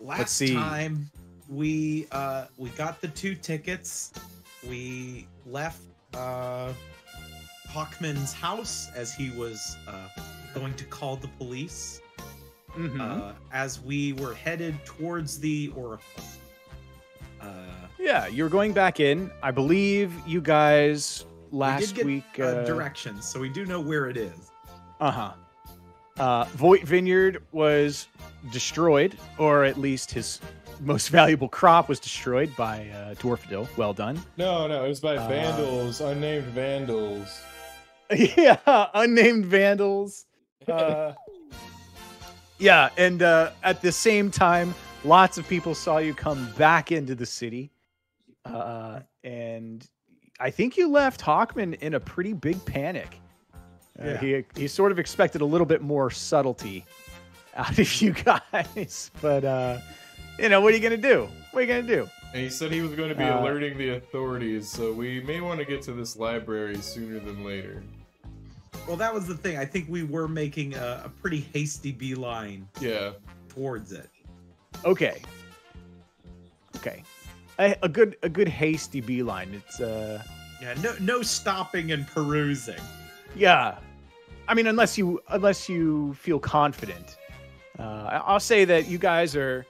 Last see. time we uh we got the two tickets. We left uh Hawkman's house as he was uh going to call the police. Mhm. Uh as we were headed towards the Oracle. Uh yeah, you're going back in. I believe you guys we last did get week. uh, uh, directions, so we do know where it is. Uh-huh. Uh Voight Vineyard was destroyed, or at least his most valuable crop was destroyed by uh, Dwarfadil. Well done. No, no, it was by Uh, vandals, unnamed vandals. yeah, unnamed vandals. Uh, yeah, and uh, at the same time, lots of people saw you come back into the city, uh, and I think you left Hawkman in a pretty big panic. Uh, He he sort of expected a little bit more subtlety out of you guys, but uh, you know what are you gonna do? What are you gonna do? And he said he was going to be Uh, alerting the authorities, so we may want to get to this library sooner than later. Well, that was the thing. I think we were making a, a pretty hasty beeline Yeah. towards it. Okay. Okay. A, a good a good hasty beeline. It's uh Yeah, no no stopping and perusing. yeah. I mean unless you unless you feel confident. Uh I'll say that you guys are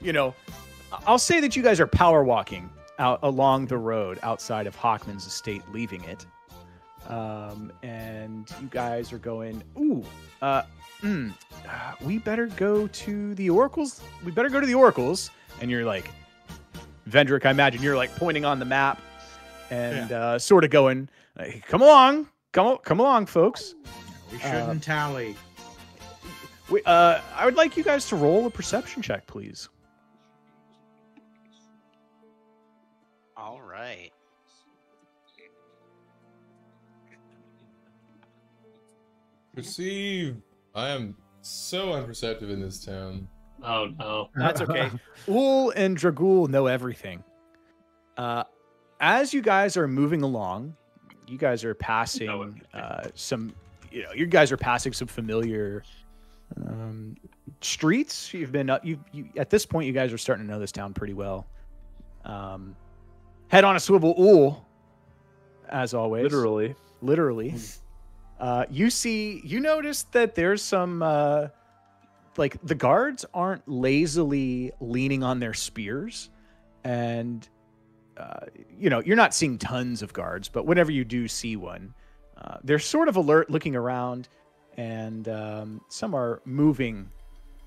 you know I'll say that you guys are power walking out along the road outside of Hawkman's estate leaving it. Um and you guys are going ooh uh mm, uh, we better go to the oracles. We better go to the oracles and you're like Vendrick, I imagine you're like pointing on the map and uh, sort of going, "Come along, come come along, folks." We shouldn't Uh, tally. We, uh, I would like you guys to roll a perception check, please. All right. Perceive. I am so unperceptive in this town. Oh no. That's okay. Ool and Dragul know everything. Uh, as you guys are moving along, you guys are passing everything. uh, some. You know, you guys are passing some familiar um, streets. You've been up. You, you at this point, you guys are starting to know this town pretty well. Um, head on a swivel, Ool, as always. Literally. literally. Uh, you see, you notice that there's some, uh, like the guards aren't lazily leaning on their spears, and uh, you know you're not seeing tons of guards, but whenever you do see one, uh, they're sort of alert, looking around, and um, some are moving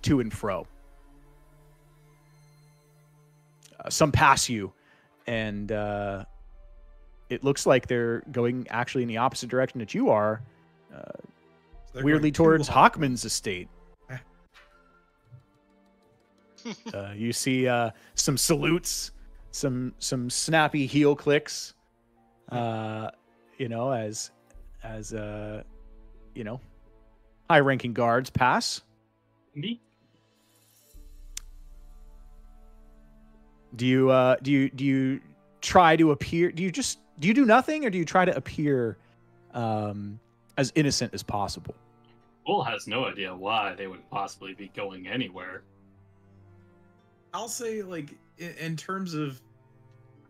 to and fro. Uh, some pass you, and uh, it looks like they're going actually in the opposite direction that you are, uh, They're weirdly towards hot. Hawkman's estate. Eh. uh, you see uh, some salutes, some some snappy heel clicks. Uh, you know, as as uh, you know, high-ranking guards pass. Me? Do you uh, do you do you try to appear? Do you just do you do nothing, or do you try to appear um, as innocent as possible? Bull has no idea why they would possibly be going anywhere. I'll say, like, in, in terms of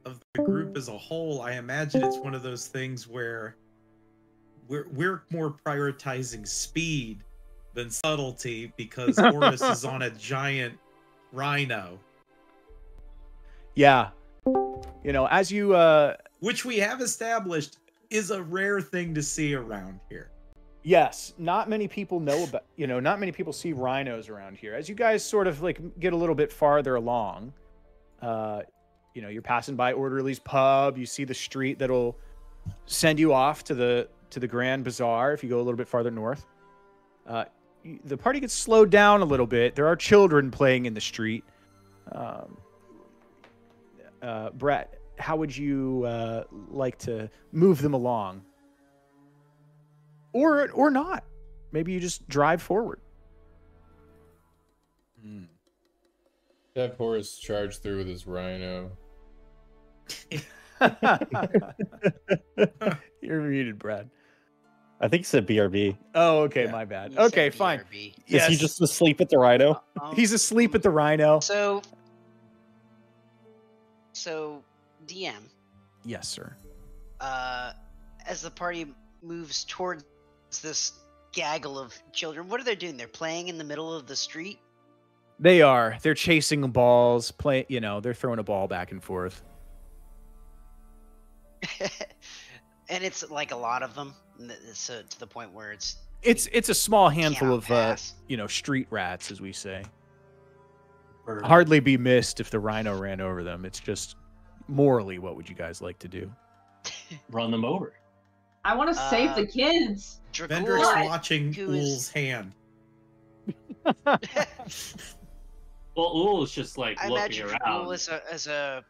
of the group as a whole, I imagine it's one of those things where we're we're more prioritizing speed than subtlety because Horus is on a giant rhino, Yeah, you know, as you uh, which we have established is a rare thing to see around here. Yes, not many people know about, you know, not many people see rhinos around here. As you guys sort of like get a little bit farther along, uh, you know, you're passing by Orderly's pub, you see the street that'll send you off to the to the Grand Bazaar if you go a little bit farther north. Uh, the party gets slowed down a little bit. There are children playing in the street. Um, uh, Brett, how would you uh, like to move them along? or or not. Maybe you just drive forward. Have Horus charge through with his rhino. You're muted, Brad. I think he said BRB. Oh, okay, Yeah. my bad. You said Okay, fine. BRB. Is he just asleep at the rhino? Um, He's asleep at the rhino. So, so DM, Yes, sir. uh, as the party moves towards this gaggle of children, what are they doing? They're playing in the middle of the street. They are. They're chasing balls. Play. You know, they're throwing a ball back and forth. and it's like a lot of them, n- so to the point where it's It's it's a small handful of uh, you know street rats, as we say. Or- Hardly be missed if the rhino ran over them. It's just morally, what would you guys like to do? run them over. I want to save Uh, the kids. Vendrick's Dragul, watching who is- Ool's hand. Well, Ool is just like I looking imagine around. Dragul as a as a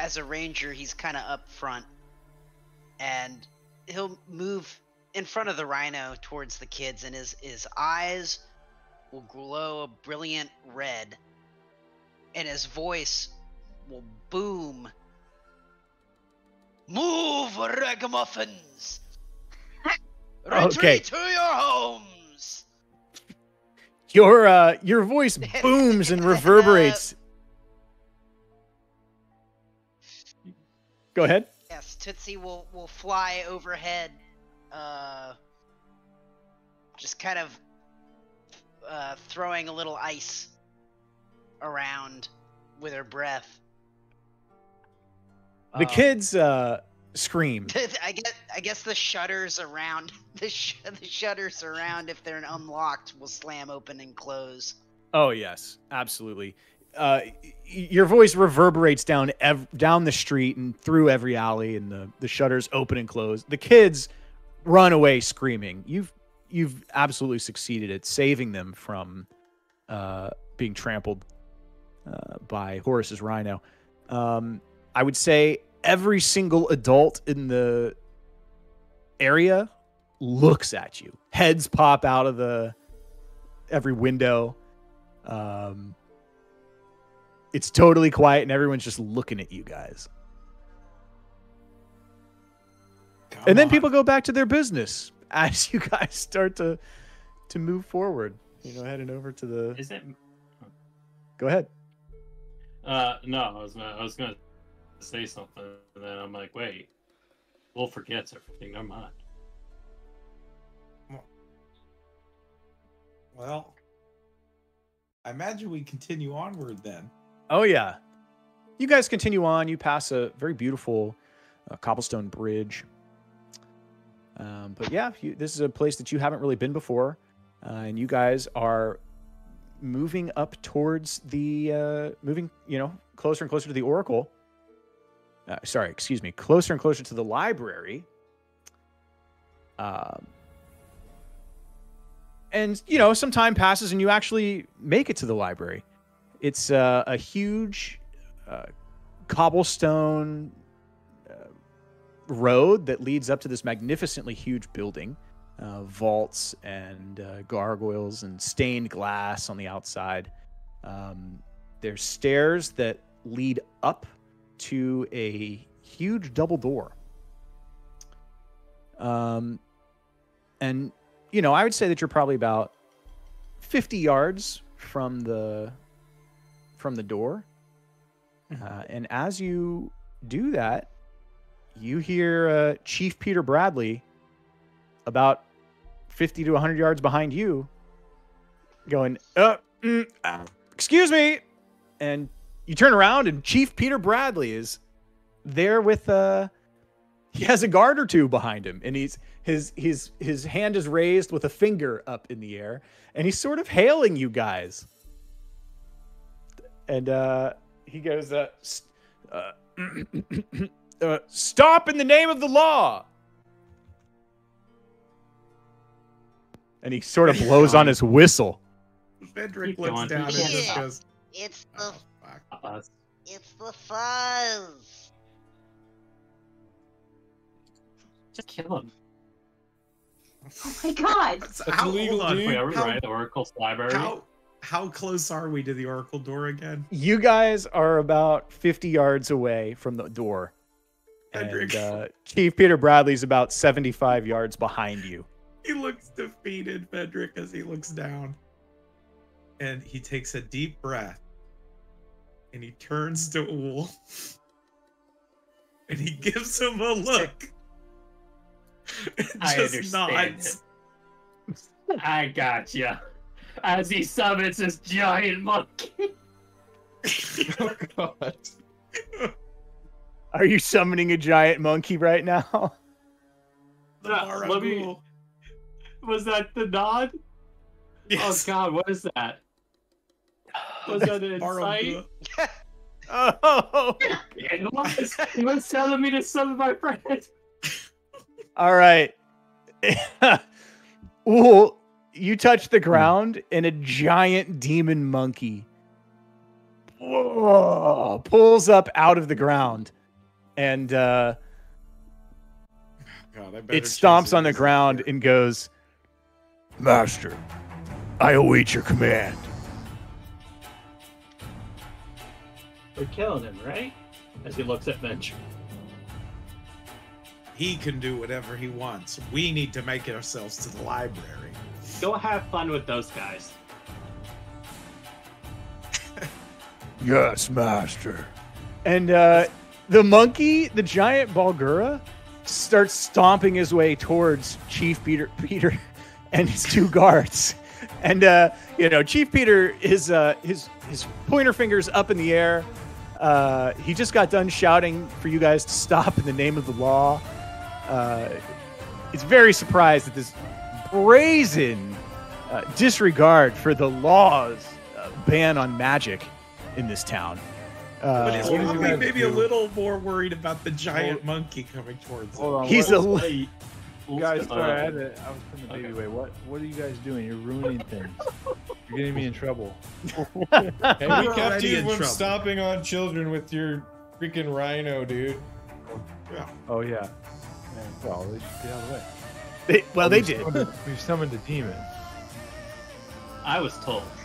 as a ranger, he's kind of up front, and he'll move in front of the rhino towards the kids, and his his eyes will glow a brilliant red, and his voice will boom. Move, ragamuffins! Retreat Okay. to your homes! Your uh, your voice booms and reverberates. Go ahead. Yes, Tootsie will will fly overhead, uh, just kind of uh, throwing a little ice around with her breath. The Um, kids uh, scream. I guess I guess the shutters around the sh- the shutters around if they're unlocked will slam open and close. Oh yes, absolutely. Uh, your voice reverberates down ev- down the street and through every alley, and the the shutters open and close. The kids run away screaming. You've you've absolutely succeeded at saving them from uh, being trampled uh, by Horace's rhino. Um, I would say every single adult in the area looks at you. Heads pop out of the every window. Um, it's totally quiet and everyone's just looking at you guys. Come and then on. people go back to their business as you guys start to to move forward. You know, heading over to the. Is it? Go ahead. Uh, no, I was gonna, I was gonna say something, and then I'm like, wait, Wolf forgets everything. Never mind. Well, I imagine we continue onward then. Oh yeah, you guys continue on. You pass a very beautiful uh, cobblestone bridge. Um, but yeah, you, this is a place that you haven't really been before, uh, and you guys are moving up towards the uh, moving, you know, closer and closer to the oracle. Uh, sorry, excuse me, closer and closer to the library. Um, and you know, some time passes, and you actually make it to the library. It's uh, a huge uh, cobblestone uh, road that leads up to this magnificently huge building. Uh, vaults and uh, gargoyles and stained glass on the outside. Um, there's stairs that lead up to a huge double door. Um, and you know, I would say that you're probably about 50 yards from the from the door. Uh, and as you do that, you hear uh, Chief Peter Bradley about 50 to 100 yards behind you going, uh, mm, ah, excuse me. And you turn around and Chief Peter Bradley is there with uh he has a guard or two behind him and he's his his his hand is raised with a finger up in the air and he's sort of hailing you guys and uh he goes uh, st- uh, uh stop in the name of the law and he sort of blows on his whistle Vendrick looks going, down and keep just goes, It's the oh. Uh, it's the fuzz. just kill him. Oh my god. So That's how, illegal, hold on. dude. Wait, are we How- right? The Oracle's library. How, how close are we to the Oracle door again? you guys are about 50 yards away from the door Frederick. and uh, Chief Peter Bradley's about 75 yards behind you. He looks defeated, Frederick, as he looks down. And he takes a deep breath. And he turns to Ool. And he gives him a look. And I just understand. nods. I gotcha. As he summons his giant monkey. oh god. Are you summoning a giant monkey right now? Uh, let me. Was that the nod? Yes. Oh god, what is that? Was that an insight? oh, It was. He was telling me to summon my friend. all right. Ooh, you touch the ground, and a giant demon monkey whoa, pulls up out of the ground, and uh, God, I it stomps on the ground deer. and goes, Master, I await your command. We're killing him, right? As he looks at Venture. He can do whatever he wants. We need to make ourselves to the library. Go have fun with those guys. Yes, master. And uh, the monkey, the giant Barlgura, starts stomping his way towards Chief Peter, Peter, and his two guards. And uh, you know, Chief Peter, his uh, his his pointer fingers up in the air. Uh, he just got done shouting for you guys to stop in the name of the law. Uh, he's very surprised at this brazen uh, disregard for the laws uh, ban on magic in this town. Uh, But he's what did you probably guys maybe a little more worried about the giant monkey coming towards him. Hold on. He's what, a li- Hey, guys, uh, sorry, I, had to, I was putting the baby okay. away. What What are you guys doing? You're ruining things. You're getting me in trouble. Hey, we We're kept you from trouble. stomping on children with your freaking rhino, dude. Yeah. Oh yeah. Man, well, they should get out of the way. They- well, they We've did. summoned- We've summoned a demon. I was told.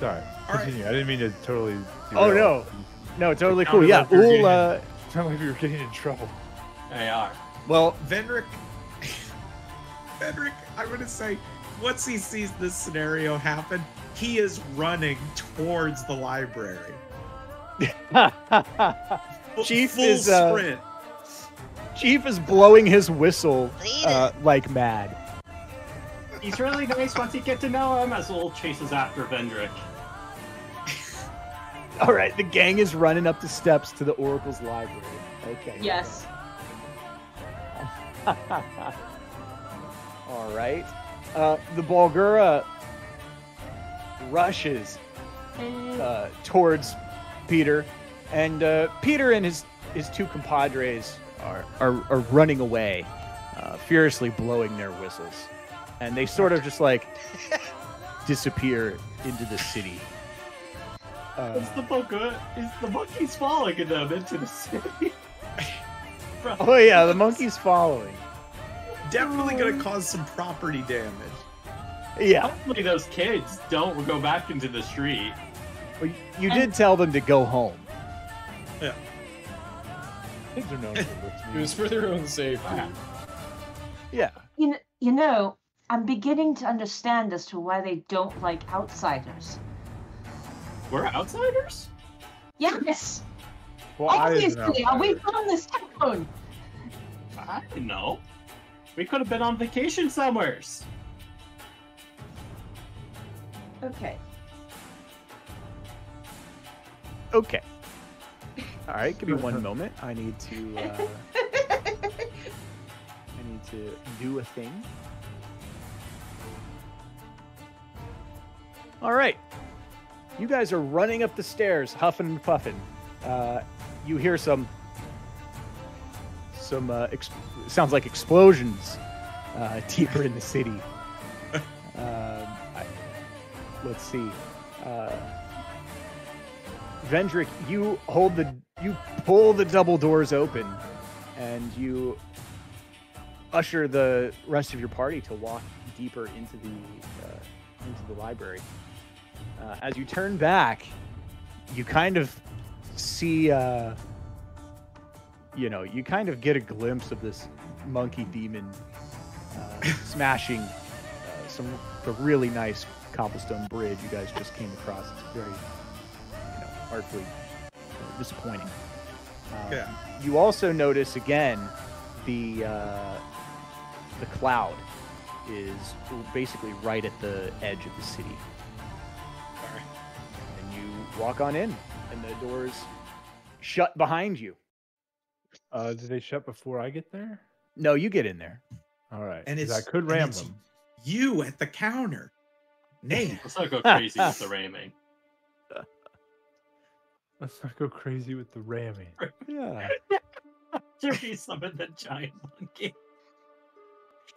Sorry. All right. Continue. I didn't mean to totally. Oh, derail. no. No, totally cool. Yeah, like we were Ool, getting- uh, It sounded like we were getting in trouble. They are. well, Vendrick, Vendrick, I'm gonna say, once he sees this scenario happen, he is running towards the library. Chief full is, uh, sprint. Chief is blowing his whistle uh, like mad. He's really nice once you get to know him, as Ool chases after Vendrick. All right, the gang is running up the steps to the Oracle's library. Okay. Yes. All right. Uh, the Barlgura rushes uh, towards Peter, and uh, Peter and his his two compadres are are, are running away, uh, furiously blowing their whistles, and they sort of just like disappear into the city. Uh, It's the book. Is the monkey's following them into the city? Oh yeah, the monkey's following. Definitely gonna cause some property damage. Yeah, Hopefully those kids don't go back into the street. well, you did tell them to go home. Kids are known for It was for their own safety. Ah. Yeah. You know, you know, I'm beginning to understand as to why they don't like outsiders. We're outsiders? Yes, Well, I is an obviously, are we outsider. from this town? I don't know. We could have been on vacation somewheres. Okay. Okay. All right, give me one moment. I need to. Uh, I need to do a thing. All right. You guys are running up the stairs, huffing and puffing. Uh, you hear some. Some uh, ex- sounds like explosions uh, deeper in the city. Um, I, let's see. Uh, Vendrick, you hold the you pull the double doors open, and you usher the rest of your party to walk deeper into the uh, into the library. Uh, as you turn back, you kind of see, uh, you know, you kind of get a glimpse of this monkey demon uh, smashing uh, some a really nice cobblestone bridge you guys just came across. It's very, artfully uh, disappointing. Um, Yeah. You also notice again the uh, the cloud is basically right at the edge of the city. Sorry. And you walk on in, and the doors shut behind you. Uh, did they shut before I get there? No, you get in there. All right. And it's I could ram them. You at the counter, Nate. Let's not go crazy with the ramming. Let's not go crazy with the ramming. Yeah. Jimmy summoned the giant monkey.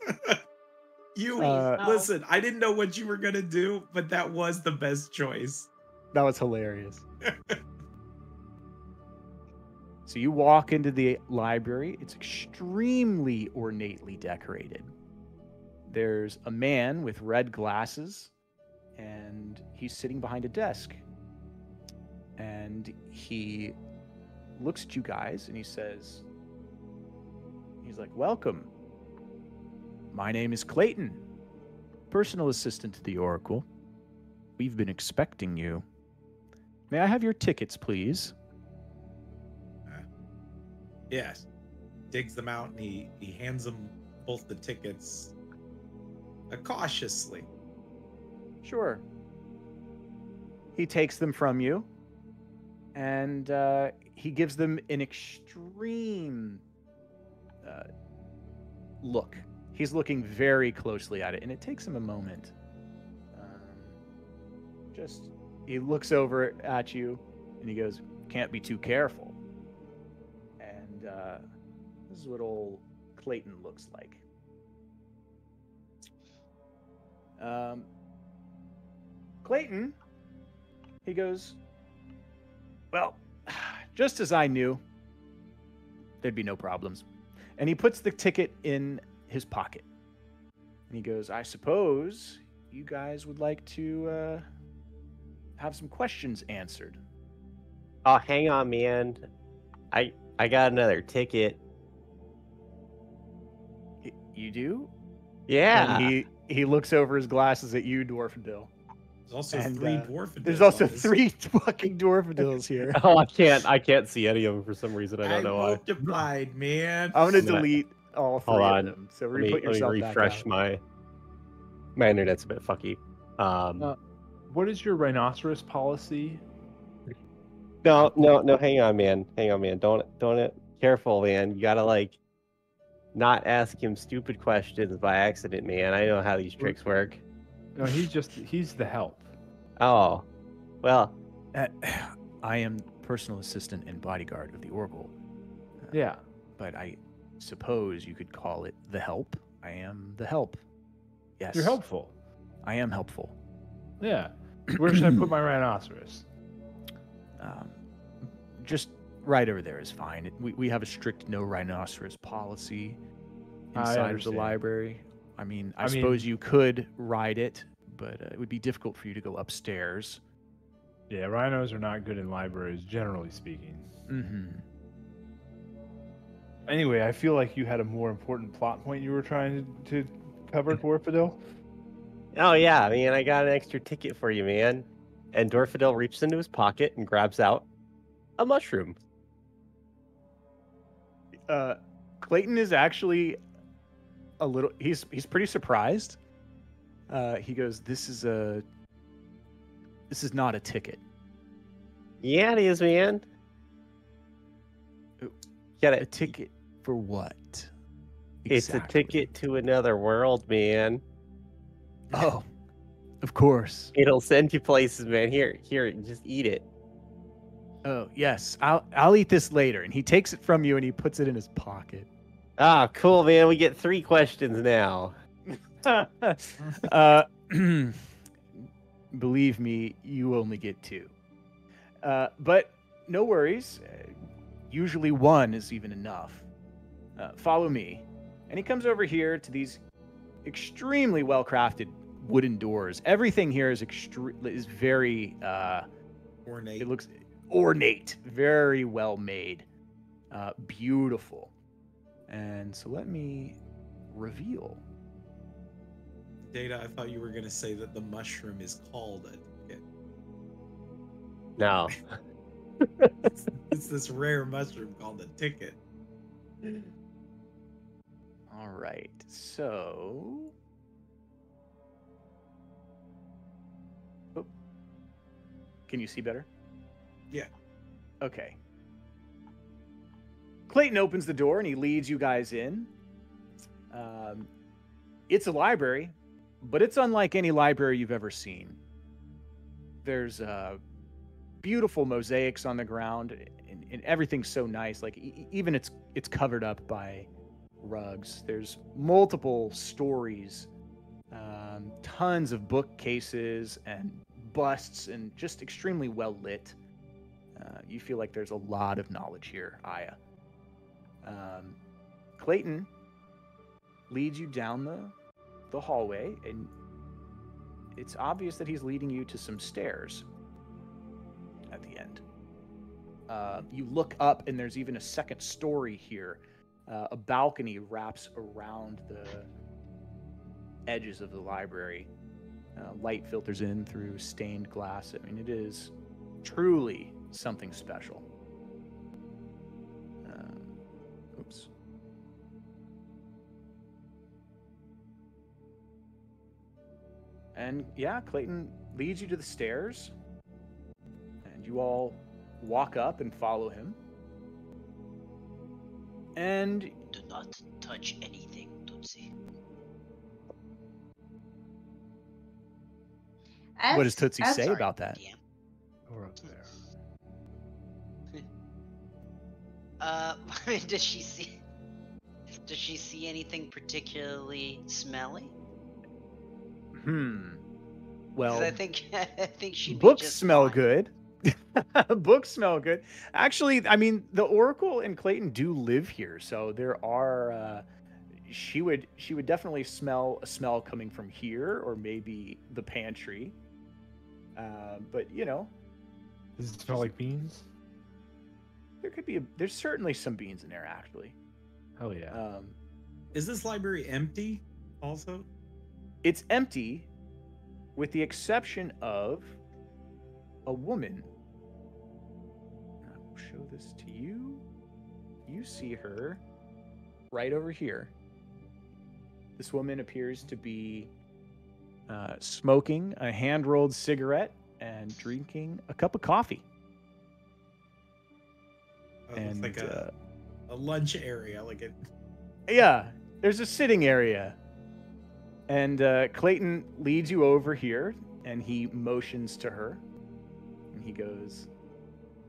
You Uh, listen. I didn't know what you were gonna do, but that was the best choice. That was hilarious. so you walk into the library. It's extremely ornately decorated. There's a man with red glasses, and he's sitting behind a desk. And he looks at you guys and he says, He's like, Welcome. My name is Clayton, personal assistant to the Oracle. We've been expecting you. May I have your tickets, please? Yes. Digs them out and he he hands them both the tickets uh, cautiously. Sure. He takes them from you, and uh, he gives them an extreme uh, look. He's looking very closely at it, and it takes him a moment. Um, just, he looks over at you, and he goes, "Can't be too careful." And uh, this is what old Clayton looks like. Um, Clayton, he goes, Well, just as I knew, there'd be no problems. And he puts the ticket in his pocket. And he goes, I suppose you guys would like to uh, have some questions answered. Oh, hang on, man. I I got another ticket. Y- You do? Yeah. And he, he looks over his glasses at you, Dwarfadil. There's also And, three uh, dwarf. There's also three fucking Dwarfadils here. oh, I can't. I can't see any of them for some reason. I I don't know why. multiplied, man. I'm gonna delete all three Hold of them. So Let me, re-put let me yourself back refresh my my internet's a bit fucky. Um, Uh, What is your rhinoceros policy? no, no, no. Hang on, man. Hang on, man. Don't don't. It, Careful, man. You gotta like not ask him stupid questions by accident, man. I know how these tricks work. No, he's just he's the help. Oh, well, Uh, I am personal assistant and bodyguard of the Oracle, Yeah. but I suppose you could call it the help. I am the help. Yes, You're helpful. I am helpful. Yeah. Where should I put my rhinoceros? Um, just right over there is fine. We, we have a strict no rhinoceros policy inside of the library. I mean, I, I mean- suppose you could ride it, but uh, it would be difficult for you to go upstairs. Yeah, rhinos are not good in libraries, generally speaking. Mm-hmm. Anyway, I feel like you had a more important plot point you were trying to, to cover, Dwarfadil. oh yeah, man. I got an extra ticket for you, man. And Dwarfadil reaches into his pocket and grabs out a mushroom. uh, Clayton is actually a little. He's he's pretty surprised. Uh, he goes, "This is a. This is not a ticket. Yeah, it is, man. Get A ticket for what? It's a ticket to another world, man. Oh, of course. It'll send you places, man. Here, here, just eat it. Oh yes, I'll I'll eat this later." And he takes it from you and he puts it in his pocket. Ah, cool, man. We get three questions now. uh, believe me, you only get two. Uh, but no worries. Uh, usually one is even enough. Uh, follow me. And he comes over here to these extremely well crafted wooden doors. Everything here is extre- is very uh, Ornate. it looks ornate, very well made, uh, beautiful. And so let me reveal. Data, I thought you were gonna say that the mushroom is called a ticket. No. It's, it's this rare mushroom called a ticket. All right, so. Oh. Can you see better? Yeah. Okay. Clayton opens the door and he leads you guys in. Um, it's a library, but it's unlike any library you've ever seen. There's uh, beautiful mosaics on the ground, and, and everything's so nice. Like e- even it's it's covered up by rugs. There's multiple stories, um, tons of bookcases and busts, and just extremely well lit. Uh, you feel like there's a lot of knowledge here, Aya. Um, Clayton leads you down the the hallway, and it's obvious that he's leading you to some stairs at the end. Uh, you look up, and there's even a second story here. Uh, a balcony wraps around the edges of the library. Uh, light filters in through stained glass. I mean, it is truly something special. And yeah, Clayton leads you to the stairs, and you all walk up and follow him. And Do not touch anything, Tootsie. As, what does Tootsie as- say Sorry, about that? DM. Or up there. Uh, does she see? Does she see anything particularly smelly? Hmm. 'Cause Well, I think I think she books just smell fine. good. books smell good. Actually, I mean, the Oracle and Clayton do live here, so there are. Uh, she would she would definitely smell a smell coming from here, or maybe the pantry. Uh, but you know, Does it smell like beans? there could be a, there's certainly some beans in there actually. Hell yeah. Um, Is this library empty? Also, it's empty, with the exception of a woman. I will show this to you. You see her right over here. This woman appears to be uh, smoking a hand rolled cigarette and drinking a cup of coffee. oh, it's and like uh, a, a lunch area, like a Yeah, there's a sitting area. And uh, Clayton leads you over here and he motions to her. And he goes,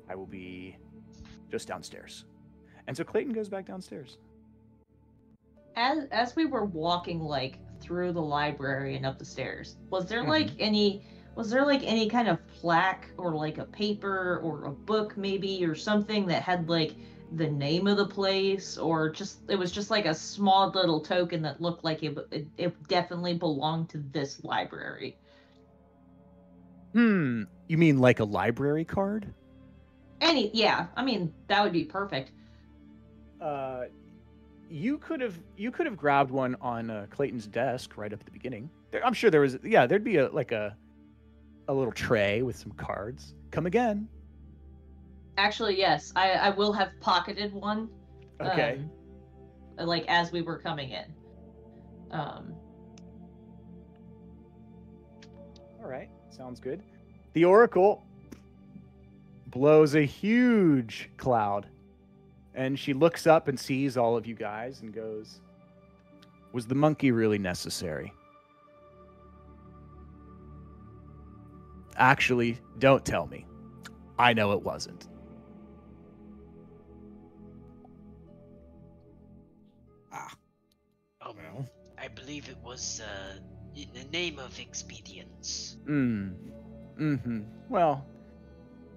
I will be just downstairs. And so Clayton goes back downstairs. as as we were walking like through the library and up the stairs was there Mhm. like any was there like any kind of plaque or like a paper or a book maybe or something that had like the name of the place or just it was just like a small little token that looked like it it, it definitely belonged to this library Hmm. You mean like a library card? any yeah i mean that would be perfect Uh, you could have you could have grabbed one on uh, Clayton's desk right up at the beginning. There, I'm sure there was yeah there'd be a like a a little tray with some cards. Come again. Actually yes i i will have pocketed one Okay. um, like as we were coming in um All right, sounds good. The Oracle blows a huge cloud, and she looks up and sees all of you guys and goes, Was the monkey really necessary? Actually, don't tell me. I know it wasn't. Believe it was uh, in the name of expedience. Hmm. Mm-hmm. Well,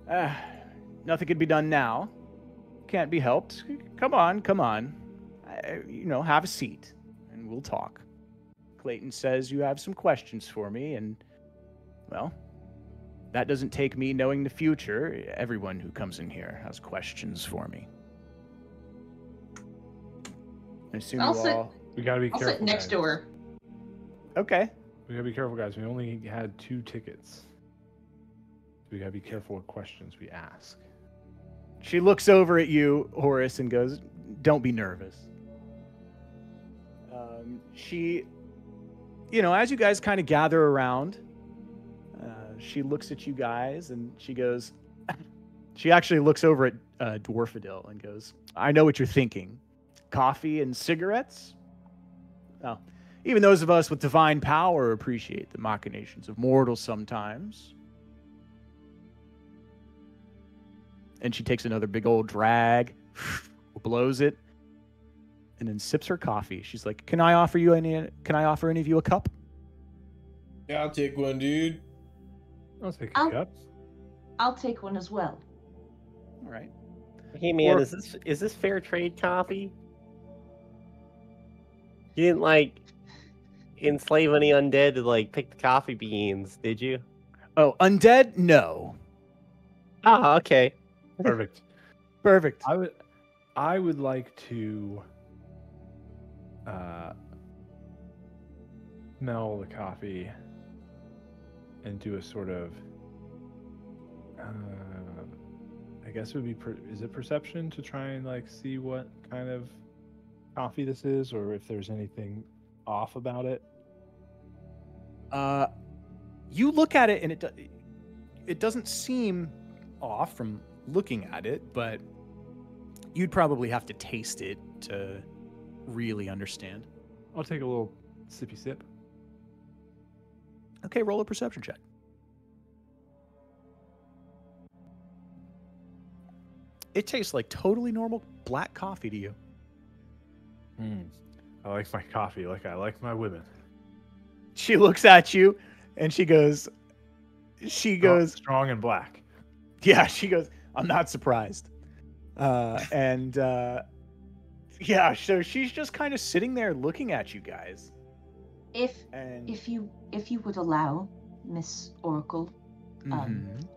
uh, nothing could be done now. Can't be helped. Come on, come on. Uh, you know, have a seat, and we'll talk. Clayton says you have some questions for me, and well, that doesn't take me knowing the future. Everyone who comes in here has questions for me. I assume I'll you sit- all. We gotta be I'll careful. sit next guys. to her. Okay. We gotta be careful, guys. We only had two tickets. We gotta be careful what questions we ask. She looks over at you, Horace, and goes, Don't be nervous. Um, she, you know, as you guys kind of gather around, uh, she looks at you guys and she goes, She actually looks over at uh, Dwarfadil and goes, I know what you're thinking. Coffee and cigarettes? Well, even those of us with divine power appreciate the machinations of mortals sometimes. and she takes another big old drag, blows it, and then sips her coffee. She's like, "Can I offer you any? Can I offer any of you a cup?" Yeah, I'll take one, dude. I'll take a I'll- cup. I'll take one as well. All right. Hey man, Or- is this is this fair trade coffee? You didn't like enslave any undead to like pick the coffee beans, did you? Oh, undead? No. Ah, okay. Perfect. Perfect. I would, I would like to, uh, smell the coffee and do a sort of, uh, I guess it would be, per, is it perception to try and like see what kind of coffee this is, or if there's anything off about it. Uh, you look at it and it do- it doesn't seem off from looking at it, but you'd probably have to taste it to really understand. I'll take a little sippy sip. Okay, roll a perception check. It tastes like totally normal black coffee to you. Hmm. I like my coffee like I like my women. She looks at you and she goes, she Strong- goes, strong and black. yeah, she goes, I'm not surprised. Uh, and uh, yeah, so she's just kind of sitting there looking at you guys. If And if you if you would allow, Miss Oracle, um, Mhm.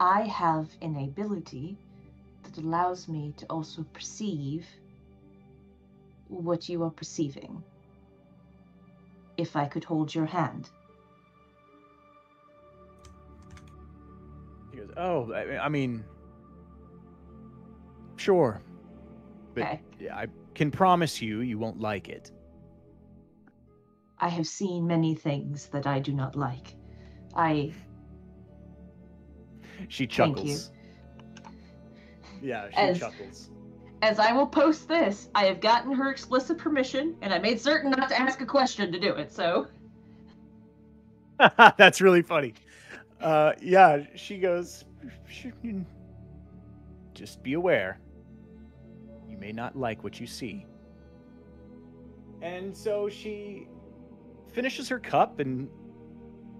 I have an ability that allows me to also perceive what you are perceiving. If I could hold your hand. he goes, oh, I, I mean, sure. But Okay. yeah, I can promise you, you won't like it. I have seen many things that I do not like. I She Thank you. chuckles. Yeah, she As- chuckles. As I will post this, I have gotten her explicit permission and I made certain not to ask a question to do it, so That's really funny. Uh, yeah, she goes, just be aware. You may not like what you see. And so she finishes her cup and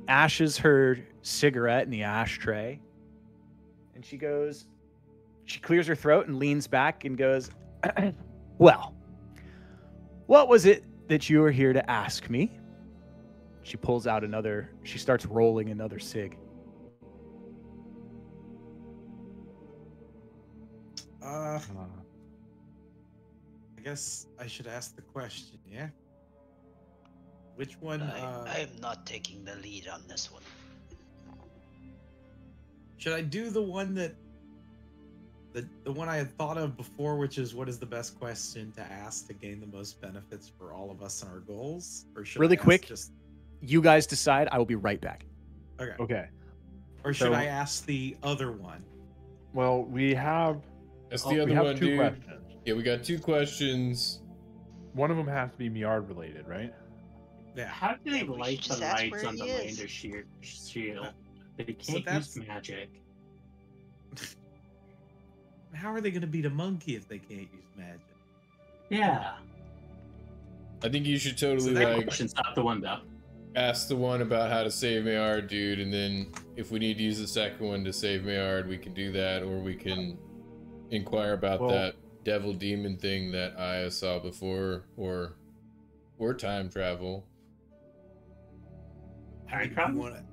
ashes her cigarette in the ashtray. And she goes, she clears her throat and leans back and goes, Well, what was it that you were here to ask me? She pulls out another, she starts rolling another cig. Uh, Uh, I guess I should ask the question, yeah? Which one? I, Uh, I am not taking the lead on this one. Should I do the one that the the one I had thought of before, which is what is the best question to ask to gain the most benefits for all of us and our goals? Or should Really I quick. just You guys decide. I will be right back. okay. okay. Or should So- I ask the other one? Well, we have That's oh, the we other have one, two dude. questions. Yeah, we got two questions. One of them has to be Meard related, right? Yeah. How do they Yeah, we should light the lights on the he is. Ranger shield? shield? They can't that's- use magic. How are they going to beat a monkey if they can't use magic? Yeah. I think you should totally so that like Question's out the window. ask the one about how to save Meard, dude, and then if we need to use the second one to save Meard, we can do that, or we can inquire about Well- that devil demon thing that Aya saw before, or or time travel. Time You travel? wanna-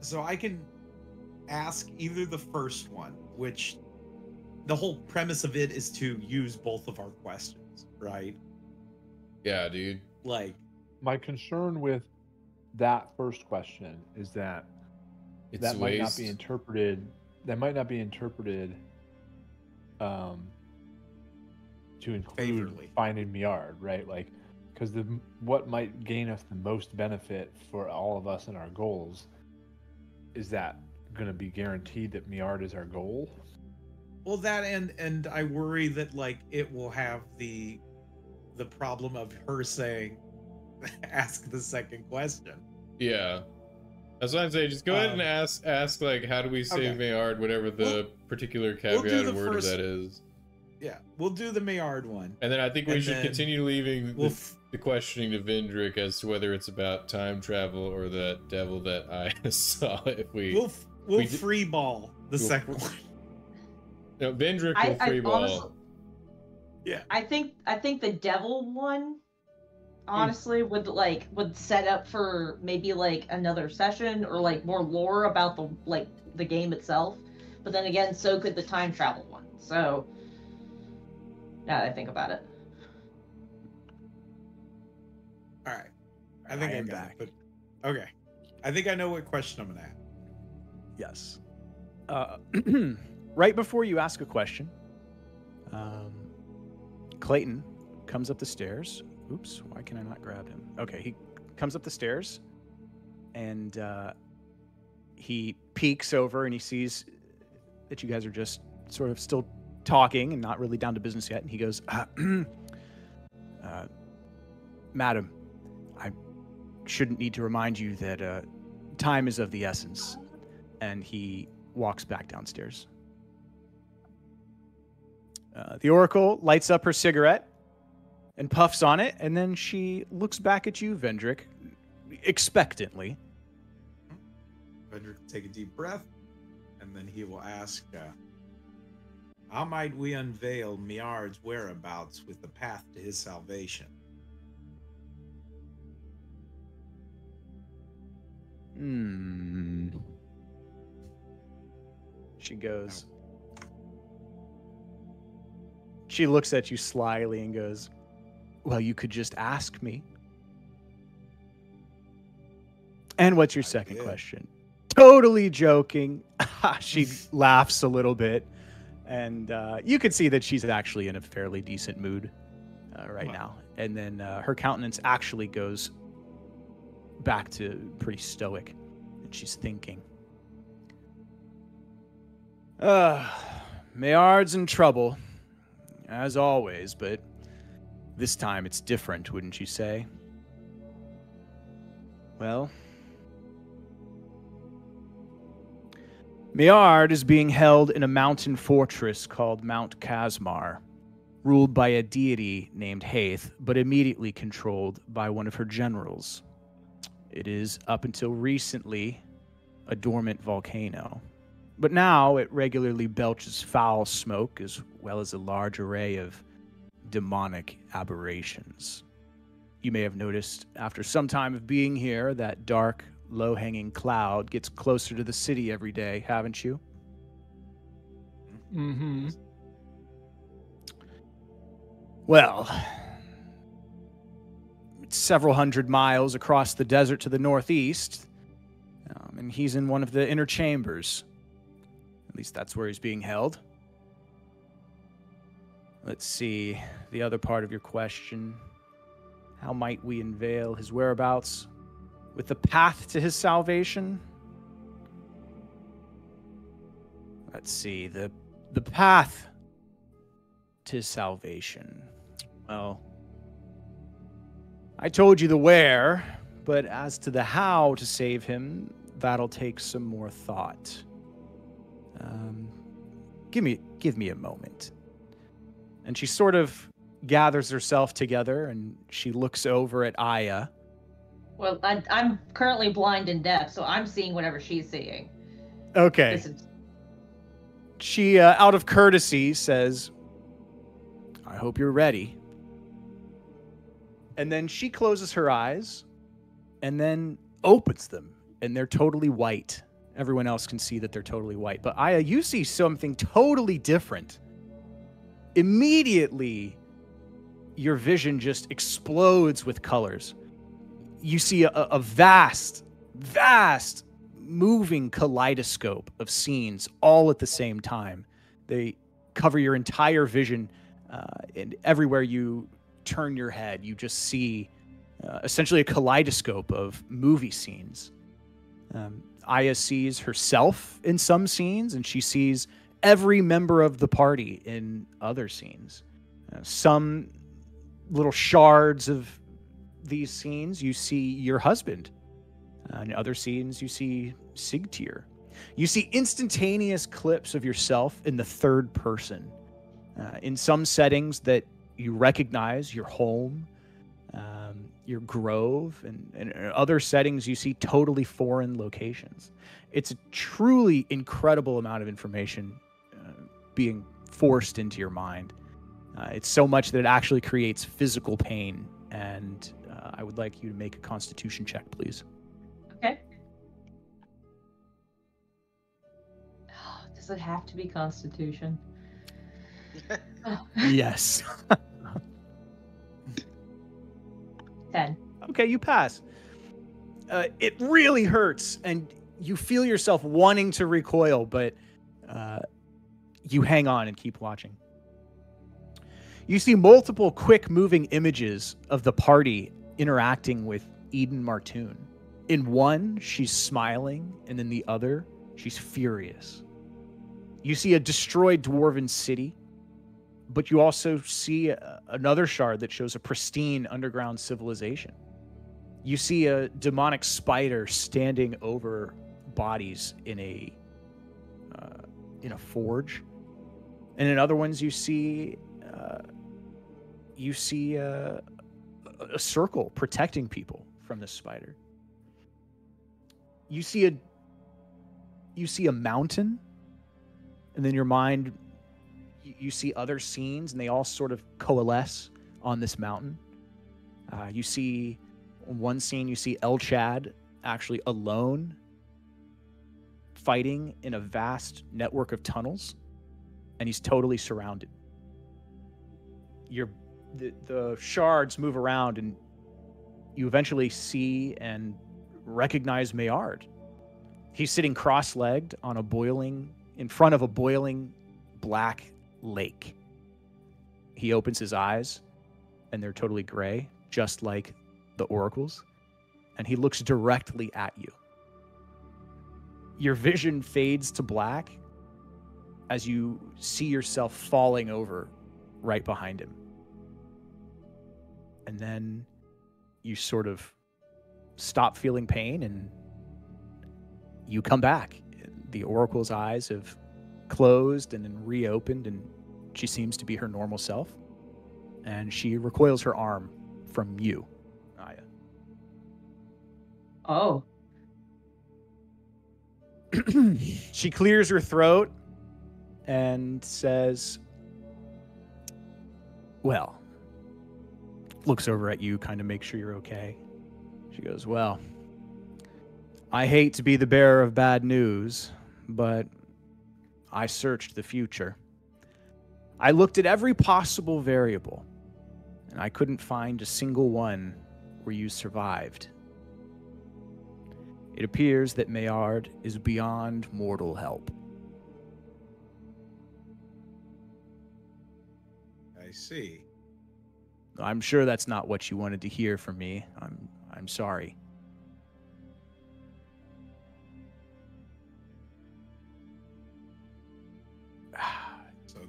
so I can ask either the first one, which the whole premise of it is to use both of our questions, right? Yeah, dude. Like, My concern with that first question is that It's that might not be interpreted. That might not be interpreted um, to include Favorably. finding Meard, right? Like, because the what might gain us the most benefit for all of us and our goals is that going to be guaranteed that Meard is our goal? well, that and and I worry that like it will have the the problem of her saying, ask the second question. Yeah. That's what I'm saying. Just go ahead and Um, ask ask like how do we save okay. Maynard, whatever the We'll- particular we'll caveat the word of first- that is. Yeah, we'll do the Meard one. And then I think we And should continue leaving We'll the, f- the questioning to Vindrick as to whether it's about time travel or the devil that I saw. If we, we'll f- we'll we d- free ball the We'll- second one. no, Vindrick I, will I free ball. honestly, Yeah. I think I think the devil one, hmm. honestly, would like would set up for maybe like another session or like more lore about the like the game itself. But then again, so could the time travel one. So now that I think about it, All right. I think I I, am back. it. But okay. I think I know what question I'm gonna ask. Yes. Uh, right before you ask a question, um, Clayton comes up the stairs. Oops, why can I not grab him? Okay, he comes up the stairs and uh, he peeks over and he sees that you guys are just sort of still talking and not really down to business yet. And he goes, uh, uh, Madam, I shouldn't need to remind you that uh, time is of the essence and he walks back downstairs. Uh, the Oracle lights up her cigarette and puffs on it, and then she looks back at you, Vendrick, expectantly. Vendrick take a deep breath, and then he will ask, uh, "How might we unveil Meard's whereabouts with the path to his salvation?" Hmm. She goes. She looks at you slyly and goes, Well, you could just ask me. And what's your second question? Totally joking. she laughs a little bit. And uh, you could see that she's actually in a fairly decent mood uh, right Wow. now. And then uh, her countenance actually goes back to pretty stoic. And she's thinking. Uh, Meard's in trouble, as always, but this time it's different, wouldn't you say? Well, Maillard is being held in a mountain fortress called Mount Casmar, ruled by a deity named Haith, but immediately controlled by one of her generals. It is, up until recently, a dormant volcano. But now it regularly belches foul smoke as well as a large array of demonic aberrations. You may have noticed after some time of being here that dark, low hanging cloud gets closer to the city every day, haven't you? Mm-hmm. Well, it's several hundred miles across the desert to the northeast, um, and he's in one of the inner chambers. At least that's where he's being held. Let's see the other part of your question. How might we unveil his whereabouts with the path to his salvation? Let's see the the path to salvation. Well, I told you the where, but as to the how to save him, that'll take some more thought. Um, give me give me a moment. And she sort of gathers herself together and she looks over at Aya. well, I, I'm currently blind and deaf, so I'm seeing whatever she's seeing. Okay. Is- She, uh, out of courtesy, says, I hope you're ready. And then she closes her eyes and then opens them, and they're totally white Everyone else can see that they're totally white. But Aya, you see something totally different. Immediately, your vision just explodes with colors. You see a, a vast, vast moving kaleidoscope of scenes all at the same time. They cover your entire vision, uh, and everywhere you turn your head, you just see uh, essentially a kaleidoscope of movie scenes. Um, Aya sees herself in some scenes, and she sees every member of the party in other scenes. Uh, some little shards of these scenes, you see your husband. Uh, in other scenes, you see Sigtyr. You see instantaneous clips of yourself in the third person. Uh, in some settings that you recognize, your home, your grove, and, and other settings you see totally foreign locations. It's a truly incredible amount of information uh, being forced into your mind. Uh, it's so much that it actually creates physical pain. And uh, I would like you to make a constitution check, please. Okay. Does it have to be Constitution? yes. Ten. Okay, you pass. Uh, it really hurts, and you feel yourself wanting to recoil, but uh, you hang on and keep watching. You see multiple quick moving images of the party interacting with Eden Martoon. In one, she's smiling, and in the other, she's furious. You see a destroyed dwarven city, but you also see a, another shard that shows a pristine underground civilization. You see a demonic spider standing over bodies in a uh, in a forge, and in other ones you see uh, you see uh, a circle protecting people from this spider. You see a you see a mountain, and then your mind you, see other scenes, and they all sort of coalesce on this mountain. Uh, you see one scene, you see El Chad actually alone fighting in a vast network of tunnels, and he's totally surrounded. The, the shards move around, and you eventually see and recognize Meard. He's sitting cross-legged on a boiling in front of a boiling black lake. He opens his eyes, and they're totally gray, just like the oracles, and he looks directly at you. Your vision fades to black as you see yourself falling over right behind him. And then you sort of stop feeling pain and you come back. The oracle's eyes have closed and then reopened, and she seems to be her normal self. And she recoils her arm from you, Aya. Oh. she clears her throat and says, Well, looks over at you, kind of make sure you're okay. She goes, Well, I hate to be the bearer of bad news, but I searched the future. I looked at every possible variable, and I couldn't find a single one where you survived. It appears that Meard is beyond mortal help. I see. I'm sure that's not what you wanted to hear from me. I'm I'm sorry.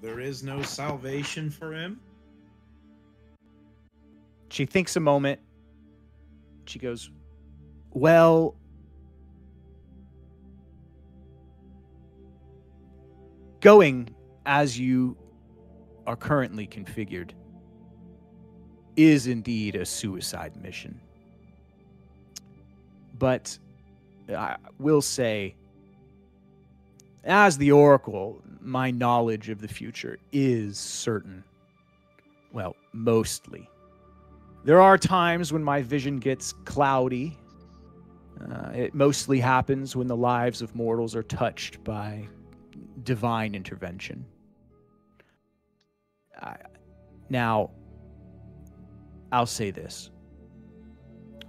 There is no salvation for him? She thinks a moment. She goes, "Well, going as you are currently configured is indeed a suicide mission. But uh, I will say, as the Oracle, my knowledge of the future is certain. Well, mostly. There are times when my vision gets cloudy Uh, it mostly happens when the lives of mortals are touched by divine intervention. I, now, I'll say this.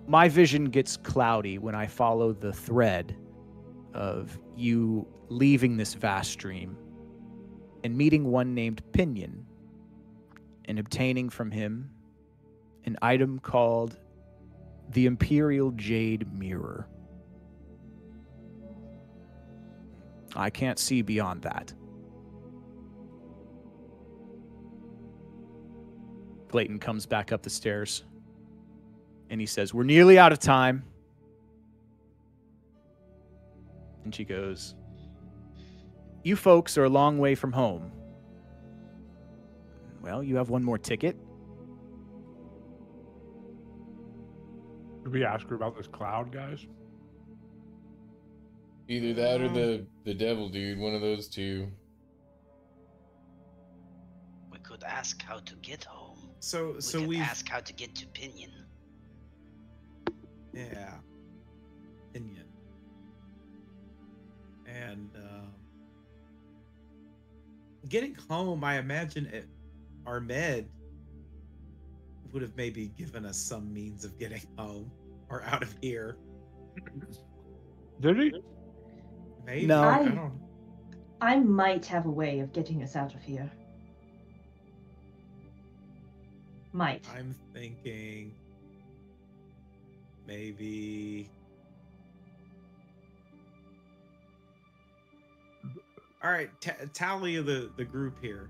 My vision gets cloudy when I follow the thread of you leaving this vast dream and meeting one named Pinion and obtaining from him an item called the Imperial Jade Mirror. I can't see beyond that. Clayton comes back up the stairs and he says, We're nearly out of time. And she goes, You folks are a long way from home. Well, you have one more ticket. Did we ask her about this cloud, guys? Either that or the the devil dude, one of those two. We could ask how to get home. So We so we ask how to get to Pinion. yeah. Pinion. And um getting home, I imagine it Armed would have maybe given us some means of getting home or out of here. Did he? Maybe. No. I I- don't I might have a way of getting us out of here. Might. I'm thinking maybe. All right, t- tally of the the group here.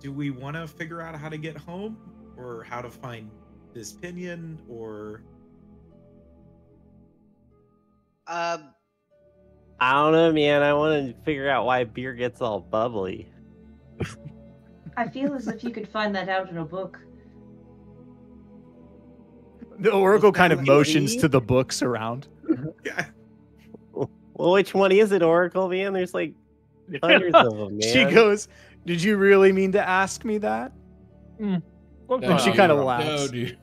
Do we want to figure out how to get home, or how to find this pinion, or Um, I don't know, man. I want to figure out why beer gets all bubbly. I feel as if you could find that out in a book. The oracle kind of motions to the books around. yeah, Well, which one is it, Oracle, man? There's like hundreds of them, man. She goes, Did you really mean to ask me that? Well, And she kinda laughs. No, dude.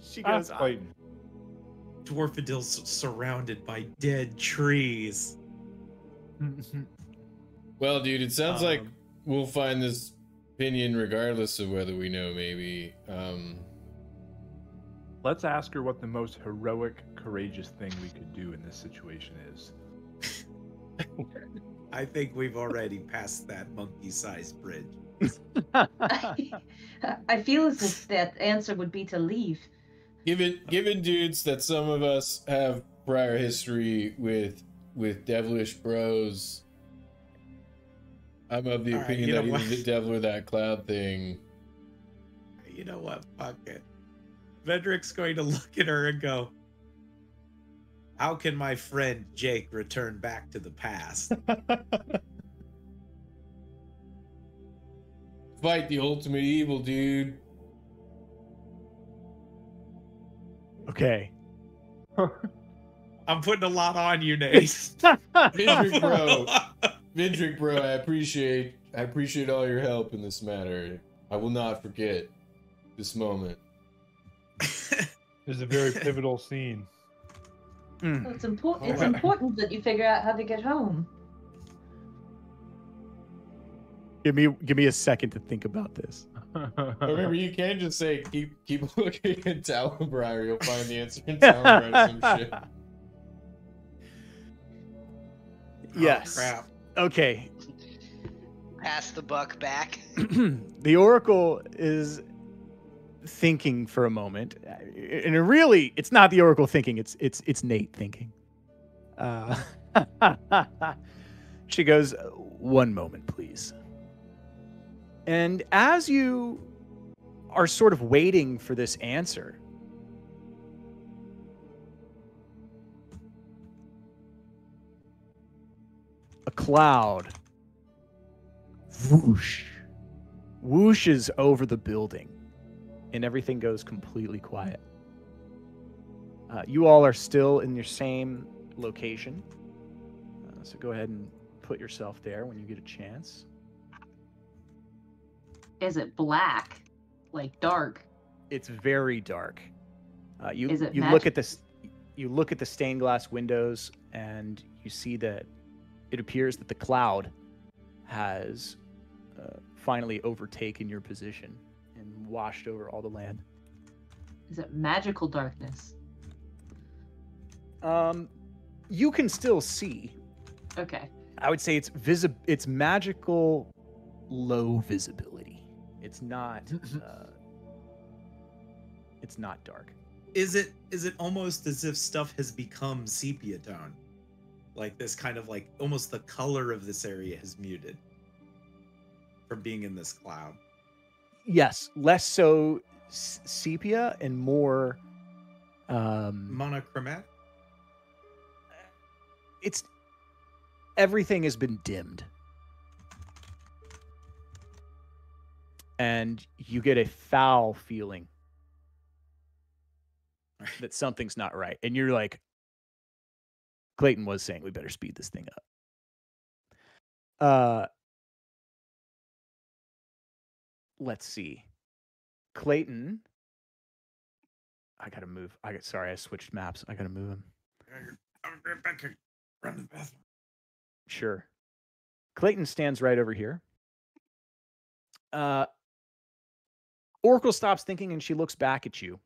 She Ask goes, "I- Clayton. Dwarfadil's surrounded by dead trees. Well, dude, it sounds like Um, we'll find this opinion regardless of whether we know. Maybe. Um, Let's ask her what the most heroic, courageous thing we could do in this situation is. I think we've already passed that monkey-sized bridge. I feel as if that answer would be to leave. given given dudes that some of us have prior history with with devilish bros. I'm of the All right, opinion you that know either what? the devil or that cloud thing. You know what? Fuck it. Vedrick's going to look at her and go, How can my friend Jake return back to the past? Fight the ultimate evil, dude. Okay. I'm putting a lot on you, Nate. Vidrick, bro. Vidrick, bro, I appreciate I appreciate all your help in this matter. I will not forget this moment. This is a very pivotal scene. Mm. Well, it's important. It's important that you figure out how to get home. Give me give me a second to think about this. Remember, you can just say keep keep looking at Talonbriar. You'll find the answer in Talonbriar. Some shit. yes. Oh, crap. Okay. pass the buck back. the oracle is thinking for a moment. And it really it's not the oracle thinking it's it's it's nate thinking. Uh, she goes one moment please. And as you are sort of waiting for this answer a cloud whoosh whooshes over the building and everything goes completely quiet. Uh, you all are still in your same location. Uh, so go ahead and put yourself there when you get a chance. Is it black? Like dark? It's very dark. Uh, you Is it you mag- look at this, you look at the stained glass windows, and you see that it appears that the cloud has uh, finally overtaken your position washed over all the land. Is it magical darkness? Um, you can still see. Okay. I would say it's visi- It's magical, low visibility. It's not. Uh, it's not dark. Is it is it almost as if stuff has become sepia tone? Like this kind of like almost the color of this area has muted from being in this cloud. Yes, less so s- sepia and more. Um, Monochromatic? it's everything has been dimmed and you get a foul feeling that something's not right and you're like clayton was saying we better speed this thing up uh let's see clayton i gotta move i got sorry i switched maps i gotta move him I'll be right back. Run to the bathroom. Sure. Clayton stands right over here. Uh, Oracle stops thinking and she looks back at you.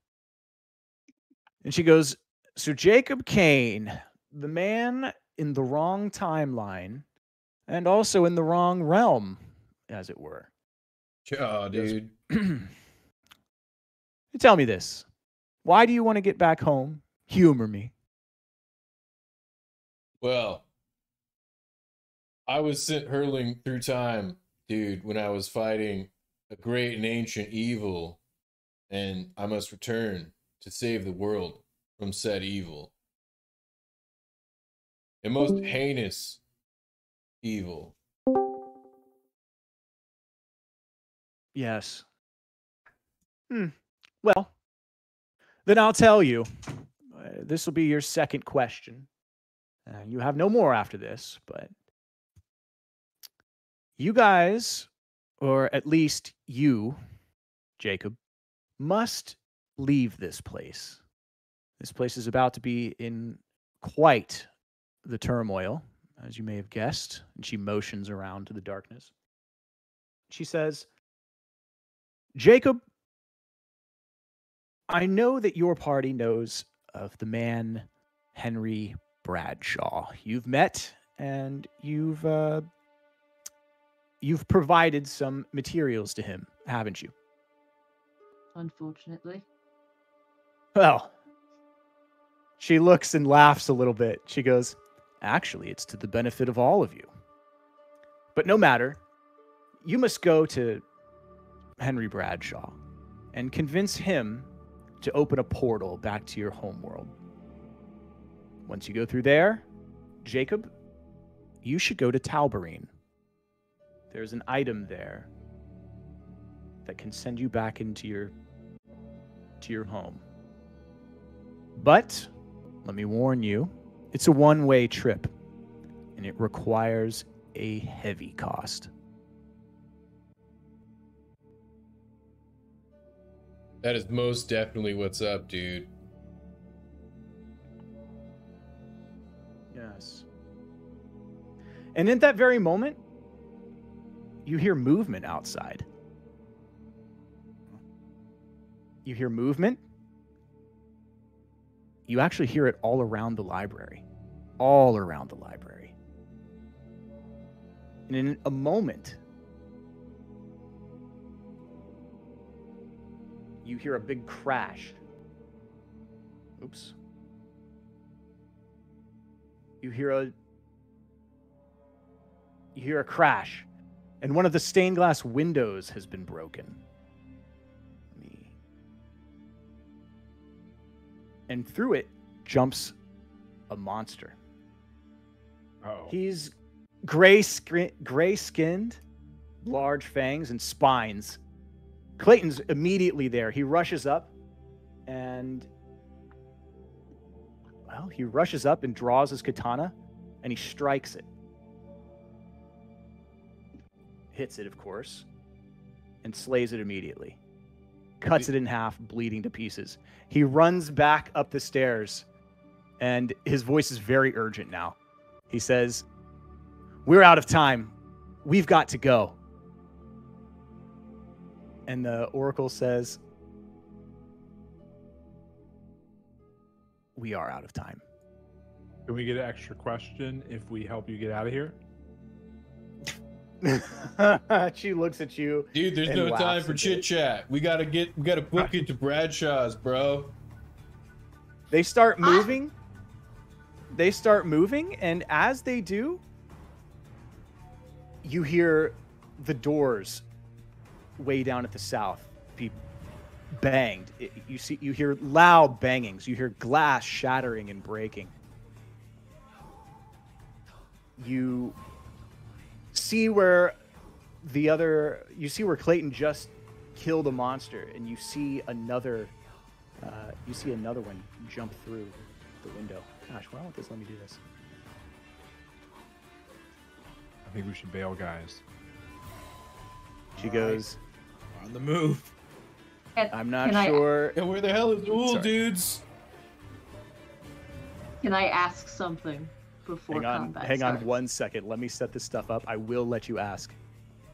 And she goes, So Jacob Kane, the man in the wrong timeline and also in the wrong realm, as it were. Oh, Yes. dude. Tell me this. Why do you want to get back home? Humor me. Well, I was sent hurling through time, dude, when I was fighting a great and ancient evil, and I must return to save the world from said evil. A most mm. heinous evil. Yes. Hmm. Well, then I'll tell you. Uh, this will be your second question. Uh, you have no more after this, but you guys, or at least you, Jacob, must leave this place. This place is about to be in quite the turmoil, as you may have guessed. And she motions around to the darkness. She says, Jacob, I know that your party knows of the man Henry Bradshaw. You've met and you've uh, you've provided some materials to him, haven't you? Unfortunately. Well, she looks and laughs a little bit. She goes, Actually, it's to the benefit of all of you. But no matter, you must go to Henry Bradshaw and convince him to open a portal back to your homeworld. Once you go through there, Jacob, you should go to Talbarine. There's an item there that can send you back into your to your home. But let me warn you, it's a one-way trip and it requires a heavy cost. That is most definitely what's up, dude. Yes. And in that very moment, you hear movement outside. You hear movement. You actually hear it all around the library. All around the library. And in a moment, you hear a big crash. Oops. You hear a you hear a crash, and one of the stained glass windows has been broken. Me- And through it jumps a monster. Oh. He's gray gray skinned, large fangs and spines. Clayton's immediately there. He rushes up and well, he rushes up and draws his katana and he strikes it. Hits it, of course, and slays it immediately. cuts it in half, bleeding to pieces. He runs back up the stairs, and his voice is very urgent now. He says, We're out of time. We've got to go. And the oracle says, We are out of time. Can we get an extra question if we help you get out of here? she looks at you. Dude, there's no time for chit chat. We gotta get we gotta book it to Bradshaw's, bro. They start moving. They start moving, and as they do, you hear the doors way down at the south be banged. It- you see, you hear loud bangings. You hear glass shattering and breaking. You see where the other. You see where Clayton just killed a monster, and you see another uh, you see another one jump through the window. Gosh, why won't this let me do this? I think we should bail, guys. She All right. goes, We're on the move. I'm not Can I- sure. And where the hell is Ool, Sorry. dudes? Can I ask something before Hang on, combat hang on starts? one second. Let me set this stuff up. I will let you ask,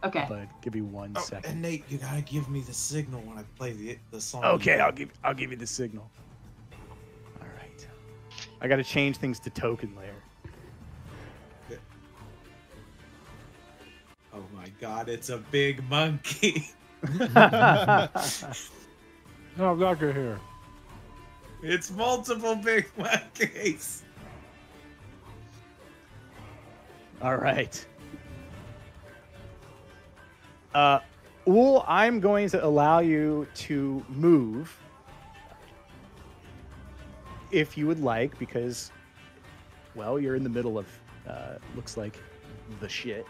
Okay. but give me one Oh, second. and Nate, you gotta give me the signal when I play the the song. Okay, I'll give I'll give you the signal. All right. I got to change things to token layer. God, it's a big monkey. No, Doctor here. It's multiple big monkeys. All right. Uh, Ool, I'm going to allow you to move if you would like, because, well, you're in the middle of, uh, looks like the shit.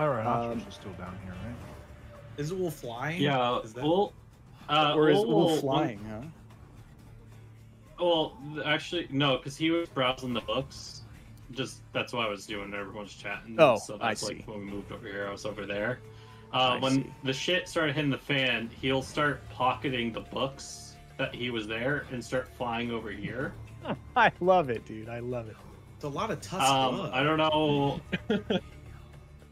All right, Um, is still down here, right? Is Ool flying? Yeah, Is that- well, uh, or is Ul Ool will- flying, huh? Well, actually, no, because he was browsing the books. Just that's what I was doing. Everyone's chatting. Oh, so I that's see. like when we moved over here. I was over there. Uh, when see. the shit started hitting the fan, he'll start pocketing the books that he was there and start flying over here. I love it, dude. I love it. It's a lot of tusk Um. I don't know.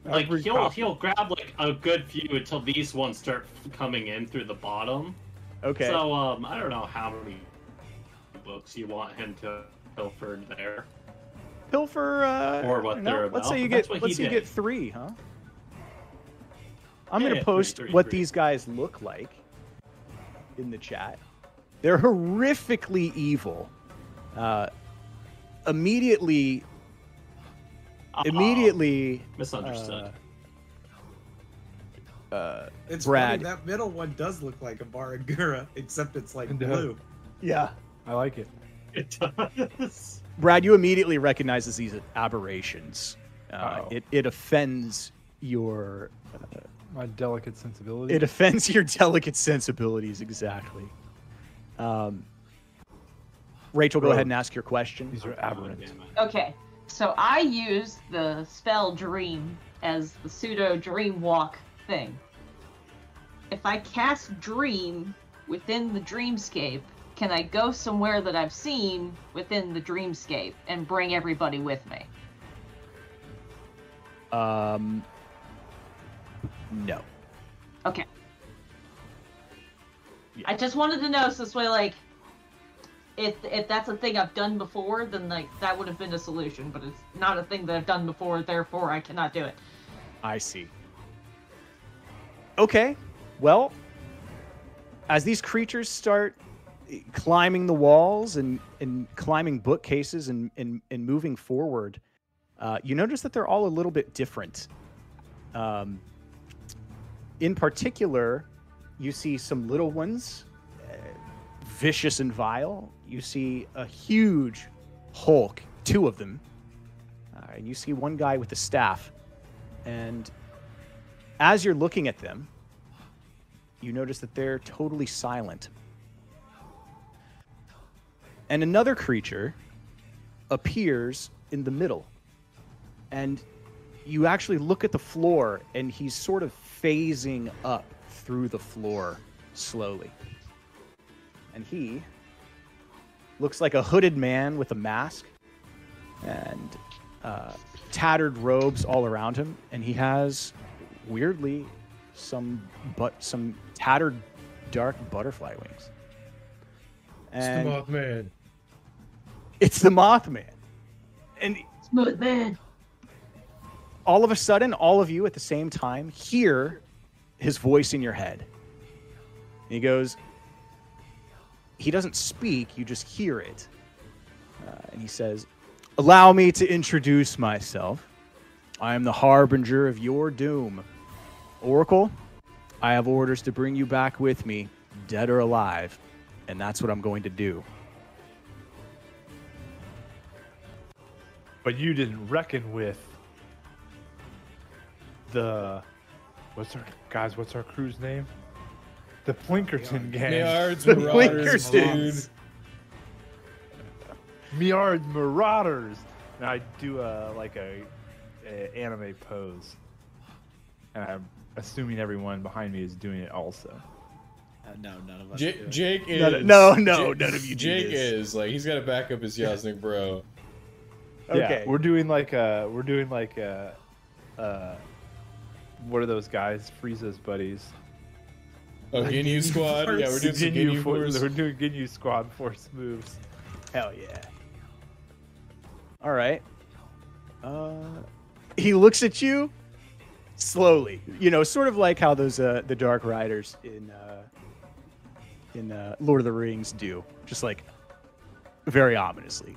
like Every he'll copy. he'll grab like a good few until these ones start coming in through the bottom. Okay. So um, I don't know how many books you want him to pilfer there. Pilfer, uh, Or what they're Let's say you get, let's say you did. get three, huh? I'm Yeah, gonna yeah, three, post three, what three. these guys look like in the chat. They're horrifically evil. Uh, immediately. immediately. misunderstood. Uh, uh, it's Brad. funny that middle one does look like a Barlgura, except it's like It blue. yeah, I like it. it does. Brad, you immediately recognizes these aberrations. Uh, it it offends your My delicate sensibilities. it offends your delicate sensibilities exactly. Um, Rachel, go Bro. ahead and ask your question. These are Oh, aberrant. Okay, so I use the spell Dream as the pseudo Dream Walk thing. If I cast Dream within the dreamscape, can I go somewhere that I've seen within the dreamscape and bring everybody with me? Um, no. Okay. Yeah. I just wanted to know so this way, like, if if that's a thing I've done before, then like that would have been a solution. But it's not a thing that I've done before, therefore I cannot do it. I see. Okay. Well, as these creatures start climbing the walls and, and climbing bookcases and, and, and moving forward, uh, you notice that they're all a little bit different. Um, in particular, you see some little ones, uh, vicious and vile. You see a huge Hulk, two of them. Uh, and you see one guy with a staff. And as you're looking at them, you notice that they're totally silent. And another creature appears in the middle. And you actually look at the floor, and he's sort of phasing up through the floor. slowly. And he looks like a hooded man with a mask and uh, tattered robes all around him. And he has, weirdly, some but some tattered dark butterfly wings. It's the And Mothman. it's the Mothman. And Smooth man. all of a sudden, all of you at the same time hear his voice in your head. And he goes, he doesn't speak, you just hear it. Uh, and he says, Allow me to introduce myself. I am the harbinger of your doom. Oracle, I have orders to bring you back with me, dead or alive, and that's what I'm going to do. But you didn't reckon with the what's our guys? What's our crew's name? The Plinkerton gang. Meard's The Marauders, dude. Winkertons. Marauders. And I do a like a, a anime pose, and I'm assuming everyone behind me is doing it also. Uh, no, none of us. J- do. Jake is. No, no, no, Jake- none of you do Jake this. is like he's got to back up his Yasnik bro. Okay. Yeah, we're doing like a we're doing like a, uh, what are those guys? Frieza's buddies. Oh, Like Ginyu squad. Yeah, we're Force. doing Ginyu Ginyu for- Force. We're doing Ginyu squad force moves. Hell yeah. All right. Uh, he looks at you slowly. You know, sort of like how those uh, the Dark Riders in uh, in uh, Lord of the Rings do, just like very ominously.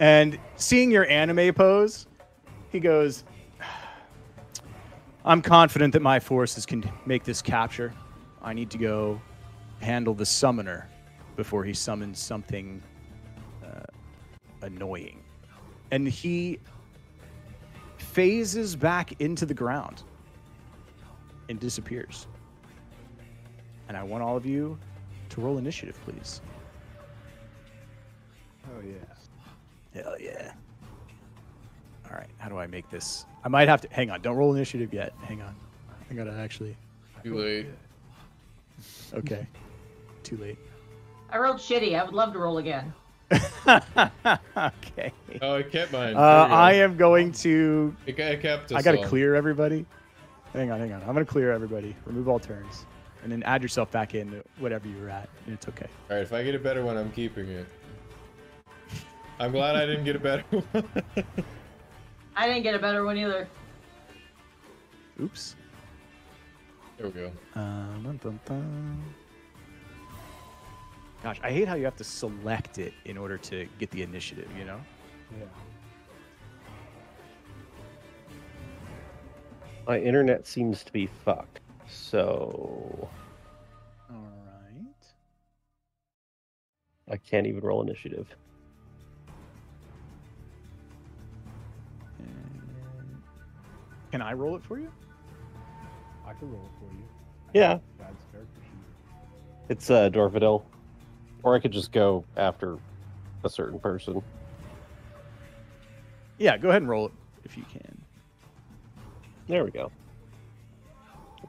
And seeing your anime pose, he goes, "I'm confident that my forces can make this capture. I need to go handle the summoner before he summons something uh, annoying. And he phases back into the ground and disappears. And I want all of you to roll initiative, please. Oh yeah. Hell yeah. All right, how do I make this? I might have to hang on. Don't roll initiative yet. Hang on. I gotta actually. Too late. Okay. Too late. I rolled shitty. I would love to roll again. okay. Oh, I kept mine. Uh, I am going to. It, it kept I gotta clear everybody. Hang on, hang on. I'm gonna clear everybody. Remove all turns, and then add yourself back in whatever you were at, and it's okay. All right, if I get a better one, I'm keeping it. I'm glad I didn't get a better one. I didn't get a better one either. Oops. There we go. Uh, dun, dun, dun. Gosh, I hate how you have to select it in order to get the initiative. You know. Yeah. My internet seems to be fucked. So All right. I can't even roll initiative. And Can I roll it for you? I could roll it for you. Yeah, God's character sheet. it's uh, Dwarfadil. Or I could just go after a certain person. Yeah, go ahead and roll it if you can. There we go.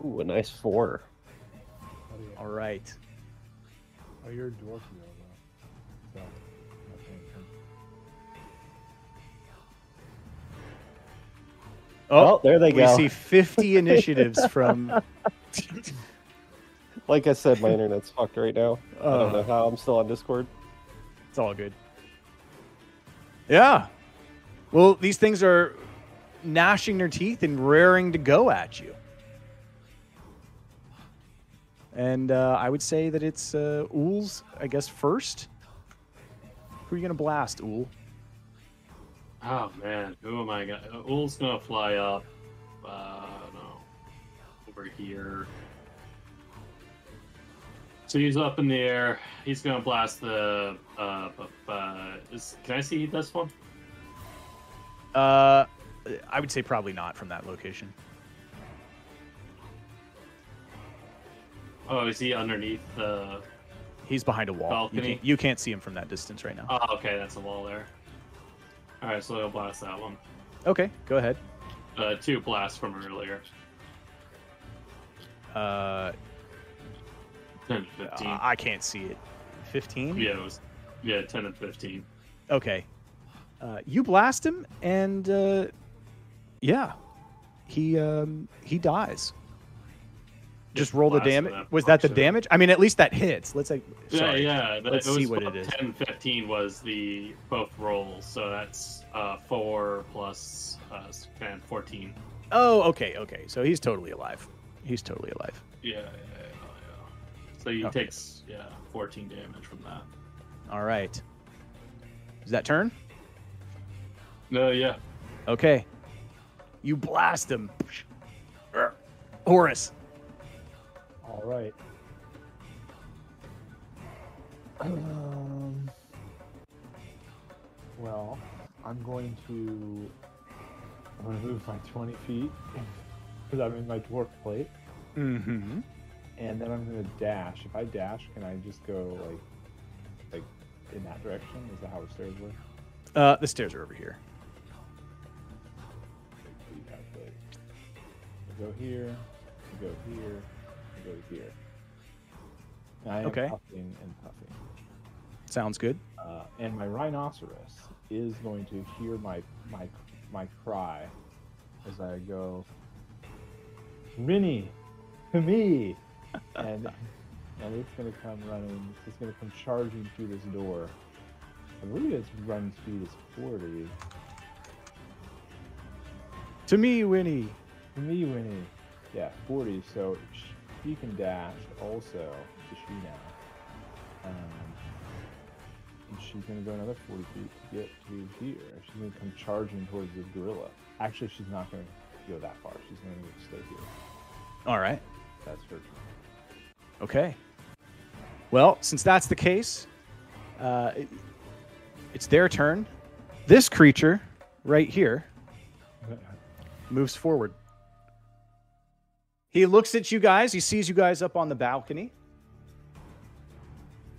Ooh, a nice four. Oh, yeah. All right. oh you're a dwarf though. So, Oh, there they we go. see 50 initiatives from. Like I said, my internet's fucked right now. I don't know Uh, how. I'm still on Discord. it's all good. Yeah. Well, these things are gnashing their teeth and raring to go at you. And uh, I would say that it's uh, Ool's, I guess, first. Who are you going to blast, Ool? Oh man, who am I gonna? Ool's gonna fly up. Uh, no, over here. So he's up in the air. He's gonna blast the. Uh, uh, is, can I see this one? Uh, I would say probably not from that location. Oh, is he underneath the? He's behind a wall. You can't, you can't see him from that distance right now. Oh, okay, that's a wall there. All right, so he'll blast that one. Okay, go ahead. Uh, two blasts from earlier. Uh, 10 to 15. Uh, I can't see it. 15? yeah, it was. Yeah, 10 and 15. Okay. Uh, you blast him, and uh, yeah, he um, he dies. Just roll the damage. Was that the damage? I mean, at least that hits. Let's say. Sorry. Yeah, yeah. Let's it was see what it is. 10 15 was the both rolls. So that's uh, 4 plus uh, and 14. Oh, okay, okay. So he's totally alive. He's totally alive. Yeah, yeah, yeah. yeah. So he Okay. takes, yeah, 14 damage from that. All right. Is that turn? No, yeah. Okay. You blast him. Horus. All right. Um, well, I'm going to. I'm going to move my 20 feet because I'm in my dwarf plate, Mm-hmm. and then I'm going to dash. If I dash, can I just go like, like in that direction? Is that how the stairs work? Uh, the stairs are over here. Like, you calculate. I go here. Go here. Go here. I am Okay. puffing and puffing. Sounds good. uh, and my rhinoceros is going to hear my my my cry as I go, Rinny, to me, and and it's going to come running. It's going to come charging through this door. I believe its run speed is forty. To me, Winnie. To me, Winnie, yeah, forty. So she can dash also to she now. Um, and she's gonna go another 40 feet to get to here. She's gonna come charging towards the gorilla. Actually, she's not gonna go that far. She's gonna stay here. All right. That's her turn. Okay. Well, since that's the case, uh, it- it's their turn. This creature right here moves forward. He looks at you guys. He sees you guys up on the balcony.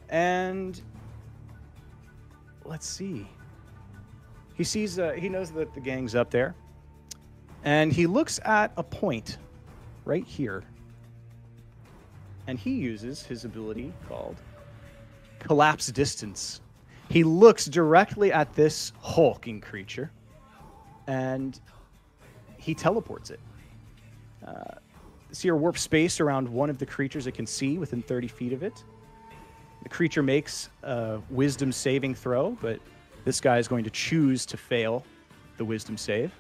And let's see. He sees, uh, he knows that the gang's up there. And he looks at a point right here. And he uses his ability called Collapse Distance. He looks directly at this hulking creature and he teleports it. Uh, see your warp space around one of the creatures it can see within 30 feet of it. The creature makes a wisdom saving throw, but this guy is going to choose to fail the wisdom save.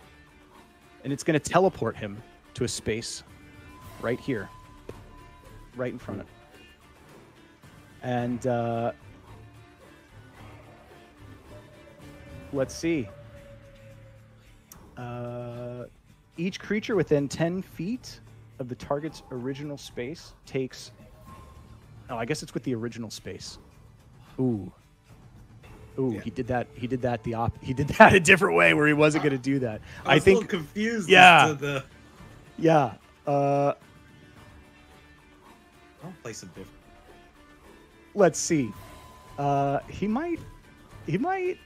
And it's going to teleport him to a space right here, right in front of him. And uh, let's see. Uh, each creature within 10 feet of the target's original space takes. Oh, I guess it's with the original space. Ooh. Ooh, Yeah. he did that. He did that the op. He did that a different way where he wasn't going to do that. I, I, think. little confused. yeah. To the... Yeah. Uh, I'll play some different. let's see. Uh, he might. He might.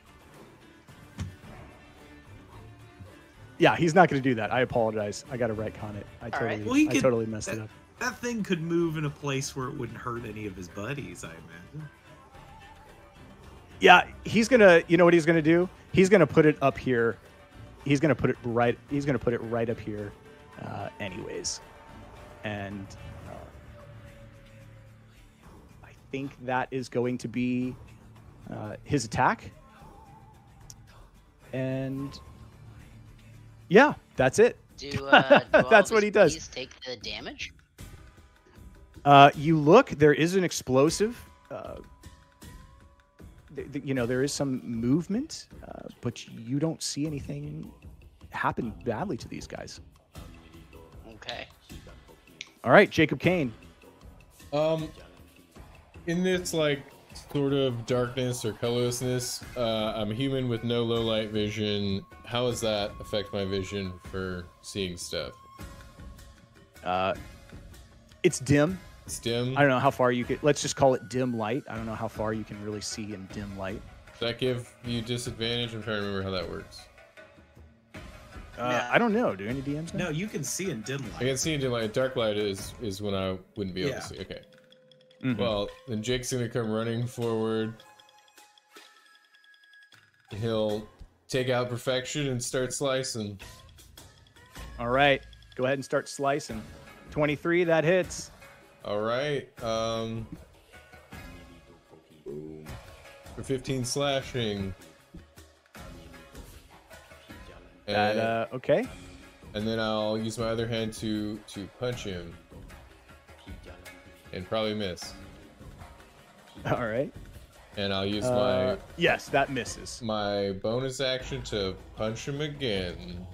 Yeah, he's not going to do that. I apologize. I got to retcon it. I All totally, right. Well, I could- totally messed it up. That thing could move in a place where it wouldn't hurt any of his buddies. I imagine. Yeah, he's gonna. You know what he's gonna do? He's gonna put it up here. He's gonna put it right. He's gonna put it right up here, uh, anyways. And uh, I think that is going to be uh, his attack. And yeah, that's it. Do, uh, do That's what he does. bees Take the damage. Uh, you look. There is an explosive. Uh, th- th- you know there is some movement, uh, but you don't see anything happen badly to these guys. Okay. All right, Jacob Kane. Um, in this like sort of darkness or colorlessness, uh, I'm a human with no low light vision. How does that affect my vision for seeing stuff? Uh, it's dim. It's dim. I don't know how far you could. Let's just call it dim light. I don't know how far you can really see in dim light. Does that give you disadvantage? I'm trying to remember how that works. Uh, Yeah. I don't know. Do any DMs know? No, you can see in dim light. I can see in dim light. Dark light is is when I wouldn't be able Yeah. to see. Okay. Mhm. Well, then Jake's gonna come running forward. He'll take out perfection and start slicing. All right. Go ahead and start slicing. 23, that hits. All right. Um, for 15 slashing. That And, uh okay. and then I'll use my other hand to to punch him. And probably miss. All right. And I'll use Uh, yes, that misses. my my bonus action to punch him again.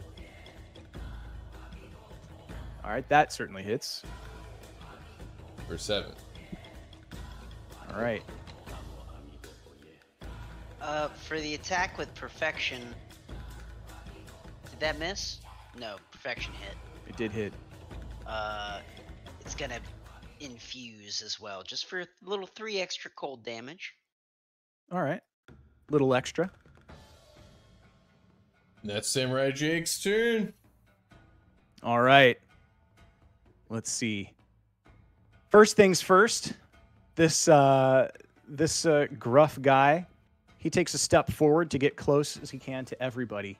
All right, that certainly hits. For seven. All right. Uh, for the attack with perfection, did that miss? No, perfection hit. It did hit. Uh, it's gonna infuse as well, just for a little three extra cold damage. All right. Little extra. That's Samurai Jake's turn. All right. Let's see. First things first. This uh this uh, gruff guy, he takes a step forward to get close as he can to everybody.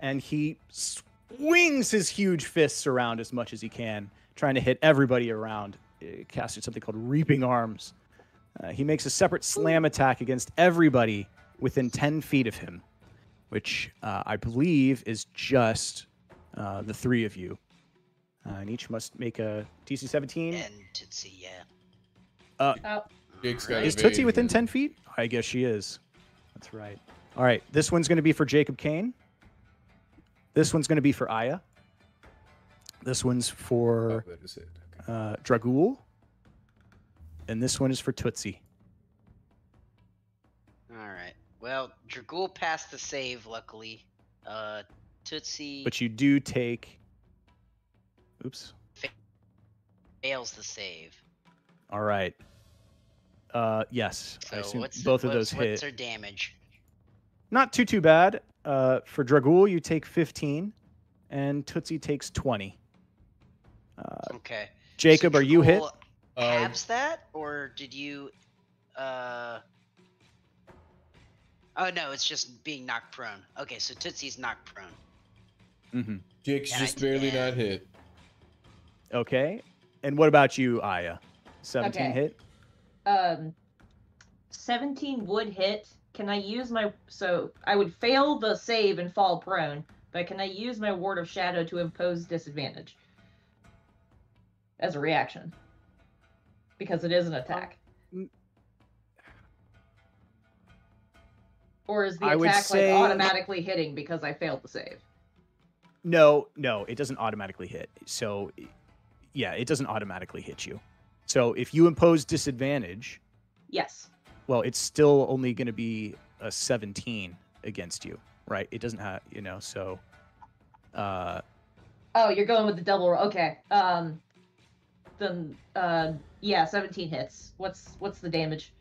And he swings his huge fists around as much as he can, trying to hit everybody around. Uh, casting something called Reaping Arms. Uh, he makes a separate slam attack against everybody within 10 feet of him, which uh, I believe is just uh, the three of you. Uh, and each must make a DC 17. And Tootsie, yeah. Oh, Is Tootsie within evasion. 10 feet? I guess she is. That's right. All right. This one's going to be for Jacob Kane. This one's going to be for Aya. This one's Oh, for that is it. Okay. uh, Dragul. And this one is for Tootsie. All right. Well, Dragul passed the save, luckily. Uh, Tootsie But you do take. Oops. fails the save. All right. Uh, yes. I So assume what's both of those what's hit. her damage? Not too too bad. Uh, for Dragul, you take 15, and Tootsie takes 20. Uh, Okay. So Jacob, are you hit? Dragul Uh, that, or did you? Uh. Oh no, it's just being knocked prone. Okay, so Tootsie's knocked prone. Mm-hmm. Jake's Yeah, just I- barely yeah. not hit. Okay. And what about you, Aya? 17 Okay. hit? um, 17 would hit. Can I use my so I would fail the save and fall prone, but can I use my ward of shadow to impose disadvantage as a reaction? Because it is an attack. n- Or is the I attack say- like automatically hitting because I failed the save? No, no, it doesn't automatically hit. So, yeah, it doesn't automatically hit you. So if you impose disadvantage, Yes. well, it's still only going to be a 17 against you, right? It doesn't have, you know, so uh Oh, you're going with the double roll. Okay. Um then uh yeah, 17 hits. What's what's the damage?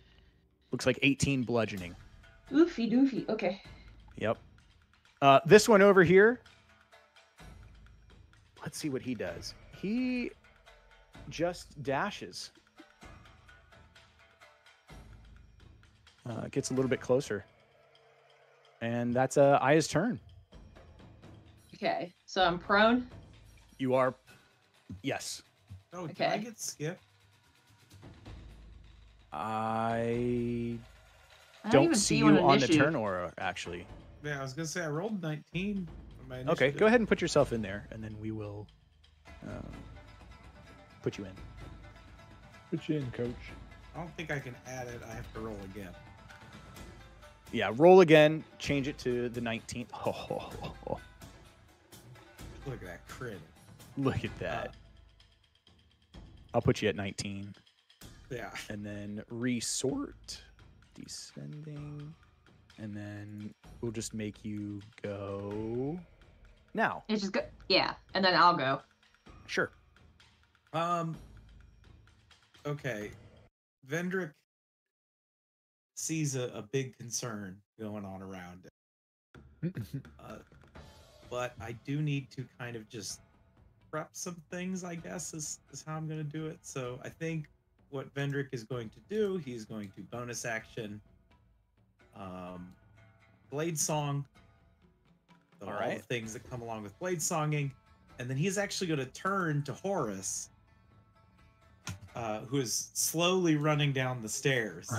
looks like 18 bludgeoning. Oofy doofy. Okay. Yep. Uh, this one over here. Let's see what he does. He just dashes. Uh, gets a little bit closer. And that's uh, Aya's turn. Okay. So I'm prone. You are. Yes. Oh, can I get skip? I I don't even see you you on on the turn aura, actually. Yeah, I was gonna say I rolled 19. my Okay, go ahead and put yourself in there, and then we will um, put you in. Put you in, coach. I don't think I can add it. I have to roll again. Yeah, roll again, change it to the 19th. Oh, ho, ho, ho. Look at that crit. Look at that. I'll put you at 19 Yeah. and then resort descending and then we'll just make you go now. It's just go yeah, and then I'll go. Sure. Um. Okay, Vendrick sees a, a big concern going on around it, uh, but I do need to kind of just prep some things. I guess is is how I'm gonna do it. So I think what Vendrick is going to do, he's going to bonus action um, Blade Song. So All all right. the things that come along with Blade Songing. And then he's actually going to turn to Horus, uh, who is slowly running down the stairs.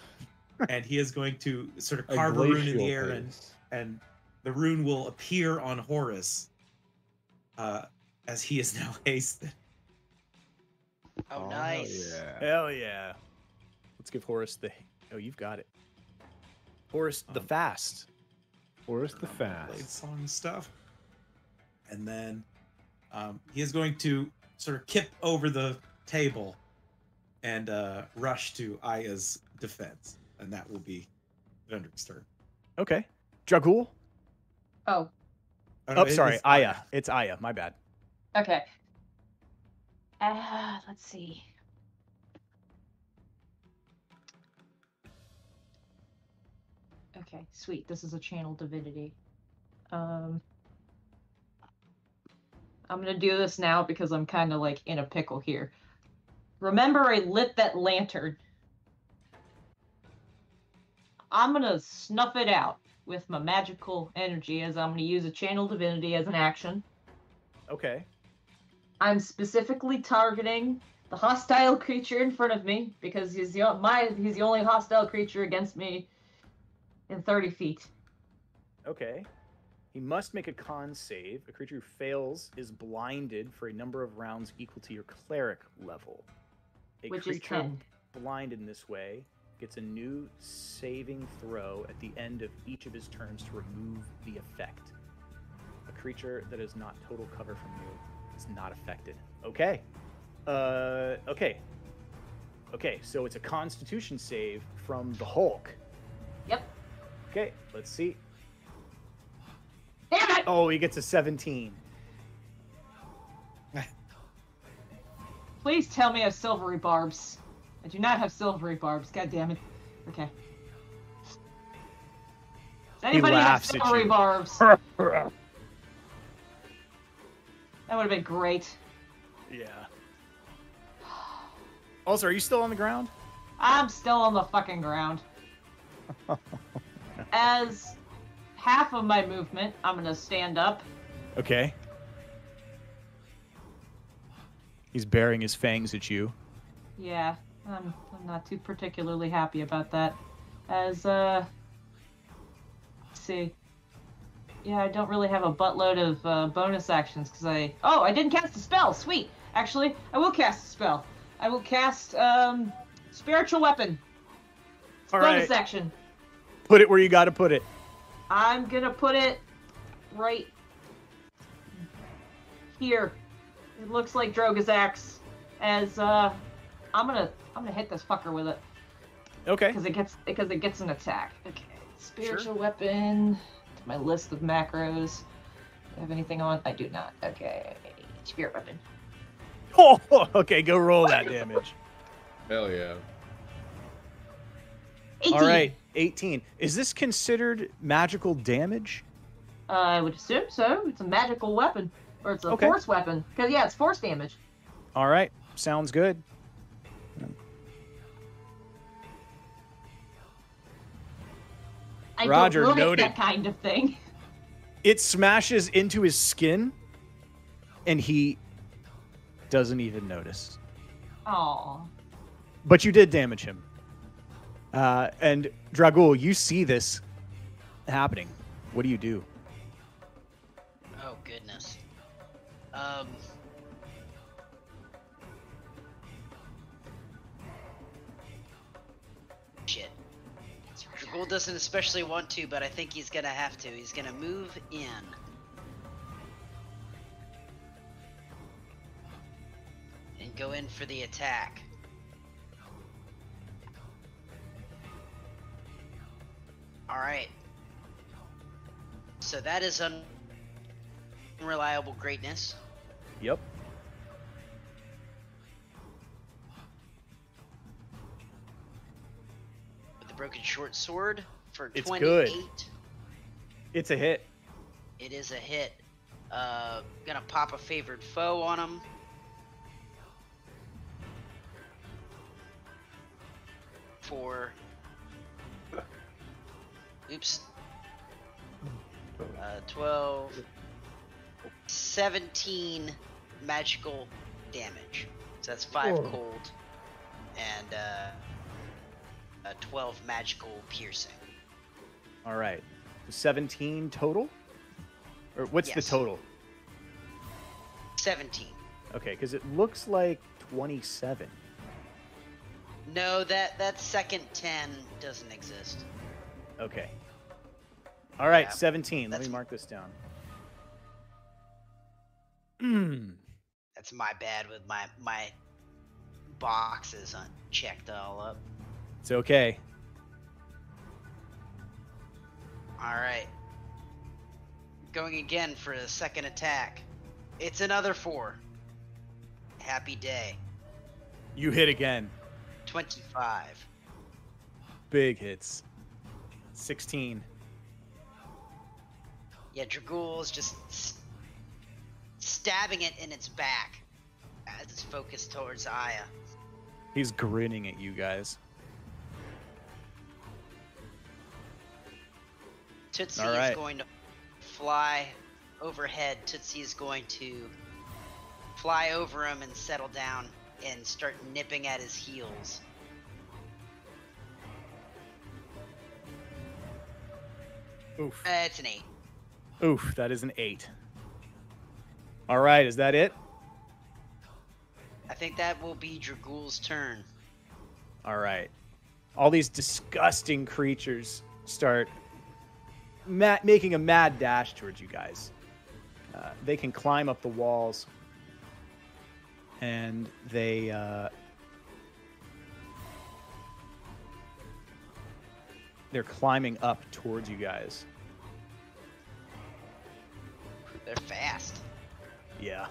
and he is going to sort of carve a rune in the air and and the rune will appear on Horus uh, as he is now hasted. Oh, Oh, nice. Yeah. Hell yeah. Let's give Horace the. Oh, you've got it. Horace the Um, fast. Forrest the Blade Fast. Song stuff. And then um, he is going to sort of kip over the table and uh, rush to Aya's defense. And that will be Vendrick's turn. Okay. Dragul. Oh, Oh, no, Oh, sorry. is Aya. It's Aya. My bad. Okay. Uh, let's see. Okay, sweet. This is a channel divinity. Um, I'm gonna do this now because I'm kind of like in a pickle here. Remember, I lit that lantern. I'm gonna snuff it out with my magical energy as I'm gonna use a channel divinity as an action. Okay. I'm specifically targeting the hostile creature in front of me because he's the my he's the only hostile creature against me in 30 feet. Okay. He must make a con save. A creature who fails is blinded for a number of rounds equal to your cleric level. A Which is creature 10. blinded in this way gets a new saving throw at the end of each of his turns to remove the effect. A creature that is not total cover from you is not affected. Okay. Uh okay. Okay, so it's a constitution save from the Hulk. Yep. Okay, let's see. Damn it! Oh, he gets a 17. Please tell me I have silvery barbs. I do not have silvery barbs. God damn it. Okay. Does anybody have silvery barbs? that would have been great. Yeah. Also, are you still on the ground? I'm still on the fucking ground. As half of my movement, I'm gonna stand up. Okay. He's baring his fangs at you. Yeah, I'm, I'm not too particularly happy about that. As, uh. Let's see. Yeah, I don't really have a buttload of uh, bonus actions because I. Oh, I didn't cast a spell! Sweet! Actually, I will cast a spell. I will cast, um. Spiritual Weapon. All bonus right. action. Put it where you got to put it. I'm gonna put it right here. It looks like Droga's axe. As uh, I'm gonna I'm gonna hit this fucker with it Okay. because it gets because it gets an attack. Okay, spiritual weapon. To my list of macros. Do I have anything on? I do not. Okay, spirit weapon. Oh, okay. Go roll that damage. Hell yeah. 18. All right. 18. Is this considered magical damage? Uh, I would assume so. It's a magical weapon, or it's a Okay. force weapon. Because yeah, it's force damage. All right. Sounds good. I Roger, don't like noted. that kind of thing. It smashes into his skin, and he doesn't even notice. Oh. But you did damage him. Uh, and Dragul, you see this happening. What do you do? Oh goodness. Um. Shit. Dragul doesn't especially want to, but I think he's gonna have to. He's gonna move in. And go in for the attack. Alright. So that is un- unreliable greatness. Yep. Broken short sword for It's 28. good. It's a hit. It is a hit. Uh, gonna pop a favored foe on him. for. Oops. Uh, 12. 17 magical damage. So that's 5 Whoa. cold and uh, uh, 12 magical piercing. All right. 17 total? Or what's the total? 17. Okay, because it looks like 27. No, that that second 10 doesn't exist. Okay. All right, Yeah, 17. Let me mark this down. Hmm. That's my bad with my my boxes unchecked all up. It's okay. All right. Going again for a second attack. It's another 4. Happy day. You hit again. 25. Big hits. 16. Yeah, Dragul is just s- stabbing it in its back as it's focused towards Aya. He's grinning at you guys. Tootsie All is going to fly overhead. Tootsie is going to fly over him and settle down and start nipping at his heels. Oof. Uh, it's an 8. Oof, that is an 8. All right, is that it? I think that will be Dragul's turn. All right. All these disgusting creatures start ma- making a mad dash towards you guys. Uh, they can climb up the walls, and they uh, they're climbing up towards you guys. They're fast. Yeah.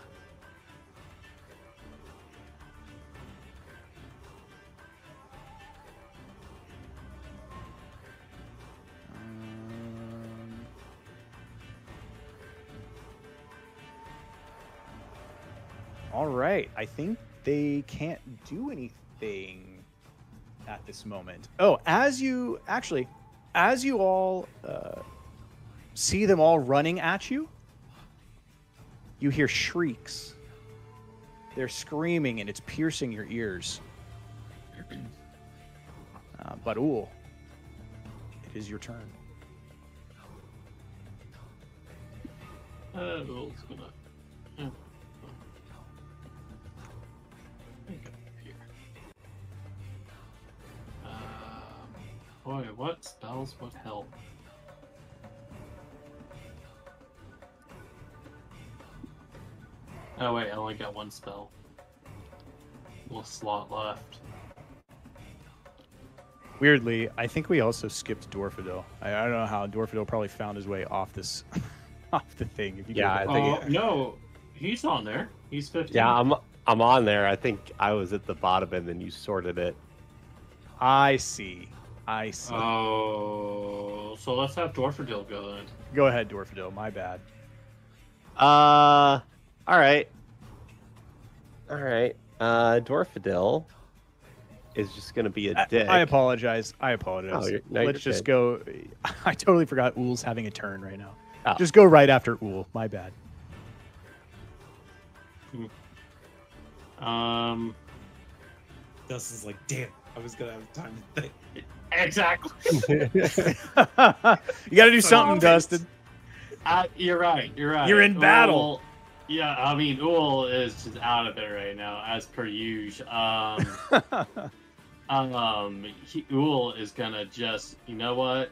All right. I think they can't do anything at this moment. Oh, as you actually, as you all uh, see them all running at you, you hear shrieks. They're screaming and it's piercing your ears. uh, but Ool, it is your turn. Uh, gonna. Boy, what spells would help? Oh wait, I only got one spell. Little slot left. Weirdly, I think we also skipped Dwarfadil. I, I don't know how Dwarfadil probably found his way off this, off the thing. If you Yeah, I think back. Oh no, he's on there. He's fifteen. Yeah, I'm I'm on there. I think I was at the bottom and then you sorted it. I see. I see. Oh, so let's have Dwarfadil go then. go ahead, Dwarfadil. My bad. Uh, all right, all right. Uh, Dwarfadil is just gonna be a I, dick. I apologize. I apologize. No, you're- no, Let's you're just good. go. I totally forgot Ool's having a turn right now. Oh. Just go right after Ool. My bad. Um, Dustin's like, damn, I was gonna have time to think. Exactly. you got to do something, Dustin. Uh, you're right. You're right. You're in battle. Ool- yeah, I mean, Ool is just out of it right now, as per usual. Um, um, he, Ool is gonna just, you know what?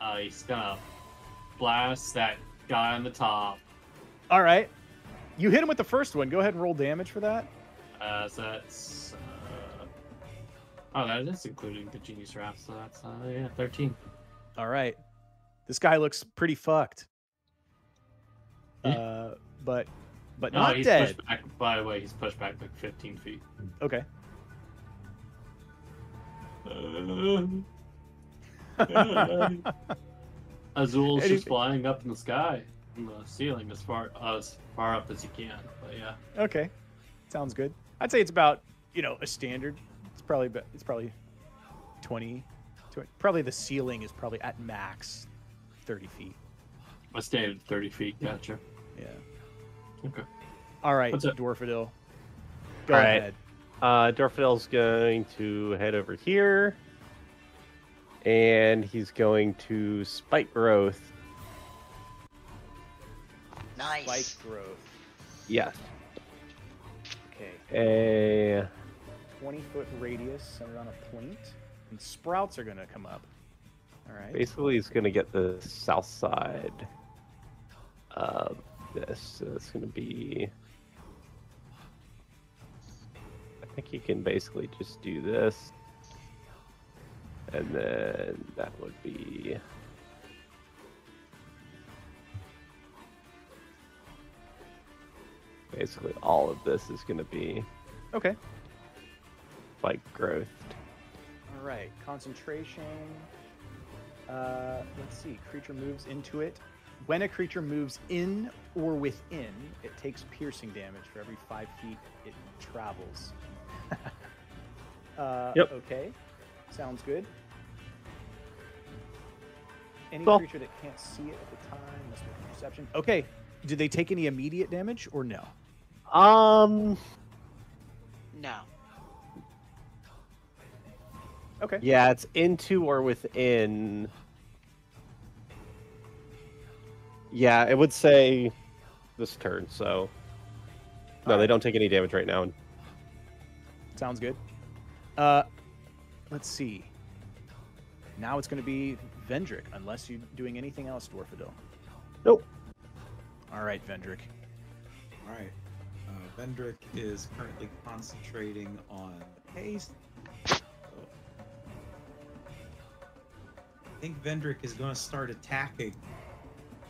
Uh, he's gonna blast that guy on the top. All right. You hit him with the first one. Go ahead and roll damage for that. Uh, so that's. Uh, oh, that is including the Genie's Wrath. So that's uh, yeah, thirteen. All right. This guy looks pretty fucked. Uh, but but No, not he's dead. pushed back. By the way, he's pushed back like fifteen feet. Okay. Azul's Anything- just flying up in the sky, in the ceiling, as far as far up as he can. But yeah, okay. Sounds good. I'd say it's about you know a standard. It's probably be- it's probably 20, 20 probably the ceiling is probably at max 30 feet. I stayed at 30 feet. Gotcha. Yeah. Okay. All right, What's up? Dwarfadil. Go All right. ahead. Uh, Dwarfadil's going to head over here, and he's going to spike growth. Nice. Spike growth. Yes, Okay. a 20 foot radius centered on a point, and sprouts are going to come up. All right. basically he's going to get the south side of this. So it's going to be. I think he can basically just do this, and then that would be. Basically, all of this is going to be Okay. Like growth. All right. Concentration. Uh, let's see. Creature moves into it. When a creature moves in or within, it takes piercing damage for every five feet it travels. uh, Yep. Okay. Sounds good. Any Cool. creature that can't see it at the time must make a perception. Okay. Do they take any immediate damage or no? Um. No. Okay. Yeah, it's into or within. Yeah, it would say this turn, so. No, they don't take any damage right now. Sounds good. Uh, let's see. Now it's going to be Vendrick, unless you're doing anything else, Dwarfadil. Nope. All right, Vendrick. All right. Uh, Vendrick is currently concentrating on haste. Think Vendrick is going to start attacking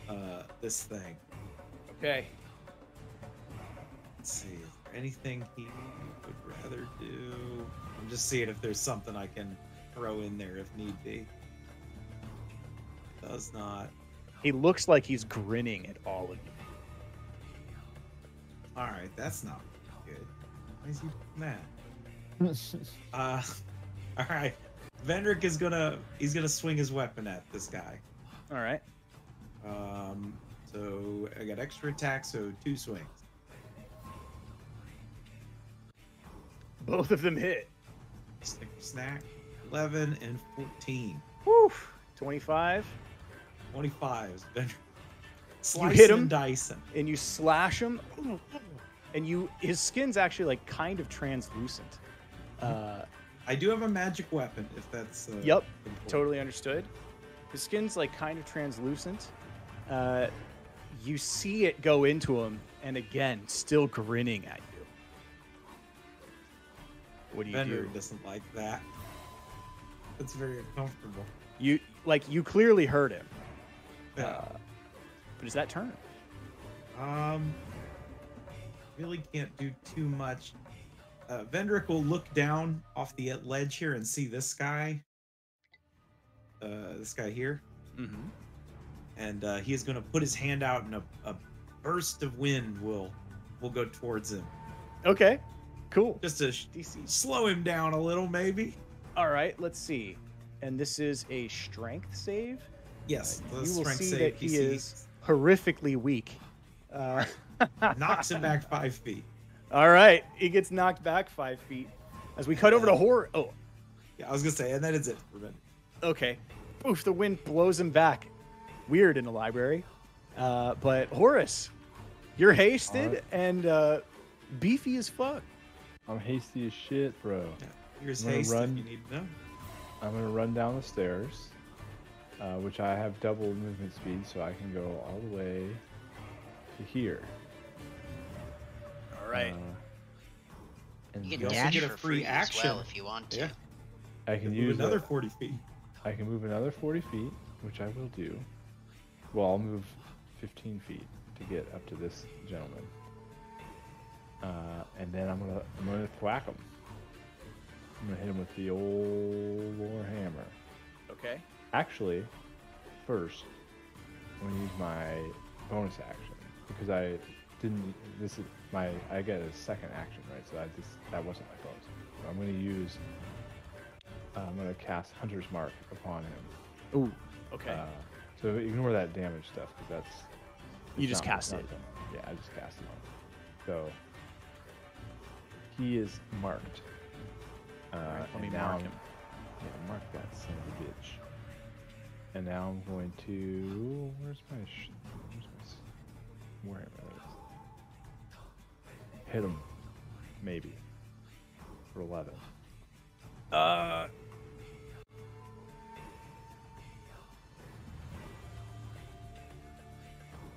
uh, this thing. Okay. Let's see. Is there anything he would rather do? I'm just seeing if there's something I can throw in there if need be. Does not. He looks like he's grinning at all of you. All right, that's not good. Why is he doing that? Uh, all right. Vendrick is gonna he's gonna swing his weapon at this guy. All right. Um, so I got extra attack, so two swings. Both of them hit. Snicker snack, eleven and fourteen. Whew. 25. 25 is you hit him? and dicing. And you slash him. And you, his skin's actually like kind of translucent. Uh, I do have a magic weapon if that's. Uh, Yep, important. totally understood. His skin's like kind of translucent. Uh, you see it go into him, and again, still grinning at you. What do you Vendrick do? doesn't like that. It's very uncomfortable. You like you clearly hurt him. Yeah. Uh, but is that turn? Um, really can't do too much. Uh, Vendrick will look down off the ledge here and see this guy. Uh, this guy here, Mm-hmm. and uh, he is going to put his hand out, and a, a burst of wind will will go towards him, Okay, cool. just to DC. slow him down a little, maybe. All right, let's see. And this is a strength save. Yes, Uh, you will see save that he is horrifically weak. Uh, knocks him back five feet. All right, he gets knocked back five feet. As we cut over to horror. Oh, Yeah, I was gonna say, and that is it for Vendrick. okay. Oof, the wind blows him back. Weird in a library. Uh, but Horace, you're hasted Alright. and uh, beefy as fuck. I'm hasty as shit, bro. Here's I'm gonna haste run. if you need to know. I'm gonna run down the stairs, uh, which I have double movement speed, so I can go all the way to here. All right. Uh, and You can You also dash get a for free free as well action. if you want to. Yeah. I can Move use another a- 40 feet. I can move another 40 feet, which I will do. Well, I'll move 15 feet to get up to this gentleman. Uh, and then I'm gonna I'm gonna thwack him. I'm gonna hit him with the old war hammer. Okay. Actually, first, I'm gonna use my bonus action because I didn't. This is my. I get a second action, right? So I just that wasn't my bonus. So I'm gonna use I'm gonna cast Hunter's Mark upon him. Ooh. Okay. Uh, so ignore that damage stuff because that's you just not- cast it's it. done. Yeah, I just cast it. On. So he is marked. Uh, Alright, let me mark I'm- him. Yeah, mark that son of a bitch. And now I'm going to. Where's my? Where's my? Where am I? Hit him. Maybe. For eleven. Uh.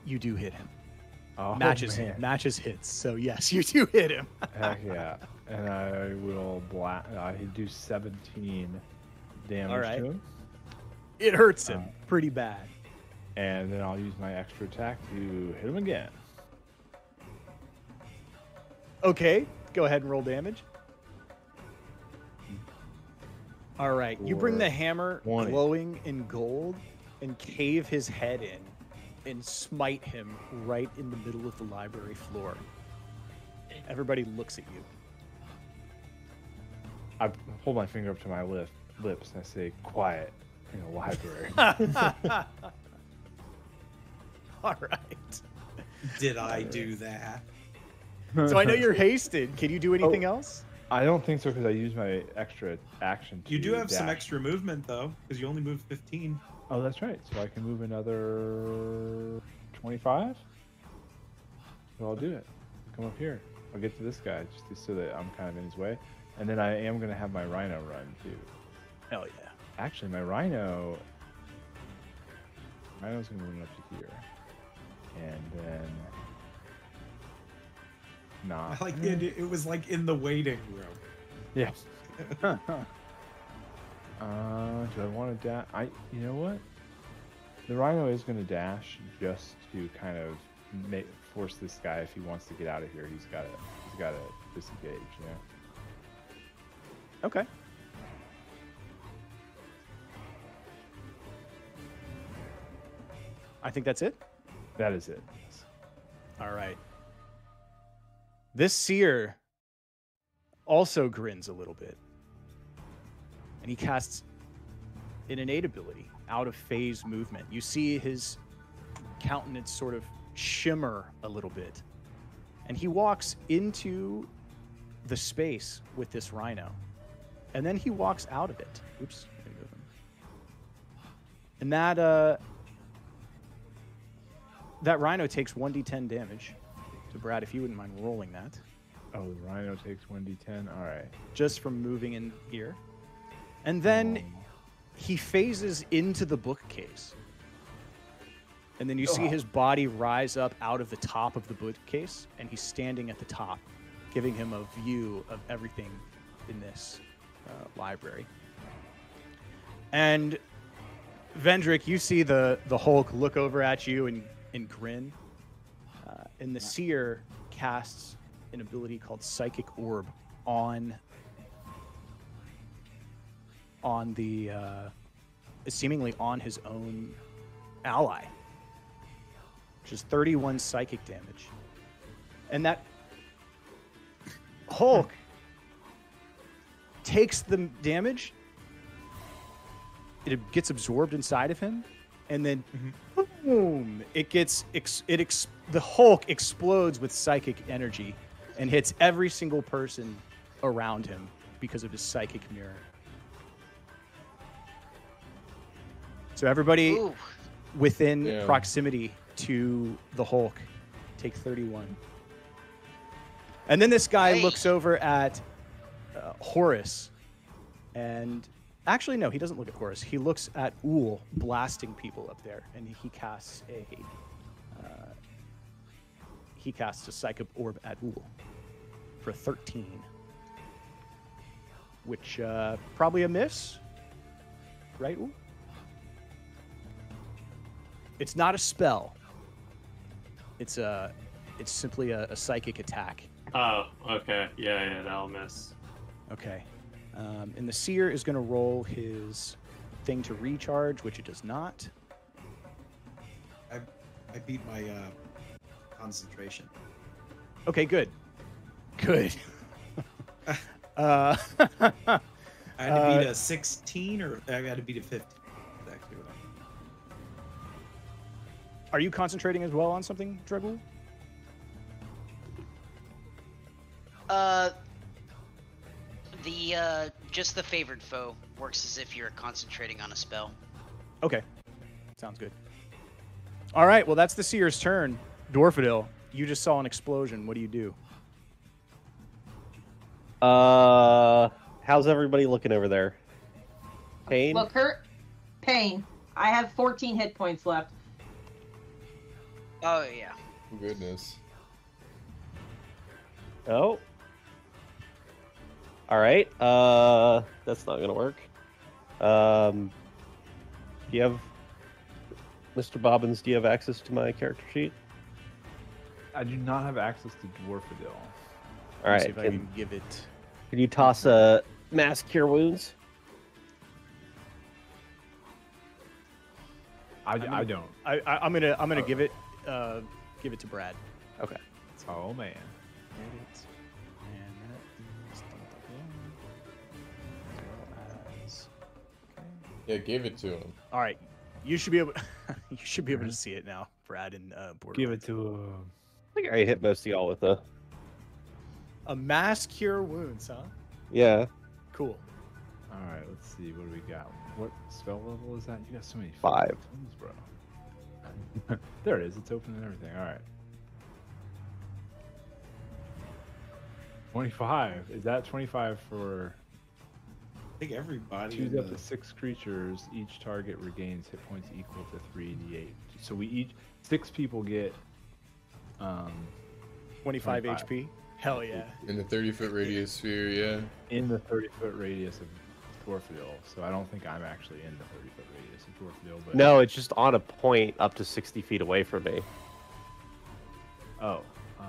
You do hit him. Oh, matches man. matches hits. So yes, you do hit him. Heck yeah. And I will bla I do 17 damage Alright. to him. It hurts him Uh, pretty bad. And then I'll use my extra attack to hit him again. Okay, go ahead and roll damage. All right, you bring the hammer 20. glowing in gold and cave his head in and smite him right in the middle of the library floor. Everybody looks at you. I hold my finger up to my lip, lips and I say, quiet in the library. All right. Did I do that? So I know you're hasted. Can you do anything oh, else? I don't think so because I use my extra action to You do have some extra movement though, because you only move 15. Oh, that's right. So I can move another 25? So I'll do it. Come up here. I'll get to this guy just so that I'm kind of in his way. And then I am going to have my rhino run too. Hell yeah. Actually, my rhino. Rhino's going to run up to here. And then. Nah. I like it. It was like in the waiting room. Yeah. uh, do I want to dash? I, you know what? The rhino is going to dash just to kind of make force this guy if he wants to get out of here. He's got to, he's got to disengage. You know. Okay. I think that's it. That is it. Yes. All right. This seer also grins a little bit. And he casts an innate ability, out of phase movement. You see his countenance sort of shimmer a little bit. And he walks into the space with this rhino. And then he walks out of it. Oops. And that uh that rhino takes 1d10 damage. So Brad, if you wouldn't mind rolling that, Oh, the rhino takes 1d10. All right. just from moving in here. And then Um, he phases into the bookcase. And then you see his body rise up out of the top of the bookcase, and he's standing at the top, giving him a view of everything in this uh, library. And Vendrick, you see the the Hulk look over at you and, and grin. And the seer casts an ability called Psychic Orb on on the uh, seemingly on his own ally, which is 31 psychic damage. And that Hulk takes the damage, it gets absorbed inside of him, and then boom, it gets ex- it ex- the Hulk explodes with psychic energy and hits every single person around him because of his psychic mirror. So everybody Ooh, within Yeah. proximity to the Hulk take 31. And then this guy Hey. looks over at uh, Horus. And actually, no, he doesn't look at Horus. He looks at Ool blasting people up there. And he casts a. He casts a psychic orb at Ool for 13. Which, uh, probably a miss. Right, Ool? It's not a spell. It's a, it's simply a, a psychic attack. Oh, okay. Yeah, yeah, that'll miss. Okay. Um, and the seer is going to roll his thing to recharge, which it does not. I beat my uh, concentration. Okay, good. Good. uh, I had to beat Uh, a 16 or I got to beat a 15. That's actually what I- Are you concentrating as well on something, Dragul? Uh, the uh, just the favored foe works as if you're concentrating on a spell. Okay. Sounds good. All right. Well, that's the seer's turn. Dwarfadil, you just saw an explosion. What do you do? Uh, how's everybody looking over there? Pain. Well, Kurt, pain. I have 14 hit points left. Oh yeah. Goodness. Oh. All right. Uh, that's not gonna work. Um, do you have, Mr. Bobbins? Do you have access to my character sheet? I do not have access to Dwarfadil. All Let see right. if I Can, can give it. can you toss a mass cure wounds? I, gonna- I don't. I, I, I'm gonna I'm gonna give it uh, give it to Brad. Okay. Oh man. Edit, and that is double as- okay. Yeah, give it to him. All right, you should be able you should be able to see it now, Brad and uh, Border. Give it to him. I think I hit most of y'all with a. a mass cure wounds, huh? Yeah. Cool. All right. Let's see. What do we got? What spell level is that? You got so many. Five. Things, bro. there it is. It's open and everything. All right. Twenty-five. Is that twenty-five for? I think everybody. Choose up the- to six creatures. Each target regains hit points equal to three d8. So we each six people get. Um, 25, 25. HP. Hell yeah. In the 30 foot radius sphere, yeah. in the 30 foot radius of Dwarfadil. So I don't think I'm actually in the 30 foot radius of Dwarfadil. But No, it's just on a point up to sixty feet away from me. Oh. Uh,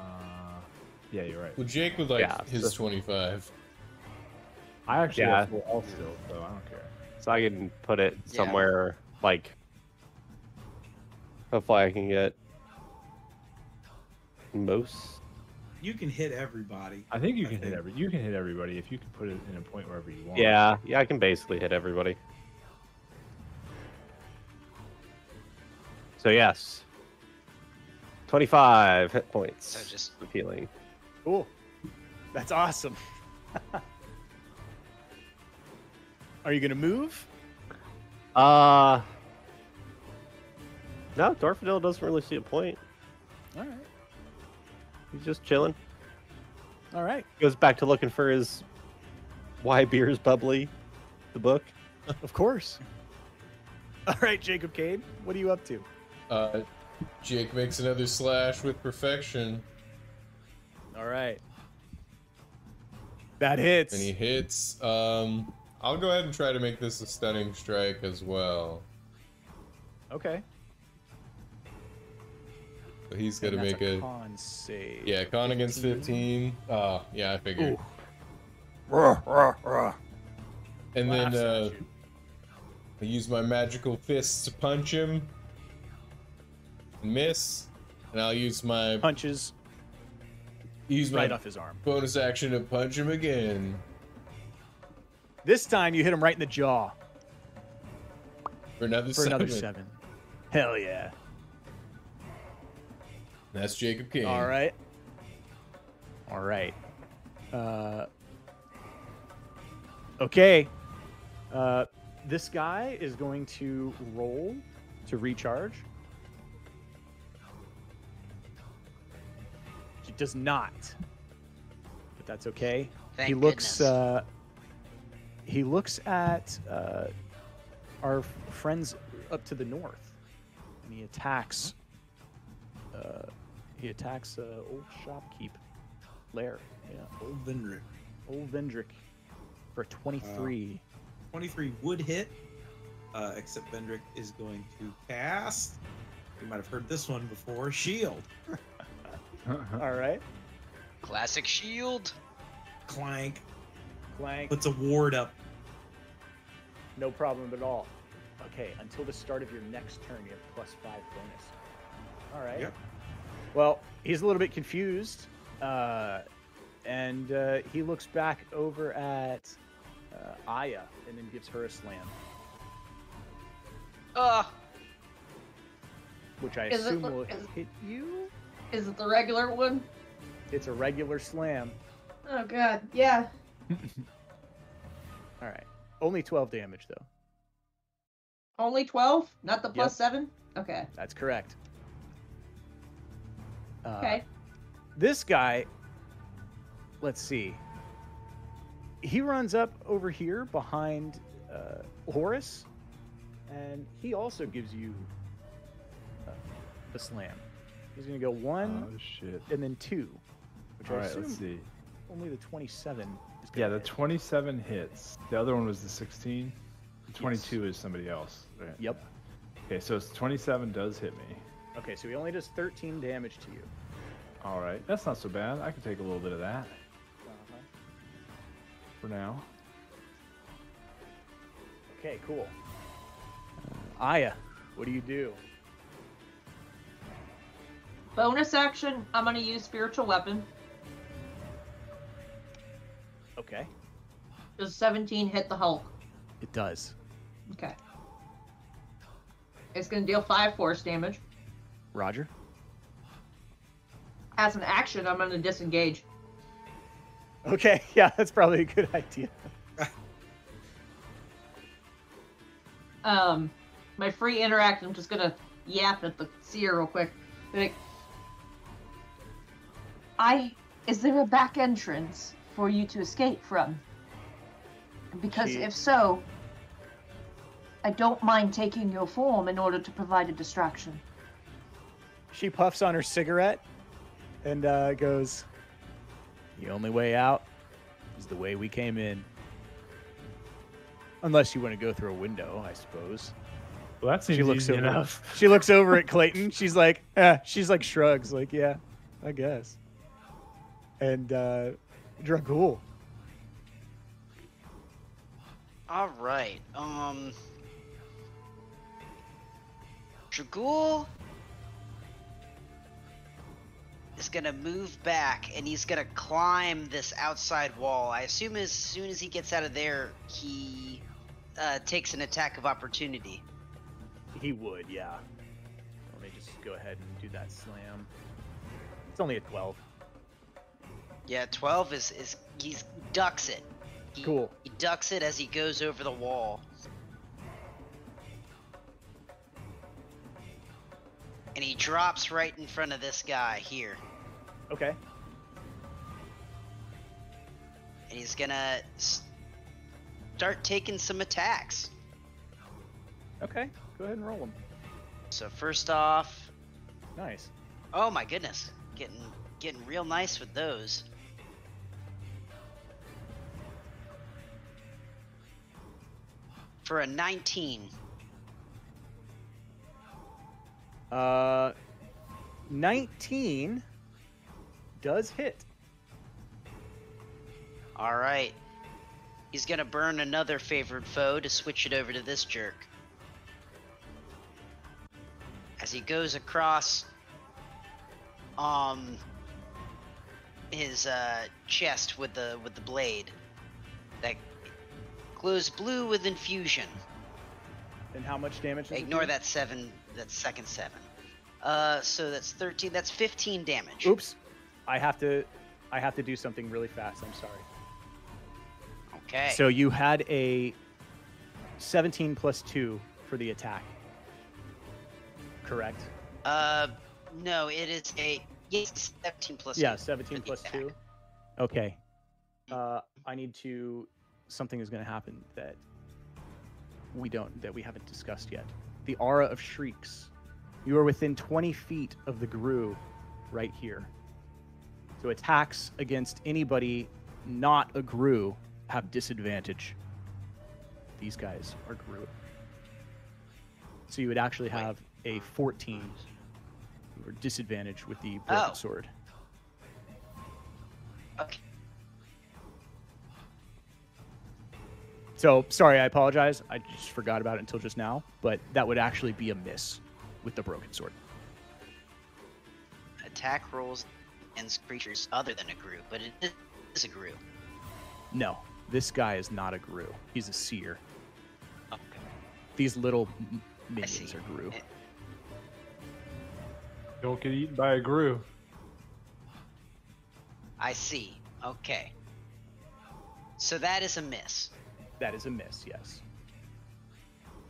yeah, you're right. Well, Jake would like Yeah, his so- 25. I actually Yeah. have full health still, so I don't care. So I can put it Yeah. somewhere like. Hopefully, I can get most. You can hit everybody. I think you I can hit think- every. You can hit everybody if you can put it in a point wherever you want. Yeah, yeah, I can basically hit everybody. So yes, twenty-five hit points. So just of healing. Cool. That's awesome. Are you gonna move? Uh no, Dwarfadil doesn't really see a point. All right. He's just chilling. All right. Goes back to looking for his why beer is bubbly, the book. Of course. All right, Jacob Cade, what are you up to? Uh, Jake makes another slash with perfection, All right. That hits. and he hits. Um, I'll go ahead and try to make this a stunning strike as well. Okay. So he's gonna that's make a, con save. yeah con against 15. Oh, yeah, I figured. Ruh, ruh, ruh. And then Laughs at uh. I use my magical fists to punch him. Miss, and I'll use my punches use my right off his arm. bonus action to punch him again. This time you hit him right in the jaw For another for seven. another seven. Hell yeah. That's Jacob King. All right. All right. Uh, okay. Uh, this guy is going to roll to recharge. He does not, but that's okay. thank he looks. Uh, he looks at uh, our friends up to the north, and he attacks. Uh, he attacks uh, old shopkeep, Lair. Yeah, Old Vendrick. old Vendrick for twenty-three. 23 would hit, uh, except Vendrick is going to cast. You might have heard this one before. Shield. All right, Classic shield. Clank. clank. Puts a ward up. No problem at all. Okay, until the start of your next turn, you have plus five bonus. All right. Yep. Well, he's a little bit confused, uh, and uh, he looks back over at uh, Aya, and then gives her a slam, Ugh. which I Is assume the- will is- hit you. Is it the regular one? It's a regular slam. Oh god, yeah. All right, only 12 damage though. Only 12? Not the plus Yep. 7? Okay. That's correct. Uh, Okay. This guy, let's see. He runs up over here behind uh, Horace, and he also gives you uh, the slam. He's going to go one Oh shit. and then two, which All I right, assume let's see. only the 27 is Yeah, gonna the hit. 27 hits. The other one was the 16. The 22 is somebody else. Right? Yep. Okay, so it's 27 does hit me. Okay, so he only does 13 damage to you. All right, that's not so bad. I can take a little bit of that for now. Okay, cool. Uh, Aya, what do you do? Bonus action, I'm gonna use spiritual weapon. Okay. Does 17 hit the Hulk? It does. Okay. It's gonna deal 5 force damage. Roger. As an action, I'm gonna disengage. Okay, yeah, that's probably a good idea. Um, my free interact, I'm just gonna yap at the seer real quick. Like, I is there a back entrance for you to escape from? Because if so, I don't mind taking your form in order to provide a distraction. She puffs on her cigarette and uh, goes, The only way out is the way we came in. Unless you want to go through a window, I suppose. Well, that seems She looks easy over. enough. She looks over at Clayton. She's like, eh, she's like shrugs, like, yeah, I guess. And uh Dragul. All right. Um. Dragul is gonna move back and he's gonna climb this outside wall. I assume as soon as he gets out of there, he uh, takes an attack of opportunity. He would, yeah. Let me just go ahead and do that slam. It's only a 12. Yeah, 12 is is he's ducks it. He, Cool. He ducks it as he goes over the wall. And he drops right in front of this guy here. Okay. And he's gonna start taking some attacks. Okay. Go ahead and roll them. So first off, Nice. oh my goodness, getting getting real nice with those. For a 19. Uh, 19 does hit. All right. He's gonna burn another favored foe to switch it over to this jerk. As he goes across, um, his uh, chest with the with the blade that glows blue with infusion. And how much damage? Ignore that seven. That second seven. Uh, so that's thirteen. That's fifteen damage. Oops. I have to. I have to do something really fast. I'm sorry. Okay. So you had a 17 plus two for the attack. Correct. uh, no, it is a yes, seventeen plus. Yeah, two 17 plus attack. two. Okay. Uh, I need to. Something is going to happen that we don't that we haven't discussed yet. The aura of shrieks. You are within 20 feet of the Gru, right here. So attacks against anybody not a Gru have disadvantage. These guys are Gru. So you would actually have a 14 or disadvantage with the broken Oh. sword. Okay. So sorry, I apologize. I just forgot about it until just now. But that would actually be a miss with the broken sword. Attack rolls against creatures other than a group, but it is a group. No, This guy is not a Gru. He's a seer. Okay. These little m- minions are Gru. Eh. Don't get eaten by a Gru. I see. Okay. So that is a miss. That is a miss. Yes.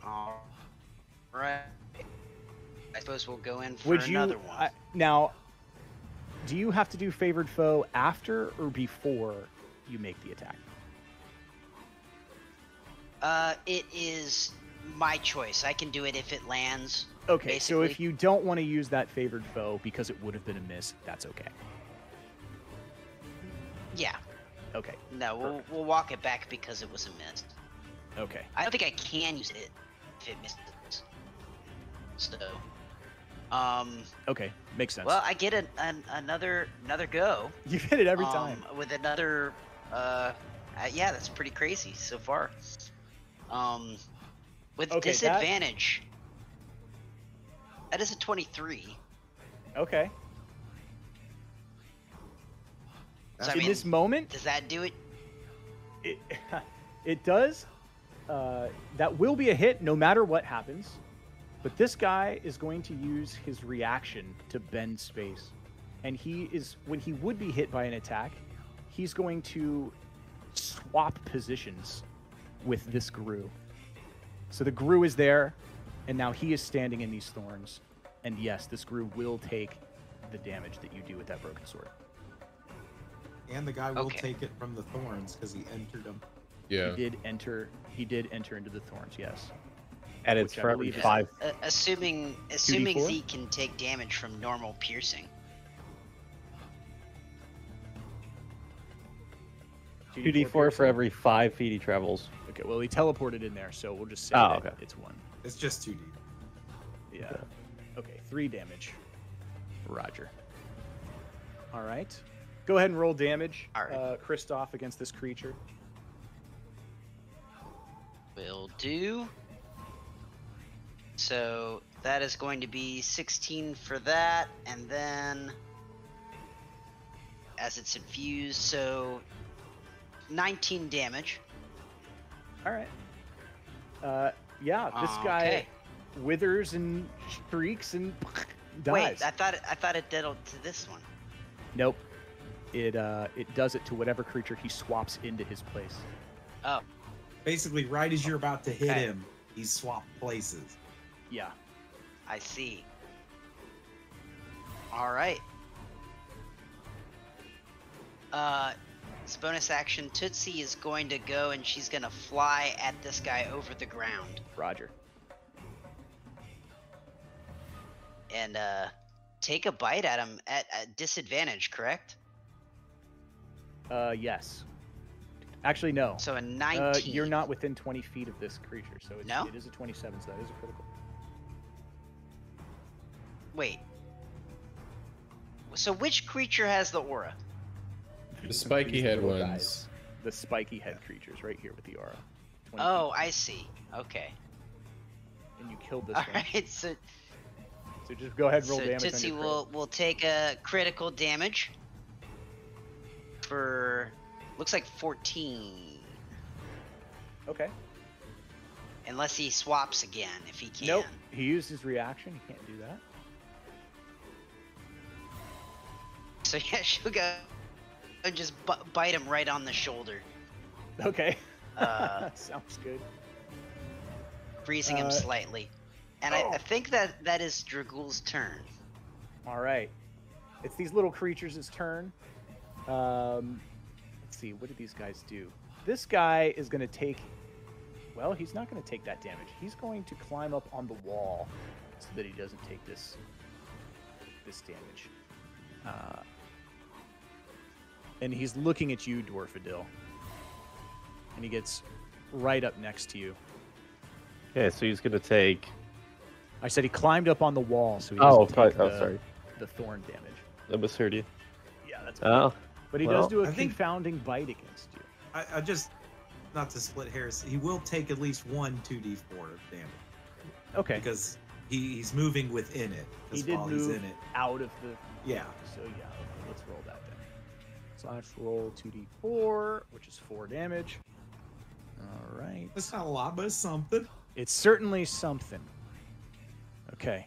All right. I suppose we'll go in for Would you another one. I- now? Do you have to do favored foe after or before you make the attack? Uh, it is my choice. I can do it if it lands. Okay, so if you don't want to use that favored foe because it would have been a miss, that's okay. Yeah. Okay. No, we'll, we'll walk it back because it was a miss. Okay. I don't think I can use it if it misses. So, um, Okay. Makes sense. well, I get an, an, another another go. you hit it every um, time. with another. Uh, uh, yeah, that's pretty crazy so far. Um, with Okay, that- disadvantage. That is a twenty-three. Okay. So, In mean, this moment, does that do it? it, it does. Uh, that will be a hit no matter what happens. But this guy is going to use his reaction to bend space. And he is, when he would be hit by an attack, he's going to swap positions with this Gru. So the Gru is there, and now he is standing in these thorns. And yes, this Gru will take the damage that you do with that broken sword. And the guy will Okay. take it from the thorns because he entered them. Yeah. He did enter. He did enter into the thorns. Yes. And it's for every five. Uh, assuming assuming 2d4? Zeke can take damage from normal piercing. 2d4 for every five feet he travels. Okay, well, he teleported in there, so we'll just say Oh, okay. it's one. It's just 2D. Yeah. Okay, three damage. Roger. All right. Go ahead and roll damage, All right. uh, Kristoff, against this creature. Will do. So that is going to be 16 for that, and then as it's infused, so 19 damage. All right. Uh, yeah, this Okay. guy withers and shrieks and dies. Wait, I thought it, I thought it did to this one. Nope. It uh, it does it to whatever creature he swaps into his place. Oh, Basically, right as you're about to hit Okay. him, he swapped places. Yeah. I see. All right. Uh, this bonus action, Tootsie is going to go and she's going to fly at this guy over the ground Roger. and uh, take a bite at him at, at disadvantage, correct? Uh, yes. Actually, no. So a 19. Uh, you're not within 20 feet of this creature, so it's, No? it is a 27, so that is a critical. Wait. So which creature has the aura? The spiky head ones. guys. The spiky head creatures right here with the aura. Oh, I see. Okay. And you killed this All one. right. So, So just go ahead and roll so damage Tootsie on will will take a critical damage for looks like 14. Okay. Unless he swaps again, if he can. Nope. He used his reaction. He can't do that. So yeah, she'll go and just bu- bite him right on the shoulder, Okay. Uh, Sounds good. freezing him Uh, slightly. And I, oh. I think that that is Dragul's turn. All right. It's these little creatures' turn. Um, let's see. What did these guys do? This guy is going to take. Well, he's not going to take that damage. He's going to climb up on the wall so that he doesn't take this this damage. Uh, and he's looking at you, Dwarfadil. And he gets right up next to you. Okay, so he's gonna take. I said he climbed up on the wall, so he Oh, doesn't take Oh, the, sorry. the thorn damage. I misheard you. Yeah, that's Oh, But he Well, does do a I think- confounding bite against you. I, I just, not to split hairs, he will take at least one 2d4 of damage Okay. because he, he's moving within it. He 'cause did while he's move in it. out of the. Yeah. So yeah, slash roll 2d4, which is 4 damage. All right. That's not a lot, but it's something. It's certainly something. Okay.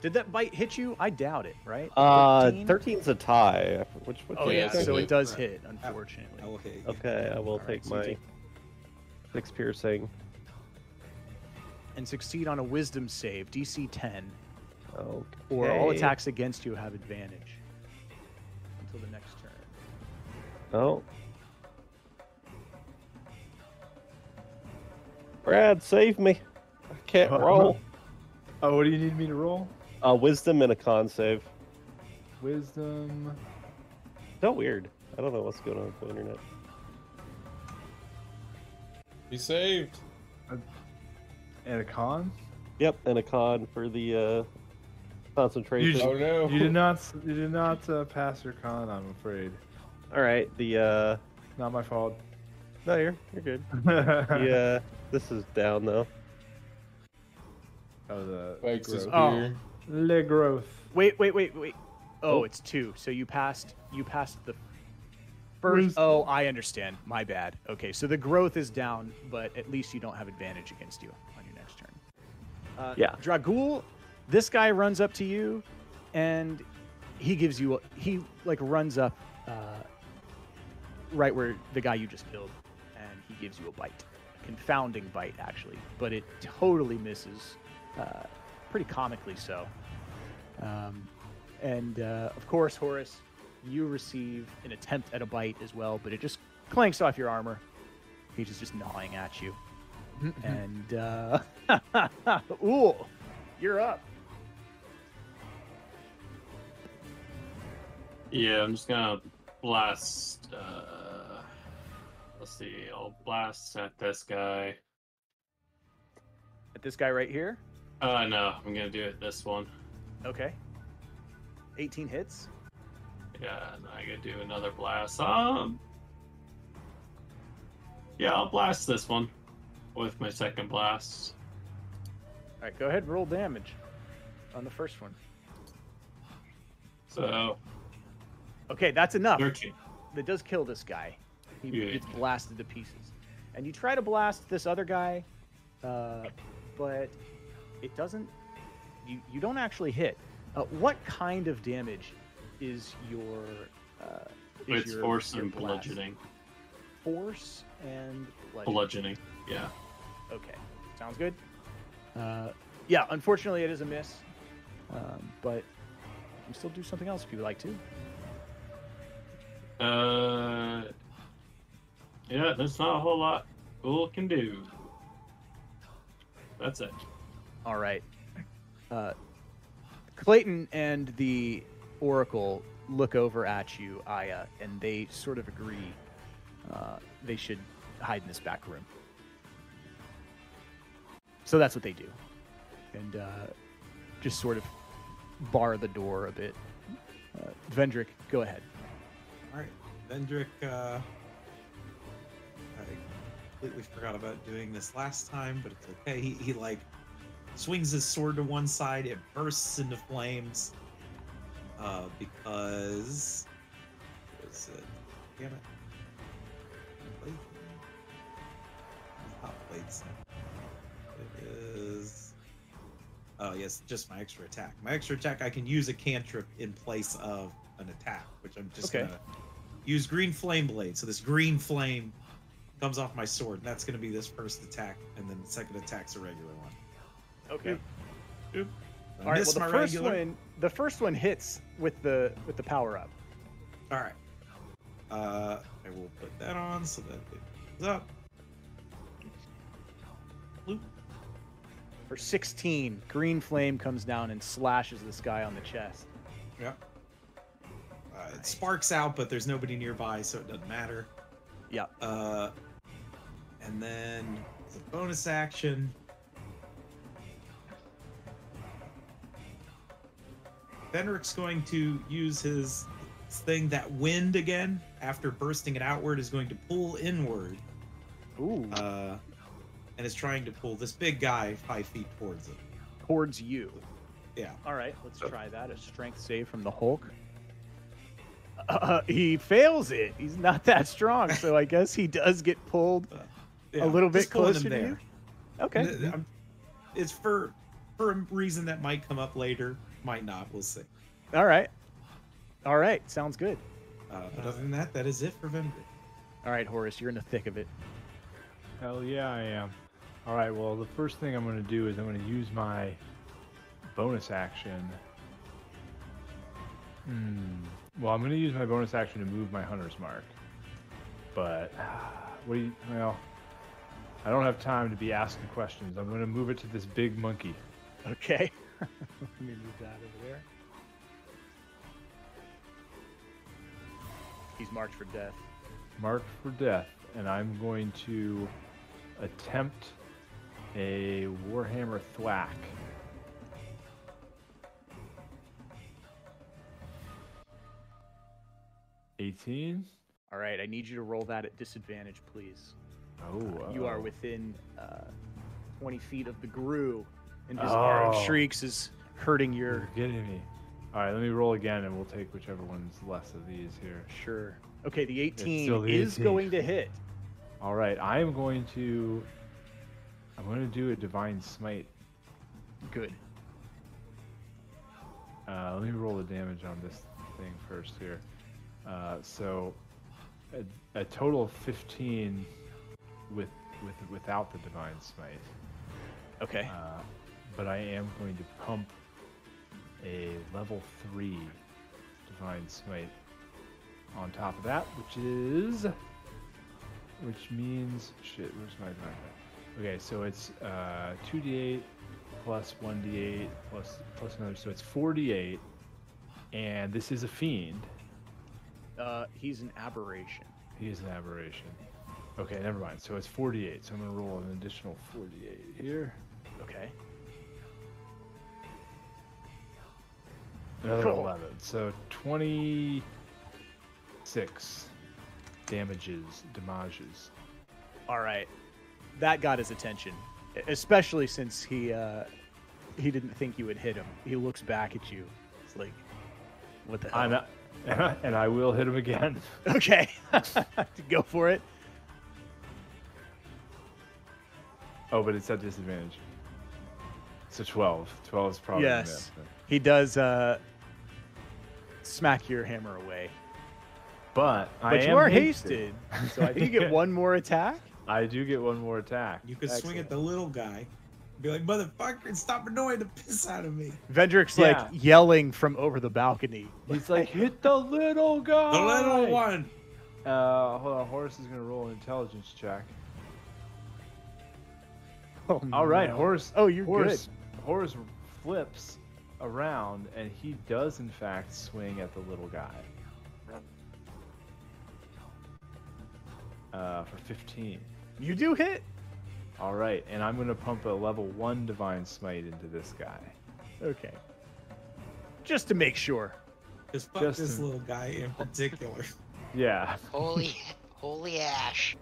Did that bite hit you? I doubt it, right? Uh, 13? 13's a tie. Which which Oh one yeah, is Yeah, it? so so it does hit, unfortunately. Okay. Okay, I will Alright, take so you my take- six piercing. And succeed on a wisdom save, DC 10, Okay. or all attacks against you have advantage until the next turn. Oh. Brad, save me. I can't Uh, roll. Oh, what do you need me to roll? Uh, wisdom and a con save. Wisdom. So weird. I don't know what's going on with the internet. Be saved. And a con? Yep, and a con for the uh, concentration. Oh no. You did not. You did not uh, pass your con. I'm afraid. All right, the uh, Not my fault. no, you're you're good. yeah. Uh, this is down though. Oh, the Spikes growth. disappear. Le growth. Wait, wait, wait, wait. Oh, Oh. it's two. So you passed. You passed the first. Where's- Oh, I understand. My bad. Okay, so the growth is down, but at least you don't have advantage against you on your next turn. Uh, Yeah. Dragul, this guy runs up to you, and he gives you. A, he like runs up, uh, right where the guy you just killed, and he gives you a bite, a confounding bite actually, but it totally misses, uh, pretty comically so. Um, and uh, of course, Horace, you receive an attempt at a bite as well, but it just clanks off your armor. He's just, just gnawing at you. and uh, ooh, you're up. Yeah, I'm just gonna blast. Uh, let's see. I'll blast at this guy. At this guy right here. Uh, no, I'm gonna do it this one. Okay. 18 hits. Yeah, and I gotta do another blast. Um, yeah, I'll blast this one with my second blast. All right, go ahead and roll damage on the first one. So Okay, that's enough. 13. That does kill this guy. He Yeah. gets blasted to pieces. And you try to blast this other guy, uh, but it doesn't. You you don't actually hit. Uh, what kind of damage is your? Uh, is It's your, force your and blast? bludgeoning. Force and bludgeoning. Bludgeoning. Yeah. Okay, sounds good. Uh, yeah, unfortunately, it is a miss, um, but you can still do something else if you would like to. Uh, yeah, there's not a whole lot Ool can do. That's it. All right. Uh, Clayton and the Oracle look over at you, Aya, and they sort of agree uh, they should hide in this back room. So that's what they do. And uh, just sort of bar the door a bit. Uh, Vendrick, go ahead. Vendrick. Uh, I completely forgot about doing this last time, but it's okay. He, he like swings his sword to one side. It bursts into flames. Uh, because what is it? Damn it! Not blades. It is. Oh yes, just my extra attack. My extra attack, I can use a cantrip in place of an attack, which I'm just Okay. gonna use green flame blade. So this green flame comes off my sword, and that's gonna be this first attack, and then the second attack's a regular one. Okay. I All right. Well, the first regular. one, the first one hits with the with the power up. All right. Uh, I will put that on so that it goes up. Bloop. For 16, green flame comes down and slashes this guy on the chest. Yep. Uh, it sparks out, but there's nobody nearby, so it doesn't matter. Yeah. Uh, and then a bonus action, Vendrick's going to use his thing that wind again after bursting it outward is going to pull inward Ooh. uh, and is trying to pull this big guy five feet towards it. towards you. Yeah. All right, let's try that. A strength save from the Hulk. Uh, he fails it. He's not that strong, so I guess he does get pulled Yeah, a little bit closer to there. you. Okay. N- I'm- It's for for a reason that might come up later, might not. We'll see. All right. All right. Sounds good. Uh, but other than that, that is it for Vendor. All right, Horace, you're in the thick of it. Hell yeah, I am. All right. Well, the first thing I'm going to do is I'm going to use my bonus action. Hmm. Well, I'm going to use my bonus action to move my hunter's mark. But what do you? Well, I don't have time to be asking questions. I'm going to move it to this big monkey. Okay. Let me move that over there. He's marked for death. marked for death, and I'm going to attempt a Warhammer Thwack. Eighteen. All right, I need you to roll that at disadvantage, please. Oh, You are uh, within uh, 20 feet of the Gru, and his arm Oh. shrieks is hurting You're your. getting me. All right, let me roll again, and we'll take whichever one's less of these here. Sure. Okay, the 18 the is 18. going to hit. All right, I am going to. I'm going to do a divine smite. Good. Uh, let me roll the damage on this thing first here. Uh, so, a, a total of 15 with with without the divine smite. Okay. Uh, but I am going to pump a level three divine smite on top of that, which is which means shit. Where's my divine? smite? Okay, so it's uh, 2d8 plus 1d8 plus plus another, so it's 4d8, and this is a fiend. Uh, he's an aberration. He is an aberration. Okay, never mind. So it's 48. So I'm gonna roll an additional 48 here. Okay. Another Cool. 11. So 26 damages, damages. All right. That got his attention, especially since he uh, he didn't think you would hit him. He looks back at you. It's like, what the hell? I'm not, and I will hit him again. Okay. Go for it. Oh, but it's at disadvantage. So 12. 12 is probably Yes. missed. He does uh, smack your hammer away. But, I But you am are hasted, so I think you get one more attack. I do get one more attack. You could swing at the little guy, be like, "Motherfucker, stop annoying the piss out of me." Vendrick's Yeah. like yelling from over the balcony. He's like, hit the little guy. The little one. Uh, hold on. Horace is gonna roll an intelligence check. Oh, All right, no. Horace. Oh, you're Horace, Horace flips around, and he does in fact swing at the little guy. Uh, for 15. You do hit. All right, and I'm gonna pump a level one divine smite into this guy. Okay. Just to make sure. Just fuck Just this to- little guy in particular. Yeah. Holy, holy ash.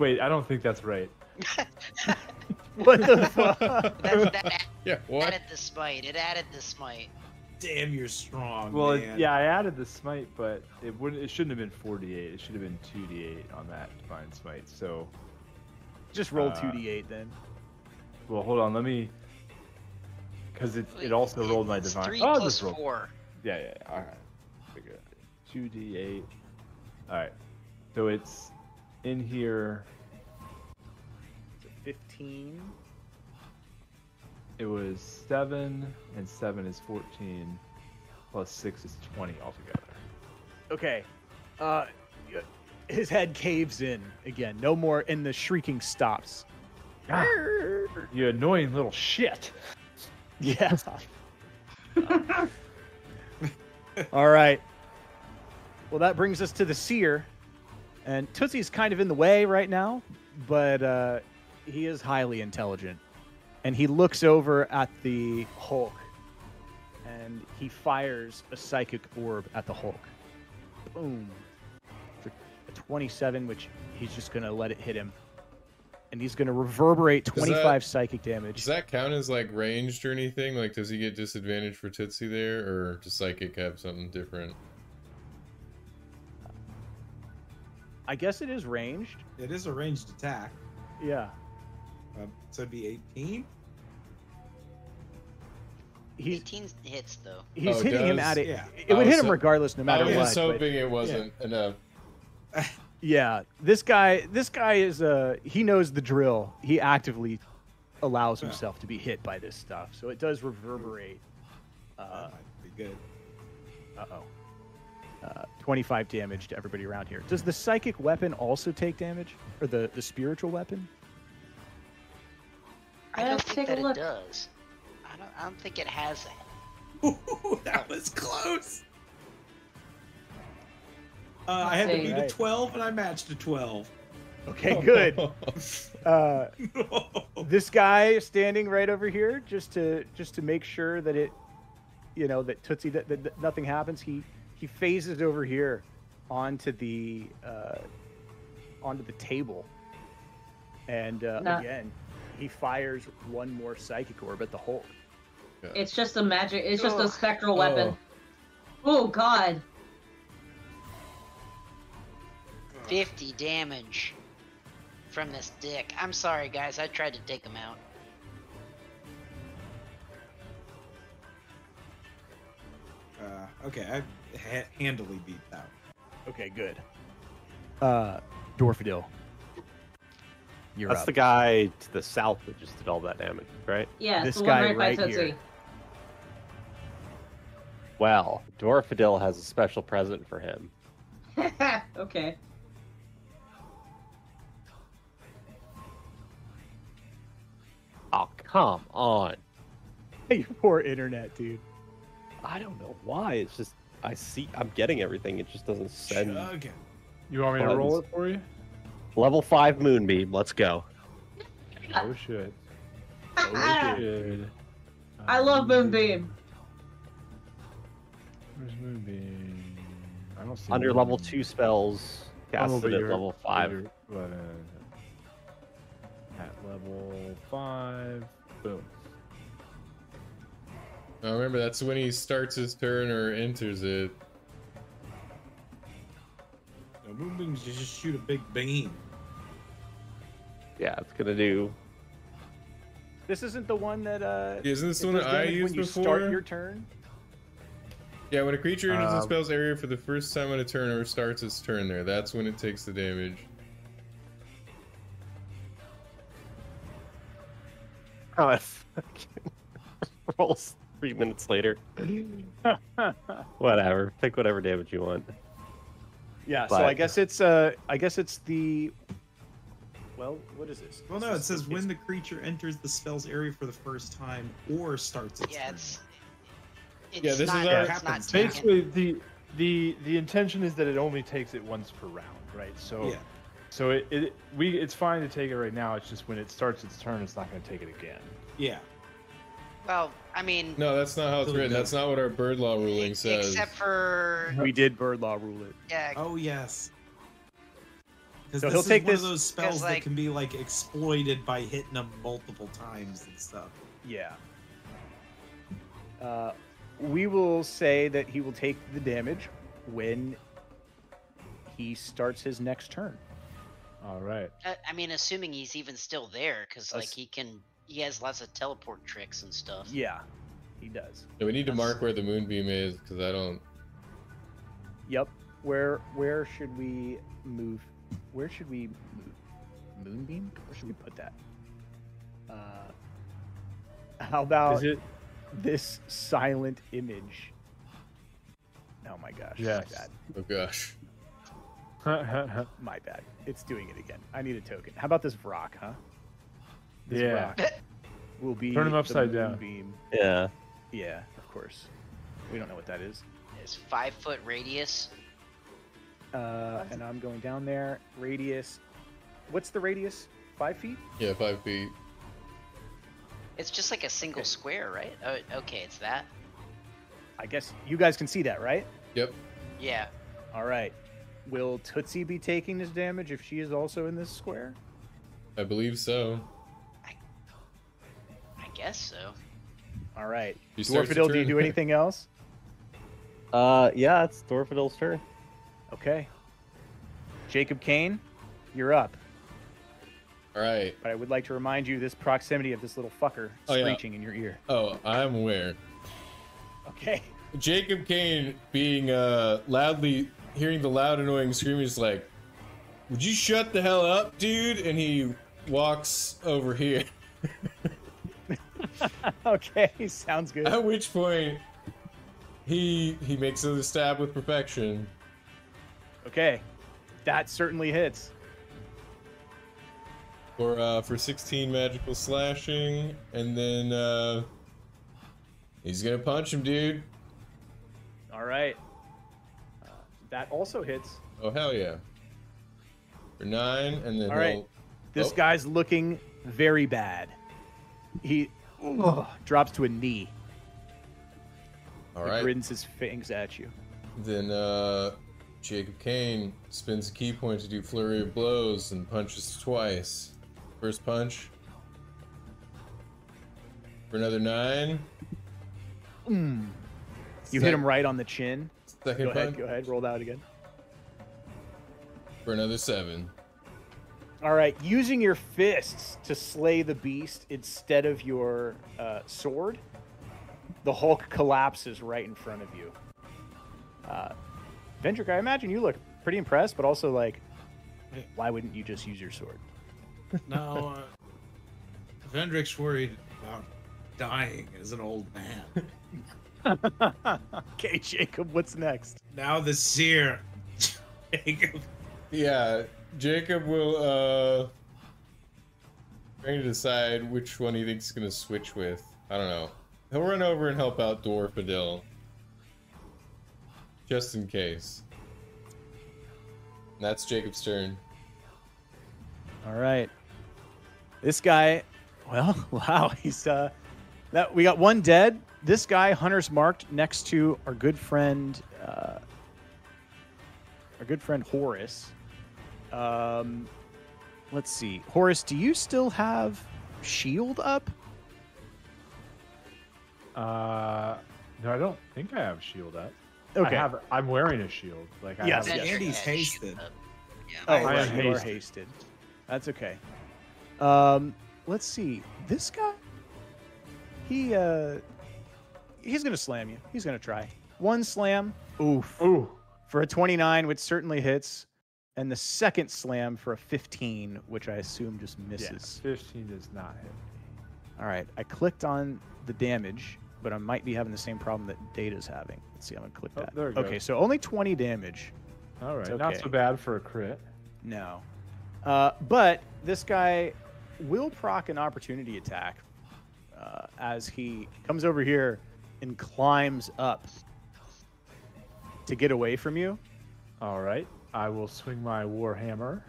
Wait, I don't think that's right. What the fuck? That, that Yeah, what? added the smite. It added the smite. Damn, you're strong, Well, it, yeah, I added the smite, but it wouldn't. It shouldn't have been 48. It should have been 2d8 on that divine smite. So, Just roll Uh, 2d8 then. well, hold on. Let me. Because it, it also rolled my It's divine. Three oh, I'll plus just roll. four. Yeah, yeah. yeah, All right. Figure it. 2d8. All right. So it's in here. 15. It was seven, and seven is 14, plus six is 20 altogether. Okay. Uh, y- his head caves in again. No more, and the shrieking stops. Ah, you annoying little shit. Yeah. All right. Well, that brings us to the seer, and Tootsie's kind of in the way right now, but uh, he is highly intelligent, and he looks over at the Hulk, and he fires a psychic orb at the Hulk. Boom. For a 27, which he's just gonna let it hit him. and he's going to reverberate that- 25 psychic damage. Does that count as like ranged or anything? Like, does he get disadvantage for Tootsie there, or does Psychic have something different? I guess it is ranged. It is a ranged attack. Yeah. Uh, so it'd be 18. He's 18 hits though. he's Oh, it hitting him at it. Yeah. It would hit was him ho- regardless, no matter what. I was what. but- hoping it wasn't enough. Yeah, this guy, this guy is uh he knows the drill. He actively allows Yeah. himself to be hit by this stuff, so it does reverberate. Uh be good. Uh oh. Uh, 25 damage to everybody around here. Does the psychic weapon also take damage, or the the spiritual weapon? I don't Let's think that it does. I don't. I don't think it has that. Ooh, that was close. Uh, I had to Okay. beat a 12 and I matched a 12. Okay, good. uh, this guy standing right over here, just to just to make sure that it, you know, that Tootsie that, that, that nothing happens. He he phases over here onto the uh, onto the table, and uh, Nah. again, he fires one more psychic orb at the Hulk. It's just a magic. It's just Ugh. a spectral weapon. Oh God. 50 damage from this dick. I'm sorry, guys. I tried to take him out. Uh, okay, I ha- handily beat that. Okay, good. Uh, Dwarfadil, you're That's up. the guy to the south that just did all that damage, right? Yeah, This the guy right right, here. Tootsie. Well, Dwarfadil has a special present for him. okay. Come on. you poor internet, dude. I don't know why. It's just I see I'm getting everything. It just doesn't send. Okay. You want me to roll it for you? Level five moonbeam. Let's go. Oh shit. Oh shit. I love Moonbeam. Where's Moonbeam? I don't see. Under level two spells casted at level five. you're- but, uh, At level five. Boom. Now remember, that's when he starts his turn or enters it. No, moonbeams you just shoot a big beam. Yeah, it's gonna do. This isn't the one that uh. Isn't this the one that I used when you before? start your turn. Yeah, when a creature enters the Um, spell's area for the first time on a turn or starts its turn there, that's when it takes the damage. Oh, it fucking rolls three minutes later. Whatever. Pick whatever damage you want. Yeah, so I guess it's uh I guess it's the well, what is this? Well, no, it is- says it's- when the creature enters the spell's area for the first time or starts its Yeah, turn. it's. It's Yeah, this is our- happens. Basically, the the the intention is that it only takes it once per round, right? So Yeah. So it, it we it's fine to take it right now. It's just when it starts its turn, it's not going to take it again. Yeah. Well, I mean, No, that's not how it's So written. That's not what our bird law ruling says. except for we did bird law rule it. yeah, Oh yes. Because So this he'll is take one this- of those spells that can be like exploited by hitting them multiple times and stuff. Yeah. Uh we will say that he will take the damage when he starts his next turn. All right. I, I mean, assuming he's even still there, because like Us- he can, he has lots of teleport tricks and stuff. Yeah, he does. Yeah, we need to mark where the moonbeam is because I don't. Yep. Where where should we move? Where should we move? Moonbeam? Where should we put that? Uh, how about Is it? this silent image? Oh my gosh! Yes. My bad. Oh gosh. My bad. It's doing it again. I need a token. How about this rock, huh? This Yeah. Vrock will be Turn him upside down. Beam. Yeah. Yeah, of course. We don't know what that is. It's five foot radius. Uh, and I'm going down there. Radius. What's the radius? Five feet? Yeah, five feet. It's just like a single Okay. square, right? Oh, okay, it's that. I guess you guys can see that, right? Yep. Yeah. All right. Will Tootsie be taking this damage if she is also in this square? I believe so. I guess so. All right. He starts Dwarfadil, do you do anything else? Uh, yeah, it's Dwarfadil's turn. Okay. Jacob Kane, you're up. All right. But I would like to remind you this proximity of this little fucker Oh, yeah. screeching in your ear. Oh, I'm aware. Okay. Jacob Kane being uh loudly hearing the loud annoying scream is like, "Would you shut the hell up, dude?" And he walks over here. okay, sounds good. At which point, he he makes another stab with perfection. Okay. That certainly hits. for uh for 16 magical slashing and then uh he's gonna punch him dude All right. That also hits. oh hell yeah for nine and then All right. he'll- This Oh. guy's looking very bad. He ugh, drops to a knee. all He right grins his fangs at you. then uh jacob kane spins a ki point to do flurry of blows and punches twice first punch for another nine Mm. You Sec- hit him right on the chin. Second Go ahead, go ahead, roll that again. for another seven All right, using your fists to slay the beast instead of your uh, sword, the Hulk collapses right in front of you. Uh, Vendrick, I imagine you look pretty impressed, but also like, why wouldn't you just use your sword? No, uh, Vendrick's worried about dying as an old man. okay, Jacob, what's next? Now the seer. Jacob. yeah jacob will uh trying to decide which one he thinks he's gonna switch with i don't know he'll run over and help out dwarfadil just in case and that's jacob's turn All right, this guy, well, wow, he's uh, that we got one dead. This guy, Hunter's marked next to our good friend, uh, our good friend Horace. Um, let's see, Horace, do you still have shield up? Uh, no, I don't think I have shield up. Okay. I have. I'm wearing a shield. Like I Yes, have. yes. Andy's Yeah, hasted. Yeah. Oh, I right, am you are hasted. hasted. That's okay. Um, let's see. This guy, he uh, he's gonna slam you. He's gonna try one slam. Oof. Ooh. for a 29, which certainly hits, and the second slam for a 15, which I assume just Yeah, misses. 15 does not hit. All right, I clicked on the damage, but I might be having the same problem that Data's having. Let's see, I'm gonna click Oh, that. there we okay, go. so only 20 damage. All right, It's not so bad for a crit. No. Uh, but this guy will proc an opportunity attack uh, as he comes over here and climbs up to get away from you. All right, I will swing my warhammer.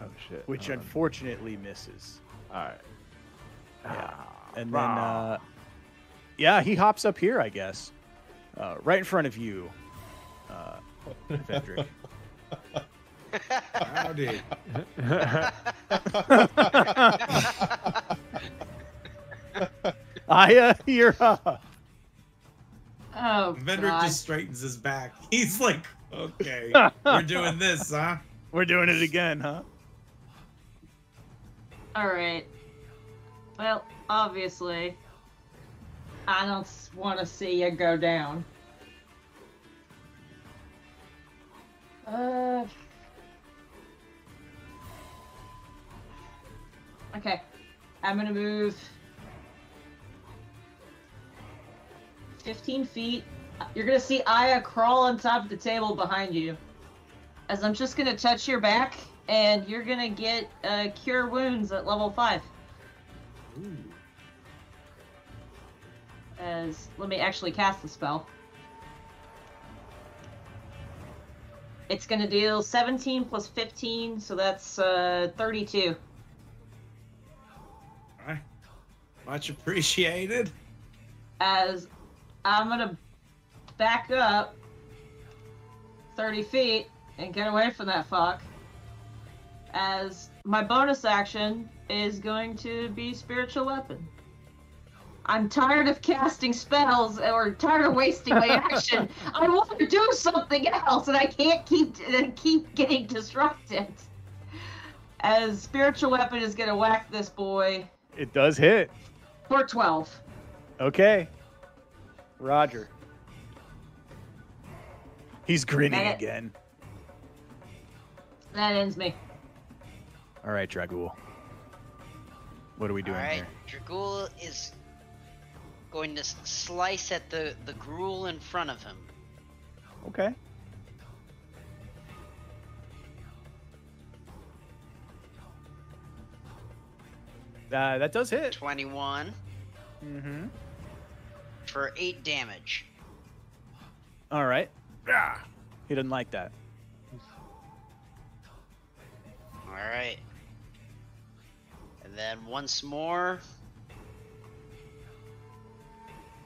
Oh shit! which hold on. unfortunately misses. All right. Yeah. Ah, And then, uh, yeah, he hops up here, I guess, uh, right in front of you, uh, Vendrick. Howdy. Aya, you're up. Oh, Vendrick just straightens his back. He's like, okay, we're doing this, huh? We're doing it again, huh? All right. Well, obviously, I don't want to see you go down. Uh. Okay, I'm gonna move 15 feet. You're gonna see Aya crawl on top of the table behind you. As I'm just gonna touch your back, and you're gonna get uh, cure wounds at level five. As let me actually cast the spell. It's gonna deal 17 plus 15, so that's uh, 32. Much appreciated. As I'm gonna back up 30 feet and get away from that fuck. as my bonus action is going to be spiritual weapon. I'm tired of casting spells or tired of wasting my action. I want to do something else, and I can't keep uh, keep getting disrupted. As spiritual weapon is gonna whack this boy It does hit. For twelve. Okay. Roger. He's grinning That- again. That ends me. All right, Dragul. What are we doing right, here? Dragul is going to slice at the the gruel in front of him. Okay. Uh, that does hit. Twenty-one Mm-hmm. for eight damage. All right. Ah, he didn't like that. All right. And then once more.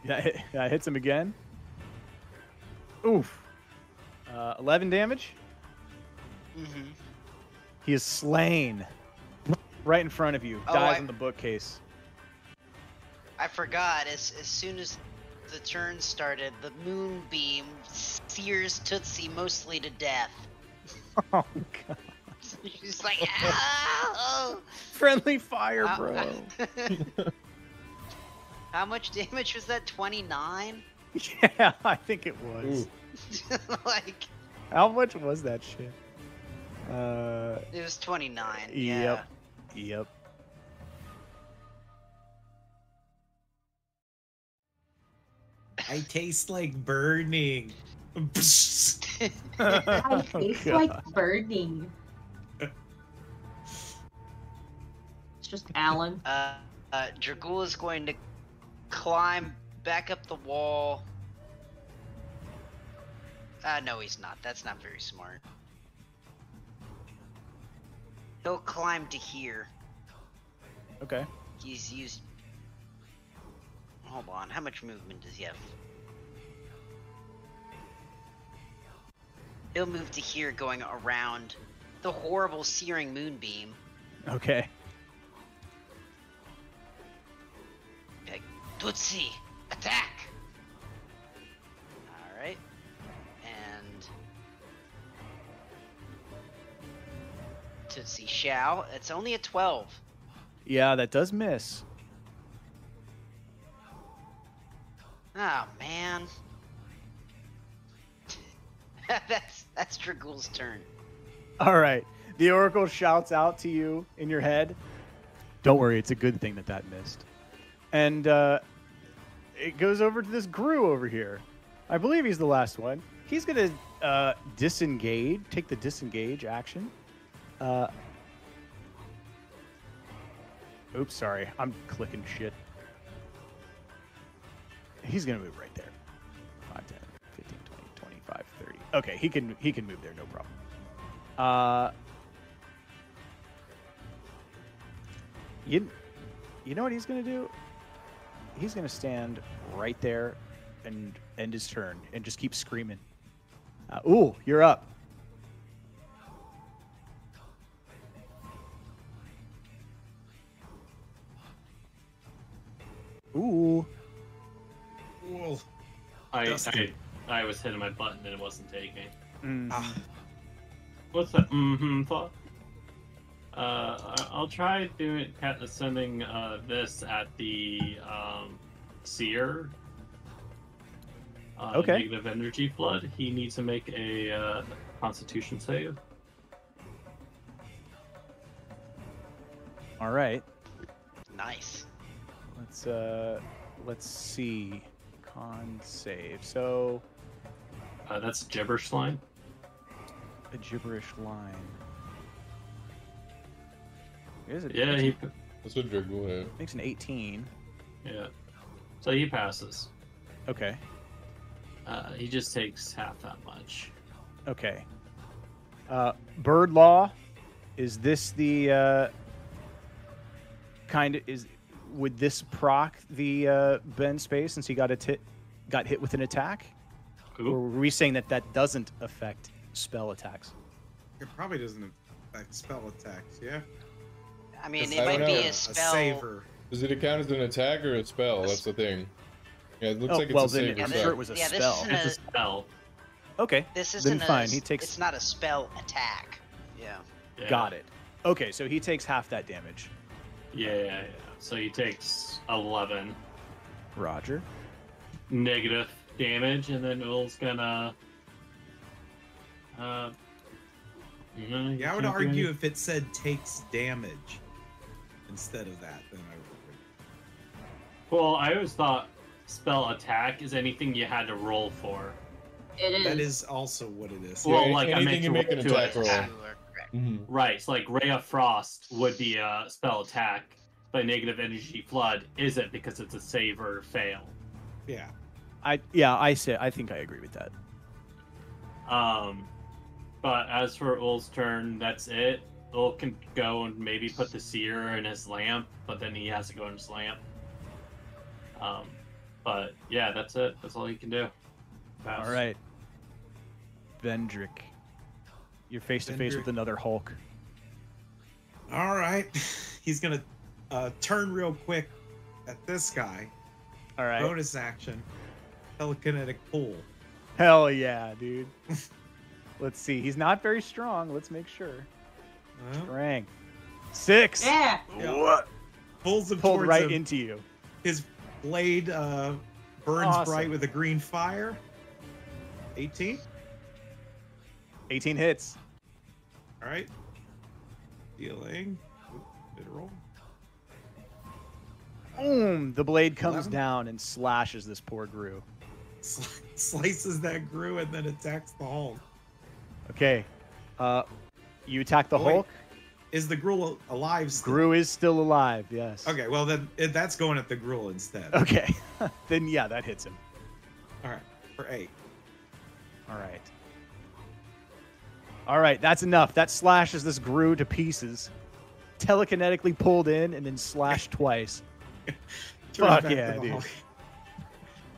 Yeah, hit, yeah, hits him again. Oof. Uh, 11 damage. Mm-hmm. He is slain. Right in front of you. Oh, Dies I- in the bookcase. I forgot. As as soon as the turn started, the moonbeam sears Tootsie mostly to death. Oh, God. She's like! Friendly fire, How- bro. How much damage was that? Twenty nine. yeah, I think it was. Like How much was that shit? Uh, it was twenty nine. Yep. Yep. I taste like burning. I Oh, taste God. like burning. It's just Alan. Uh, uh, Dragul is going to climb back up the wall. Uh, no, he's not. That's not very smart. He'll climb to here. Okay. He's used. Hold on. How much movement does he have? He'll move to here, going around the horrible searing moonbeam. Okay. Like, Tootsie, attack! Shao. It's only a 12. Yeah, that does miss. Oh, man. that's that's Dragul's turn. All right. The oracle shouts out to you in your head. Don't worry, it's a good thing that that missed. And uh, it goes over to this Gru over here. I believe he's the last one. He's gonna uh, disengage, take the disengage action. Uh, oops, sorry, I'm clicking shit. He's gonna move right there. 5, 10, 15, 20, 25, 30. Okay, he can he can move there, no problem. Uh, you, you know what he's gonna do? He's gonna stand right there and end his turn and just keep screaming. Uh, ooh, you're up. Ooh. Whoa. I, I Dustin. I was hitting my button and it wasn't taking. Mm. Ah, What's that? Mm-hmm. Thought. Uh, I- I'll try doing ca- sending uh, this at the um, seer. Uh, Okay. Negative energy flood. He needs to make a uh, Constitution save. All right. Nice. Let's uh, let's see. Con save. So Uh, that's gibberish line. a gibberish line. Is it? Yeah, he. That's what Dragul had. makes an 18. Yeah. So he passes. Okay. Uh, he just takes half that much. Okay. Uh, bird law. Is this the uh, kind of is? Would this proc the uh, Ben space since he got a hit, got hit with an attack? Or Ooh. were we saying that that doesn't affect spell attacks? it probably doesn't affect spell attacks, yeah. I mean, it I might be know. a A spell. saver. Does it count as an attack or a spell? That's the thing. Yeah, it looks Oh, like it's well, a then save or I'm sure spell. it was a yeah, spell. isn't It's a a- spell. Okay, This Then isn't a, fine, he takes- It's not a spell attack. Yeah. Yeah. got it. Okay, so he takes half that damage. Yeah, yeah, yeah. So he takes 11 Roger. negative damage, and then Will's gonna. Uh, no, Yeah, I would argue any- if it said takes damage instead of that, then I would. Well, I always thought spell attack is anything you had to roll for. It is. That is also what it is. Well, Yeah, like, I anything meant you to make an roll to attack roll. You are correct. Mhm. Right, so like Ray of Frost would be a spell attack, but Negative Energy Flood isn't because it's a save or fail. Yeah. I yeah, I say I think I agree with that. Um, but as for Ool's turn, that's it. Ool can go and maybe put the seer in his lamp, but then he has to go in his lamp. Um, but yeah, that's it. That's all he can do. Pass. All right. Vendrick. You're face to face with another Hulk. All right. He's gonna uh, turn real quick at this guy. All right. Bonus action. Telekinetic pull. Hell yeah, dude. Let's see. He's not very strong. Let's make sure. Well, Strength. Six. Yeah. Yeah. What? pulls him Pulled right him. into you. His blade uh, burns Awesome. bright with a green fire. 18. 18 hits. All right. Dealing. Oop, Did roll? Boom! The blade comes Eleven. down and slashes this poor Gru. Sli- Slices that grew and then attacks the Hulk. Okay. Uh, you attack the wait. Hulk. Is the Gruul alive still? Gru is still alive. Yes. Okay, well then that's going at the Gruul instead. Okay. then yeah, that hits him. All right, for eight. All right. All right, that's enough. That slashes this Gru to pieces. Telekinetically pulled in and then slashed twice. Turns Fuck back to yeah, the dude. Hulk.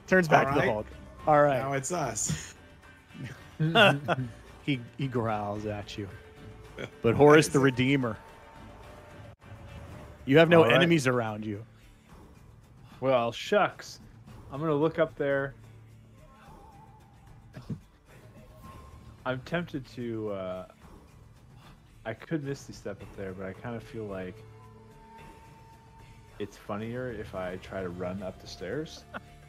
Turns back to the Alright. Hulk. All right. Now it's us. he he growls at you. But Horace the Redeemer. You have no All right. enemies around you. Well, shucks. I'm gonna look up there. I'm tempted to. Uh, I could miss the Step up there, but I kind of feel like it's funnier if I try to run up the stairs.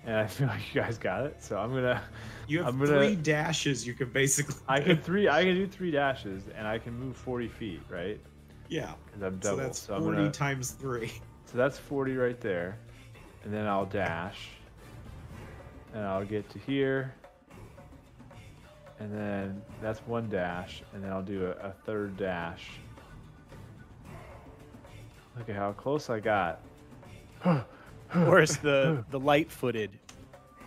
And I feel like you guys got it, so I'm gonna. You have I'm gonna- three dashes. You can basically. I can three. I can do three dashes, and I can move 40 feet, right? Yeah. Because I'm So double. that's so I'm forty gonna. times three. So that's 40 right there. And then I'll dash. And I'll get to here. And then that's one dash. And then I'll do a, a third dash. Look at how close I got. Horace the the light-footed,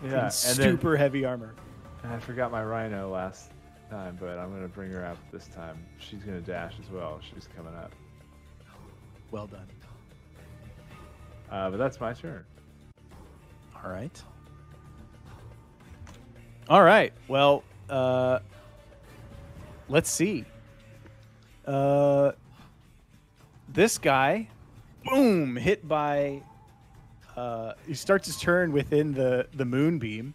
yeah, in and then super heavy armor. I forgot my rhino last time, but I'm gonna bring her up this time. She's gonna dash as well. She's coming up. Well done. Uh, but that's my turn. All right. All right. Well, uh, let's see. Uh, this guy, boom, hit by. Uh, he starts his turn within the the moonbeam,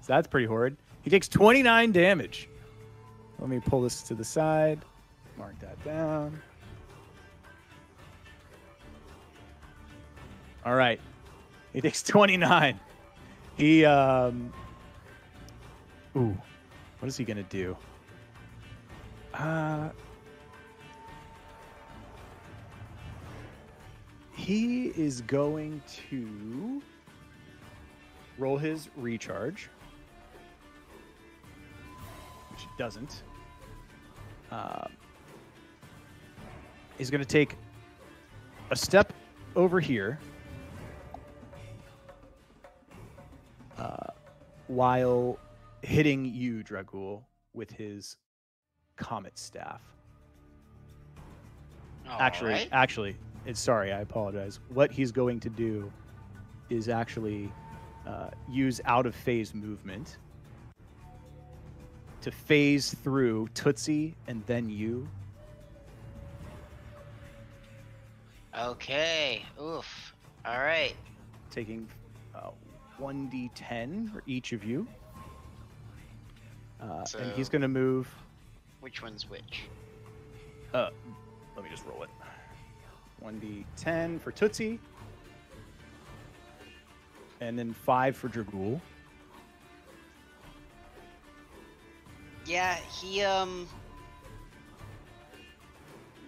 so that's pretty horrid. He takes 29 damage. Let me pull this to the side. Mark that down. All right. He takes 29. He um Ooh. What is he going to do? Uh He is going to roll his recharge. Which he doesn't. Uh, he's going to take a step over here. uh, while hitting you, Dragul, with his comet staff. actually, Alright. actually, sorry, I apologize. What he's going to do is actually uh, use out of phase movement to phase through Tootsie and then you Okay. Oof. All right. taking uh, 1d10 for each of you. Uh, and he's going to move. Which one's which? Uh, let me just roll it. 1d10 for Tootsie. And then 5 for Dragul. Yeah, he um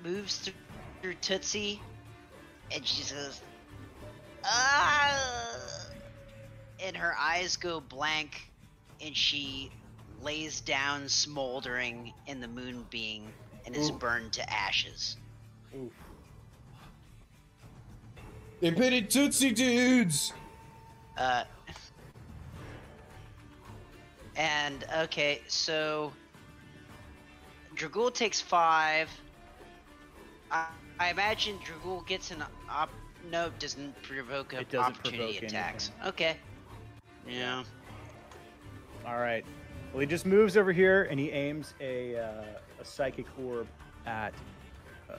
moves th- through Tootsie, and she says, "Ah!" And her eyes go blank, and she lays down, smoldering in the moonbeam, and is Ooh. burned to ashes. They pitted Tootsie dudes. Uh, and okay, so Dragul takes five. I, I imagine Dragul gets an op. No, doesn't provoke an It doesn't opportunity provoke attacks. anything. Okay. Yeah. All right. Well, he just moves over here and he aims a, uh, a psychic orb at uh,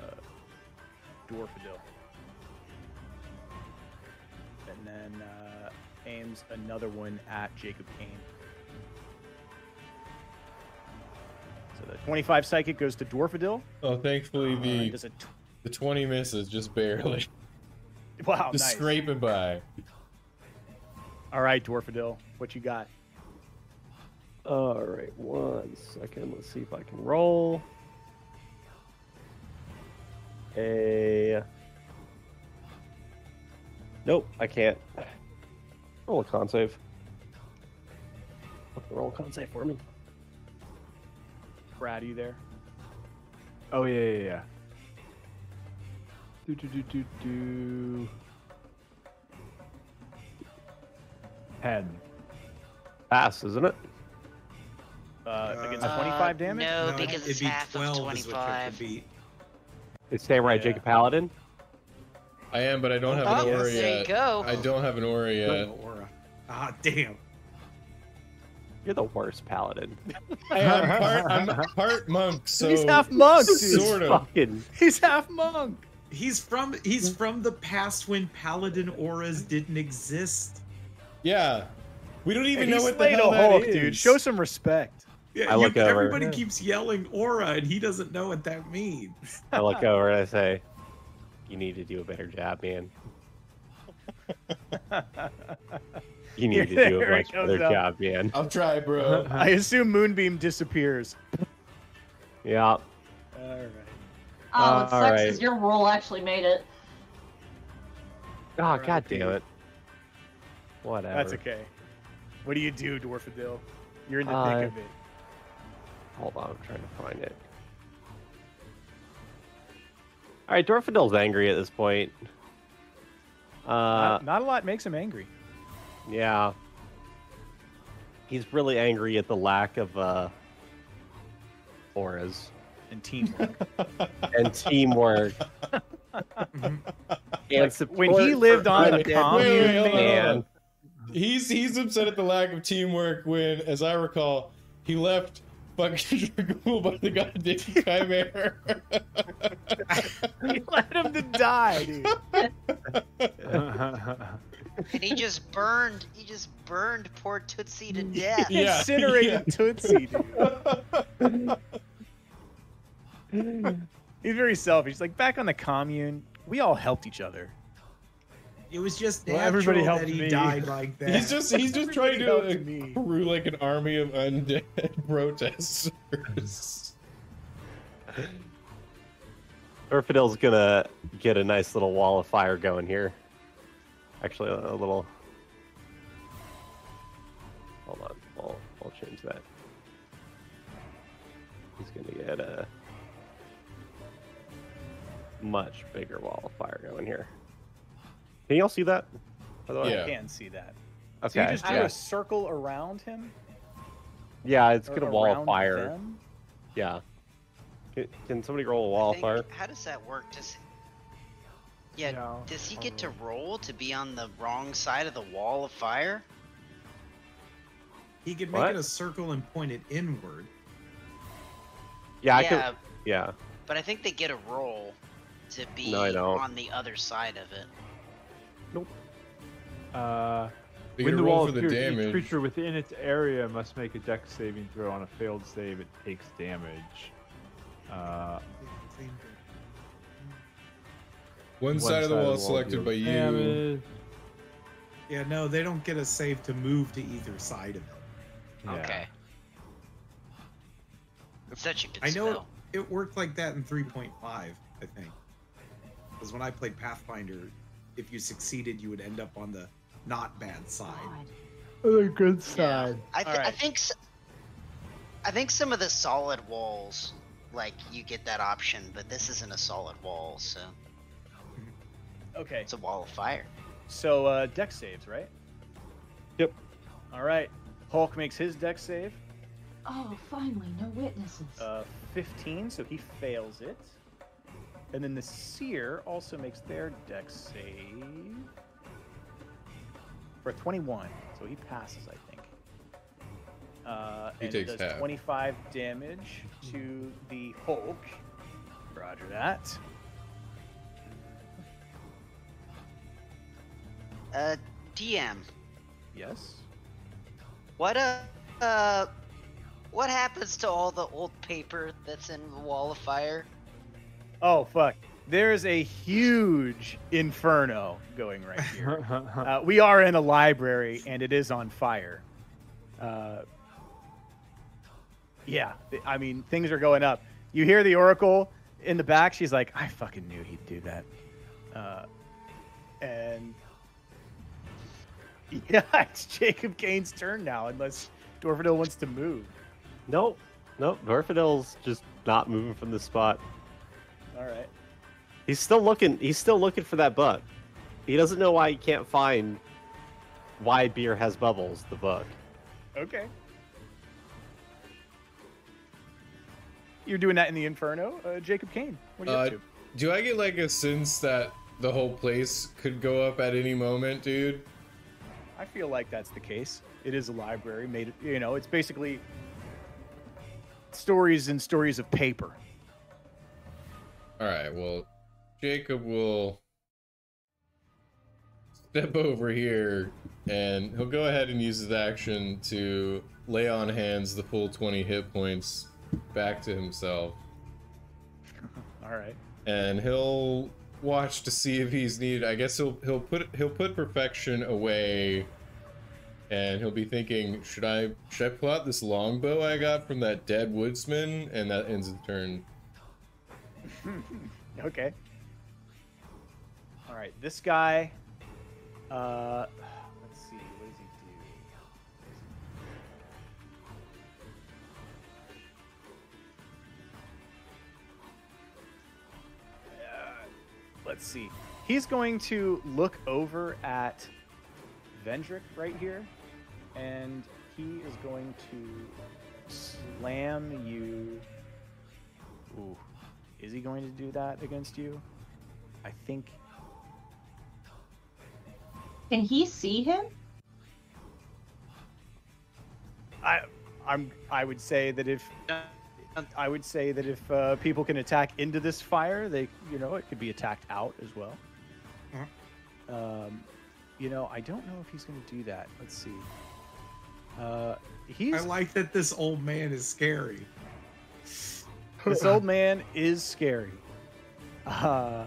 Dwarfadil. And then uh, aims another one at Jacob Kane. So the 25 psychic goes to Dwarfadil. Oh, thankfully Uh, the does a t- the twenty misses just barely, wow, just nice. scraping by. All right, Dwarfadil, what you got? All right, one second. Let's see if I can roll. A. Nope, I can't. Roll a con save. Roll a con save for me. Brad, are you there? Oh yeah, yeah, yeah. Do do do do do. Ten. Pass, isn't it? Uh, against Uh, 25 damage? No, No, because it'd it's be half of 12 is what you have to 25. beat. It's Samurai Yeah. Jacob Paladin. I am, but I don't have Oh, an aura there you yet. go. I don't have an aura yet. Aura. Ah, damn. You're the worst paladin. I am part, I'm part monk, so He's half monk, dude. sort of. Fucking. He's half monk. He's from he's from the past when paladin auras didn't exist. Yeah, we don't even And know what the slayed hell a Hulk, is. dude. Show some respect. Yeah, I you- look over. everybody keeps yelling aura, and he doesn't know what that means. I look over and I say, "You need to do a better job, man. You need to do a much better up. job, man." I'll try, bro. I assume Moonbeam disappears. Yeah. All right. Oh, Uh, it sucks alright. is your roll actually made it. Oh, Alright, god dude. damn it. Whatever. That's okay. What do you do, Dwarfadil? You're in the Uh, thick of it. Hold on, I'm trying to find it. All right, Dwarfadil's angry at this point. Uh, not, not a lot makes him angry. yeah. He's really angry at the lack of uh auras And teamwork. and teamwork and Like, support when he lived on the undead commune, Wait, wait, hold on, man. He's he's upset at the lack of teamwork when, as I recall, he left fucking Dragul by the goddamn chimera. he let him to die, dude. And he just burned. He just burned poor Tootsie to death. Yeah, Incinerated yeah. Tootsie, dude. He's very selfish. He's like, back on the commune, we all helped each other. It was just Well, everybody helped that he me. died like that. he's just he's just trying to uh, helped me. accrue like an army of undead protesters. Dwarfadil's gonna get a nice little wall of fire going here. Actually, a, a little. Hold on, I'll, I'll change that. He's gonna get a much bigger wall of fire going here. Can y'all see that? By? Yeah. I can see that. Okay. So you just drew yeah. a circle around him? yeah, it's gonna wall of fire. them? Yeah. Can, can somebody roll a wall I of think- fire? How does that work? Does yeah, Yeah, does he I'll get to roll. roll to be on the wrong side of the wall of fire? he could make What? it a circle and point it inward. Yeah, I yeah, could. Yeah. but I think they get a roll. to be No, on the other side of it. Uh, You when the wall for the appears, each creature within its area must make a dex saving throw. On a failed save, it takes damage. Uh, One side of the wall selected by you. damage. Yeah, no, they don't get a save to move to either side of it. Yeah. Okay. Such a good I know spell. it worked like that in 3.5, I think. Because when I played Pathfinder, if you succeeded, you would end up on the not bad side. God. The good Yeah. side. I, th- I Alright. think s- I think some of the solid walls, like you get that option, but this isn't a solid wall, so Okay. it's a wall of fire. So uh dex saves, right? Yep. All right. Hulk makes his dex save. Oh, finally, no witnesses. Uh 15, so he fails it. And then the seer also makes their dex save for 21. So he passes, I think. Uh, He and takes does half. 25 damage to the Hulk. Roger that. Uh, DM, Yes. what uh, uh, what happens to all the old paper that's in the wall of fire? Oh fuck! There's a huge inferno going right here. uh, we are in a library and it is on fire. Uh, yeah, I mean things are going up. You hear the oracle in the back. She's like, "I fucking knew he'd do that," uh, and yeah, it's Jacob Kane's turn now, unless Dwarfadil wants to move. Nope. Nope. Dwarfadil's just not moving from the spot. All right. He's still looking. He's still looking for that book. He doesn't know why he can't find why beer has bubbles. The book. Okay. You're doing that in the Inferno, uh, Jacob Kane. What are you Uh, up to? Do I get like a sense that the whole place could go up at any moment, dude? I feel like that's the case. It is a library made. You know, it's basically stories and stories of paper. All right, well, Jacob will step over here and he'll go ahead and use his action to lay on hands the full 20 hit points back to himself. All right. And he'll watch to see if he's needed. I guess he'll he'll put he'll put perfection away and he'll be thinking, should I should I pull out this longbow I got from that dead woodsman? And that ends the turn. Okay. All right. This guy. Uh, let's see. What does he do? Uh, let's see. He's going to look over at Vendrick right here, and he is going to slam you. Ooh. Is he going to do that against you? I think. Can he see him? I I'm I would say that if I would say that if uh, people can attack into this fire, they you know it could be attacked out as well. Um, you know I don't know if he's going to do that. Let's see. Uh, he's I like that this old man is scary. This old man is scary. Uh,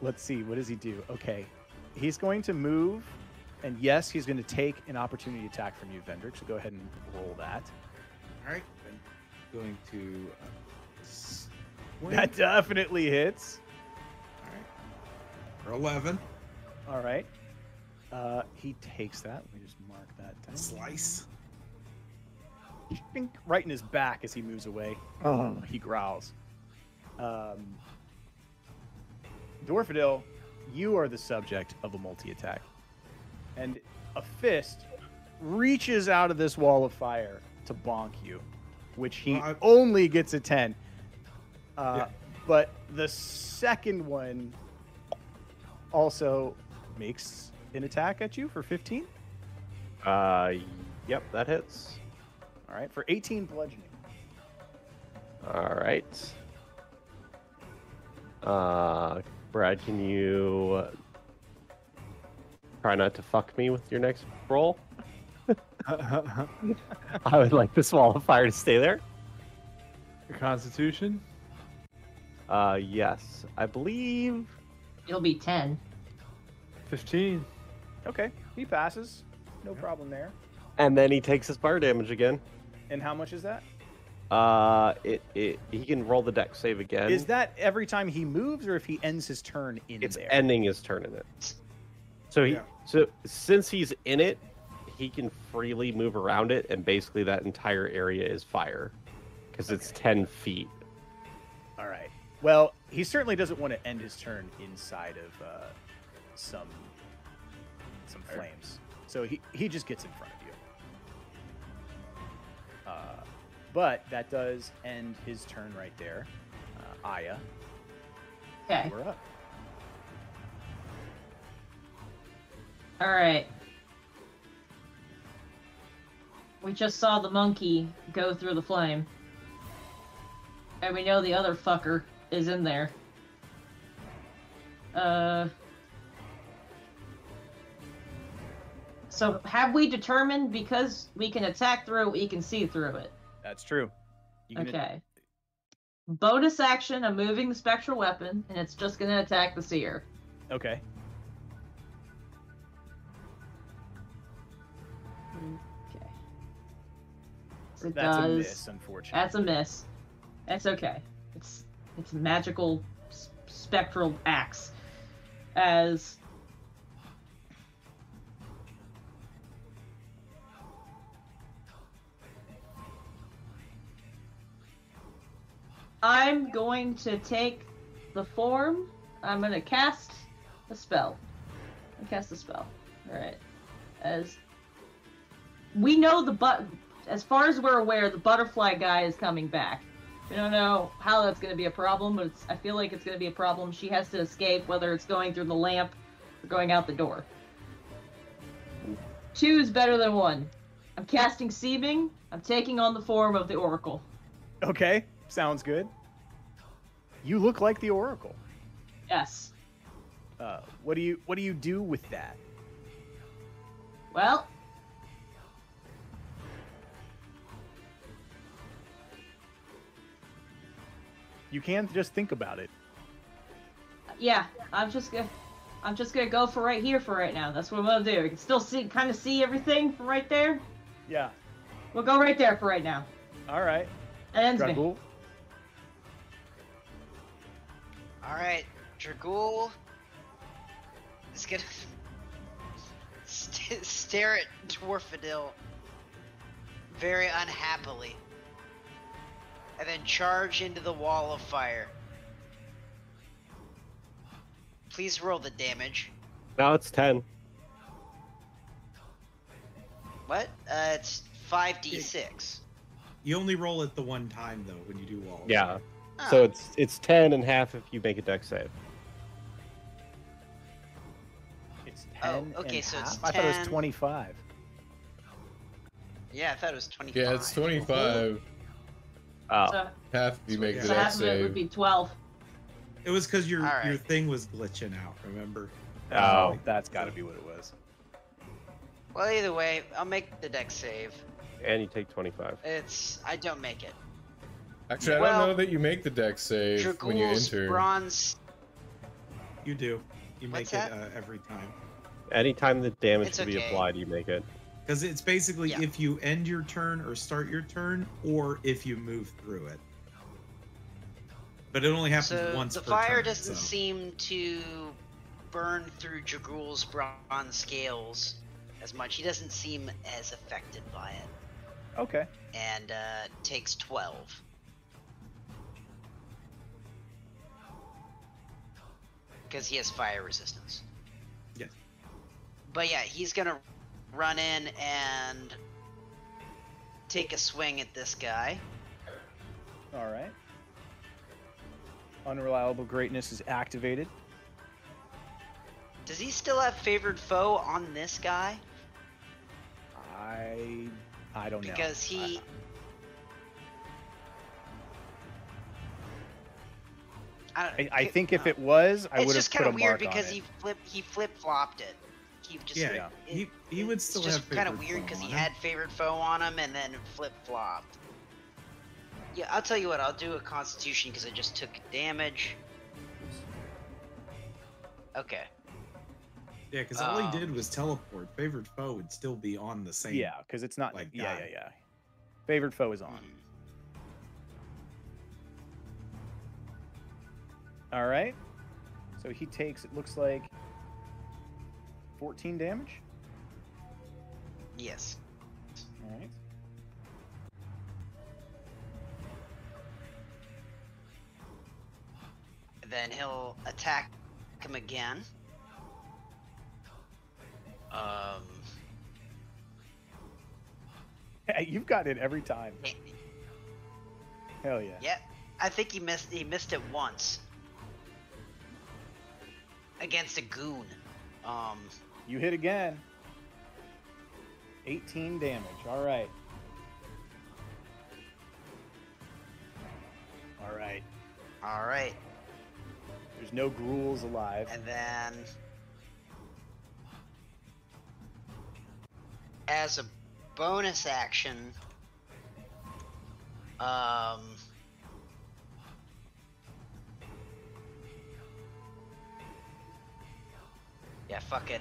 let's see. What does he do? Okay, he's going to move, and yes, he's going to take an opportunity attack from you, Vendrick. So go ahead and roll that. All right, I'm going to. Uh, swing. That definitely hits. All right. For 11. All right. Uh, he takes that. Let me just mark that down. Slice. Bink, right in his back as he moves away. Oh, he growls. Um, Dwarfadil, you are the subject of a multi attack. And a fist reaches out of this wall of fire to bonk you, which he Well, I- only gets a 10. Uh, Yeah. But the second one also makes an attack at you for 15. Uh, yep, that hits. All right, for 18 bludgeoning. All right. Uh, Brad, can you try not to fuck me with your next roll? I would like the swallow of fire to stay there. Your Constitution. Uh, yes, I believe. It'll be 10. Fifteen. Okay, he passes. No problem there. And then he takes his fire damage again. And how much is that? Uh, it, it he can roll the dex save again. Is that every time he moves, or if he ends his turn in it's there? ending his turn in it. So he Yeah. so since he's in it, he can freely move around it, and basically that entire area is fire because it's ten feet. All right. Well, he certainly doesn't want to end his turn inside of uh, some some flames. So he he just gets in front but that does end his turn right there. Uh, Aya, Okay. we're up. All right. We just saw the monkey go through the flame. And we know the other fucker is in there. Uh. So have we determined because we can attack through it, we can see through it? That's true. Okay. Bonus action, I'm moving the spectral weapon, and it's just gonna attack the seer. Okay. Okay. So it That's a does. miss, unfortunately. That's a miss. That's okay. It's it's magical s- spectral axe. As I'm going to take the form. I'm going to cast a spell. I cast a spell. All right. As we know the but as far as we're aware, the butterfly guy is coming back. We don't know how that's going to be a problem, but I feel like it's going to be a problem. She has to escape, whether it's going through the lamp or going out the door. Two is better than one. I'm casting Seeming. I'm taking on the form of the Oracle. Okay, sounds good. You look like the Oracle. Yes. Uh, what do you what do you do with that? Well, You can't just think about it. yeah. I'm just gonna. I'm just gonna go for right here for right now. That's what I'm gonna do. You can still see, kind of see everything from right there. Yeah. We'll go right there for right now. All right. That ends me. Dragul. All right, Dragul is gonna st- stare at Dwarfadil very unhappily, and then charge into the wall of fire. Please roll the damage. Now it's ten. What? Uh, it's five d six. You only roll it the one time though when you do walls. Yeah. Ah, So it's it's ten and half if you make a dex save. It's Oh, 10 okay, and so it's half? I thought it was 25. yeah, I thought it was twenty five. Yeah, it's 25. Oh, So, Half if you make yeah. the so deck half of it would be 12. It was because your All your thing was glitching out. Remember? Oh, that's got to be what it was. Well, either way, I'll make the dex save. and you take twenty-five. It's I don't make it. Actually, I Well, don't know that you make the dex save when you Dragul's enter. bronze. You do. You make What's it that? uh, every time. Anytime the damage It's to be applied, you make it. Because it's basically Yeah. if you end your turn or start your turn, or if you move through it. But it only happens So once. the per fire turn, doesn't so. seem to burn through Dragul's bronze scales as much. He doesn't seem as affected by it, Okay. and uh, takes twelve. Because he has fire resistance. Yes. But yeah, he's gonna run in and take a swing at this guy. All right. Unreliable greatness is activated. Does he still have favored foe on this guy? I I don't know. Because he I, I, I it- think if uh, it was, I it's would have just kind of weird because he flip he flip flopped it. He just Yeah, it- he he would it's still just have kind of weird because he on him. had favorite foe on him and then flip flopped. Yeah, I'll tell you what. I'll do a Constitution because I just took damage. Okay. Yeah, because all Um, he did was teleport. Favorite foe would still be on the same. Yeah, because it's not like, yeah, guy. yeah, yeah. Favored foe is on. Mhm. All right. So he takes. It looks like 14 damage. Yes. All right. Then he'll attack him again. Um. Hey, you've got it every time. Hell yeah. Yeah, I think he missed. He missed it once against a goon. Um. You hit again. 18 damage. All right. All right. All right, There's no ghouls alive. and then as a bonus action, um. Yeah, fuck it.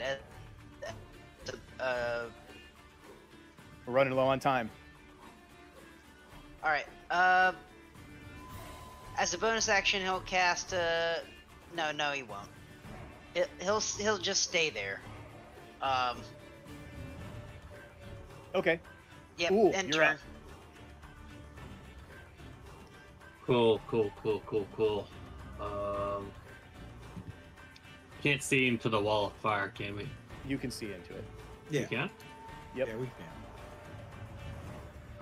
Uh, uh, We're running low on time. All right. Uh, as a bonus action, he'll cast. Uh, no, no, he won't. He'll he'll, he'll just stay there. Um. Okay. Yep. Ooh, end you're turn. up. Cool, cool, cool, cool, cool. Um, can't see into the wall of fire, can we? You can see into it. Yeah, We can. Yep. yeah, we can.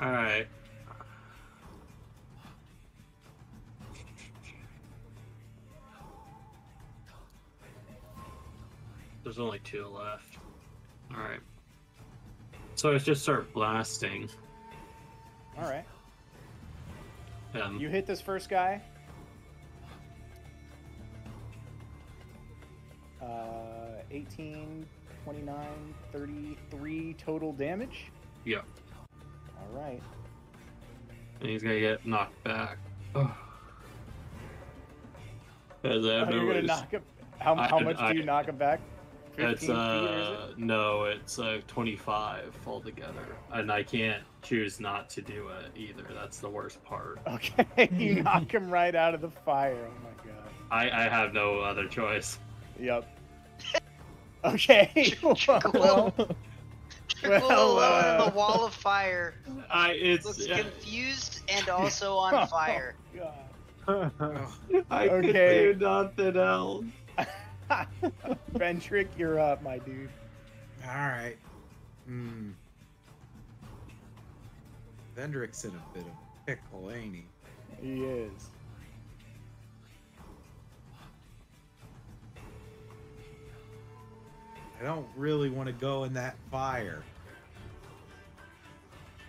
All right. There's only two left. All right. So I just start blasting All right. him. Um, you hit this first guy. Uh, 18, 29, 33 total damage. Yep. All right. And he's gonna get knocked back. As I have Oh, no you're gonna ways- knock him. How, I- how much I- do you knock him back? 15 It's feet, or uh no, it's uh 25 altogether, and I can't choose not to do it either. That's the worst part. Okay, you knock him right out of the fire. Oh my god. I I have no other choice. Yep. Okay. well, well, Trickle Well, uh, the wall of fire. I it's Looks yeah, confused and also on fire. God. Oh, I could do nothing else. Vendrick, you're up, my dude. all right. Hmm. Vendrick's in a bit of pickle, ain't he? He is. I don't really want to go in that fire.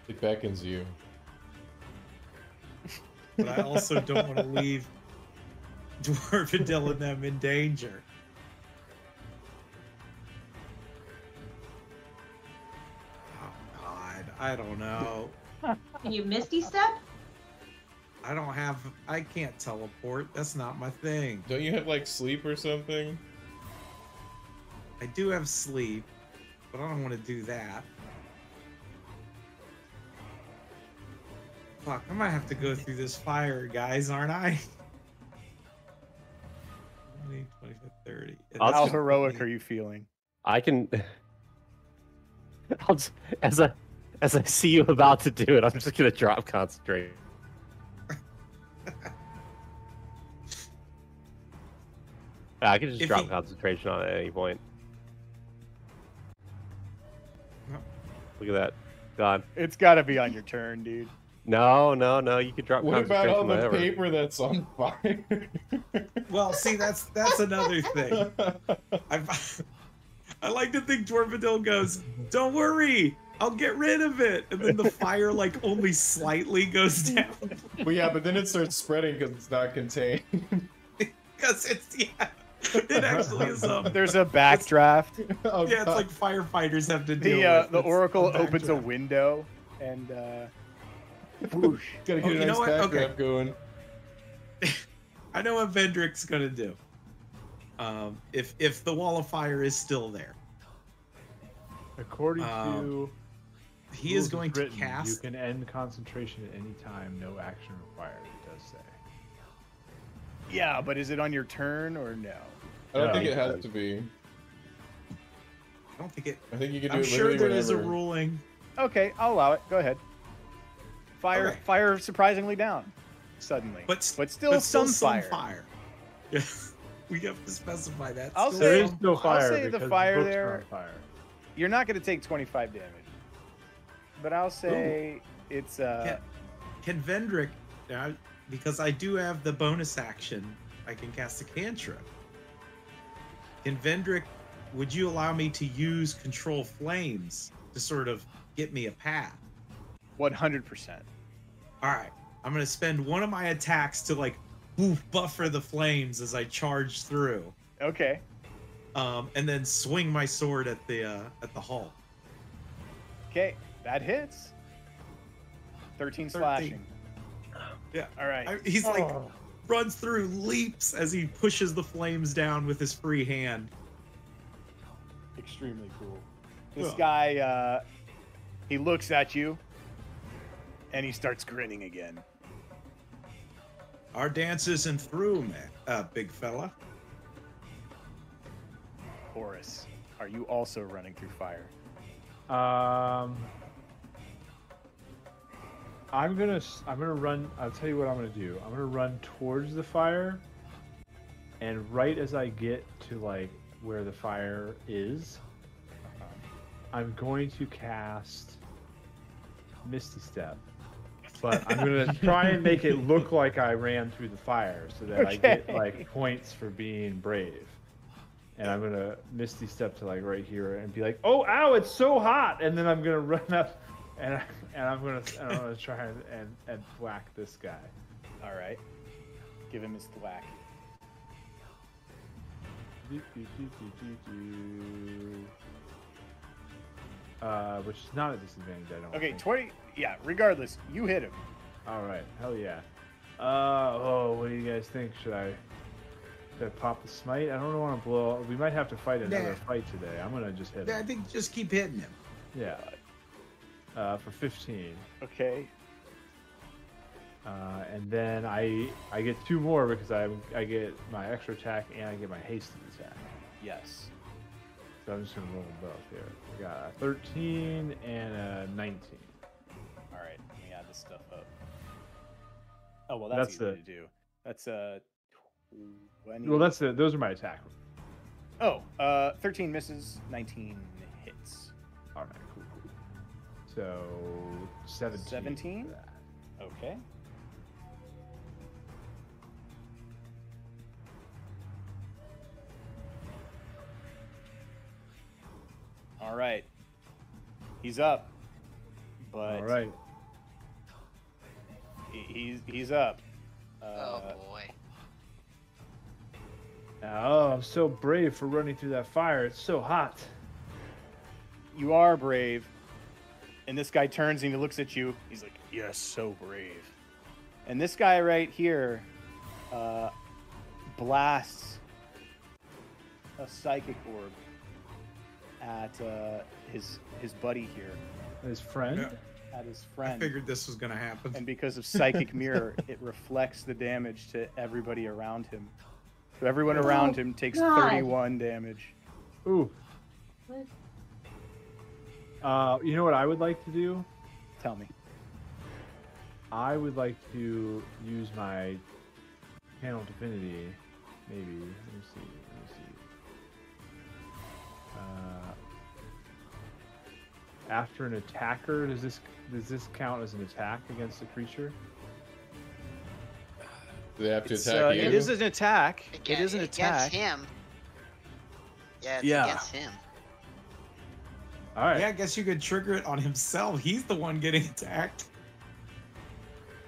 It beckons you. but I also don't want to leave Dwarfadil and them in danger. Oh God, I don't know. Can you misty step? I don't have. I can't teleport. That's not my thing. Don't you have like sleep or something? I do have sleep, but I don't want to do that. Fuck, I might have to go through this fire, guys, aren't I? 20, 25, 30. How heroic only- are you feeling? I can. I'll just, as I as I see you about to do it, I'm just gonna drop concentrate. I can just If drop he- concentration on at any point. Look at that. God. It's got to be on your turn, dude. No, no, no. You can drop What about all the whenever. paper that's on fire? Well, see, that's that's another thing. I I like to think Dwarfadil goes, "Don't worry, I'll get rid of it," and then the fire like only slightly goes down. well, yeah, but then it starts spreading because it's not contained. because it's yeah, it actually is. Um, There's a backdraft. Oh, yeah, it's God. like firefighters have to deal The uh, with. the oracle a opens a window and uh, whoosh. Gotta Oh, get you a know nice what? Okay. backdraft going. I know what Vendrick's gonna do. Um, if if the wall of fire is still there, According Um, to he is as going to cast. You can end concentration at any time, no action required. It does say. Yeah, but is it on your turn or no? I don't No, think it has does. to be. I don't think it. I think you can do I'm it sure literally there is a ruling. Okay, I'll allow it. Go ahead. Fire, Okay. fire, surprisingly down, suddenly, But but still but some fire. fire. Yeah, we have to specify that. I'll Still say- is some no fire. fire. say the fire books are there- Fire. You're not going to take 25 damage, but I'll say it's uh. Can Vendrick now? Because I do have the bonus action, I can cast a cantrip. In Vendrick? Would you allow me to use control flames to sort of get me a path? 100%. All right, I'm gonna spend one of my attacks to like oof, buffer the flames as I charge through, Okay. um, and then swing my sword at the uh, at the hull. Okay. That hits. 13 13. slashing. Yeah. All right. I, he's like Oh. runs through, leaps as he pushes the flames down with his free hand. Extremely cool. This Ugh. guy, uh, he looks at you and he starts grinning again. Our dance isn't through, man, uh, big fella. Horace, are you also running through fire? Um, I'm gonna I'm gonna run. I'll tell you what I'm gonna do. I'm gonna run towards the fire, and right as I get to like where the fire is, I'm going to cast Misty Step. But I'm gonna try and make it look like I ran through the fire, so that I get like points for being brave. And I'm gonna Misty Step to like right here and be like, "Oh, ow! It's so hot!" And then I'm gonna run up, and I, and I'm gonna and I'm gonna try and, and and whack this guy. All right. Give him his do. Uh, which is not a disadvantage, I don't. Okay, think. 20. Yeah, regardless, you hit him. All right, hell yeah. Uh oh, what do you guys think? Should I, should I pop the smite? I don't want to blow. We might have to fight another Nah. fight today. I'm gonna just hit Yeah, I think just keep hitting him. Yeah. Uh, for 15, Okay. uh, and then I I get two more because I I get my extra attack and I get my hasted attack. Yes. So I'm just gonna roll them both here. We got a 13 and a 19. All right. Let me add this stuff up. Oh well, that's, That's easy the- to do. That's uh. 20. Well, that's the those are my attack. Oh, uh, 13 misses, 19 So 17. 17? Okay. All right. He's up. But All right. he- he's he's up. Uh, oh boy. Oh, I'm so brave for running through that fire. It's so hot. you are brave. And this guy turns and he looks at you. He's like, Yes, so brave. And this guy right here uh, blasts a psychic orb at uh, his his buddy here, His friend. Yeah. at his friend. I figured this was gonna happen. And because of psychic mirror, it reflects the damage to everybody around him. So everyone around him takes God. 31 damage. Ooh. What? Uh, you know what I would like to do? Tell me. I would like to use my channel divinity. Maybe. Let me see. Let me see. Uh, after an attacker, does this does this count as an attack against the creature? Do they have to It's, attack uh, you? it is an attack. Aga- it is an attack. against attack. him. Yeah, it's Yeah. against him. All right. Yeah, I guess you could trigger it on himself. He's the one getting attacked.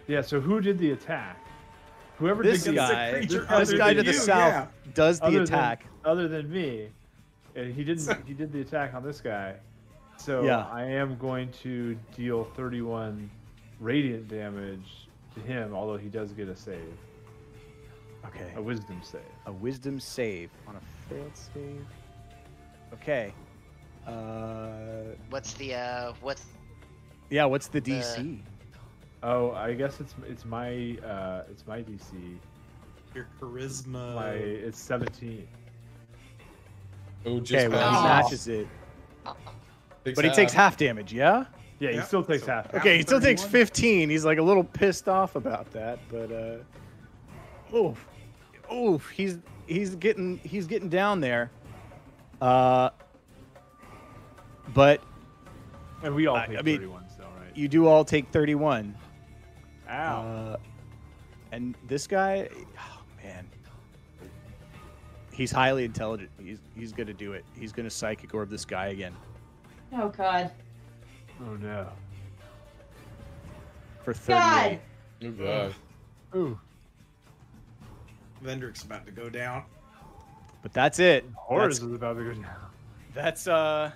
Yeah, so who did the attack? Whoever This did Against a guy- creature this other guy to than the you, south yeah. does the other than- attack. other than me, and he didn't. he did the attack on this guy. So Yeah. I am going to deal 31 radiant damage to him, although he does get a save, Okay. a wisdom save. A wisdom save on a failed save. Okay. Uh, What's the uh what's yeah. What's the DC? Oh, I guess it's it's my uh it's my DC. Your charisma. My it's 17. Oh, just okay, well he Oh. matches it, but he takes half damage. Yeah. Yeah, he Yeah, still takes so- half. Okay, he still takes 15. He's like a little pissed off about that, but uh oof. Oof, he's he's getting he's getting down there. Uh but And we all I- take I mean, 31 still, right? you do all take 31. Ow. Uh, and this guy, oh man, he's highly intelligent. He's he's gonna do it. He's gonna psychic orb this guy again Oh God. oh no. for 38. God. Oh god. Ooh. Vendrick's about to go down. But that's it. Horace That's, is about to go down. that's uh,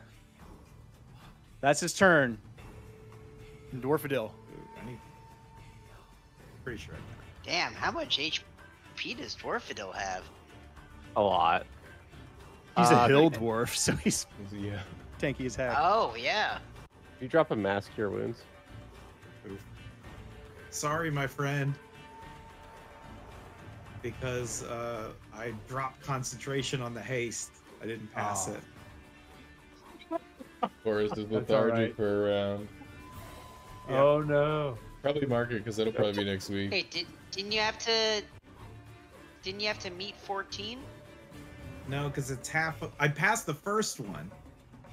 that's his turn. Dwarfadil. Ooh, I need. Pretty sure. Damn, how much HP does Dwarfadil have? A lot. He's Uh, a hill dwarf, so he's Yeah. tanky as heck. Oh yeah. You drop a mass cure wounds. it. Sorry, my friend. Because uh, I dropped concentration on the haste. I didn't pass Oh. it. Horace is That's lethargic right. for a round. Yeah. Oh no. Probably mark it because that'll probably be next week. Hey, did didn't you have to didn't you have to meet 14? No, because it's half. Of, I passed the first one.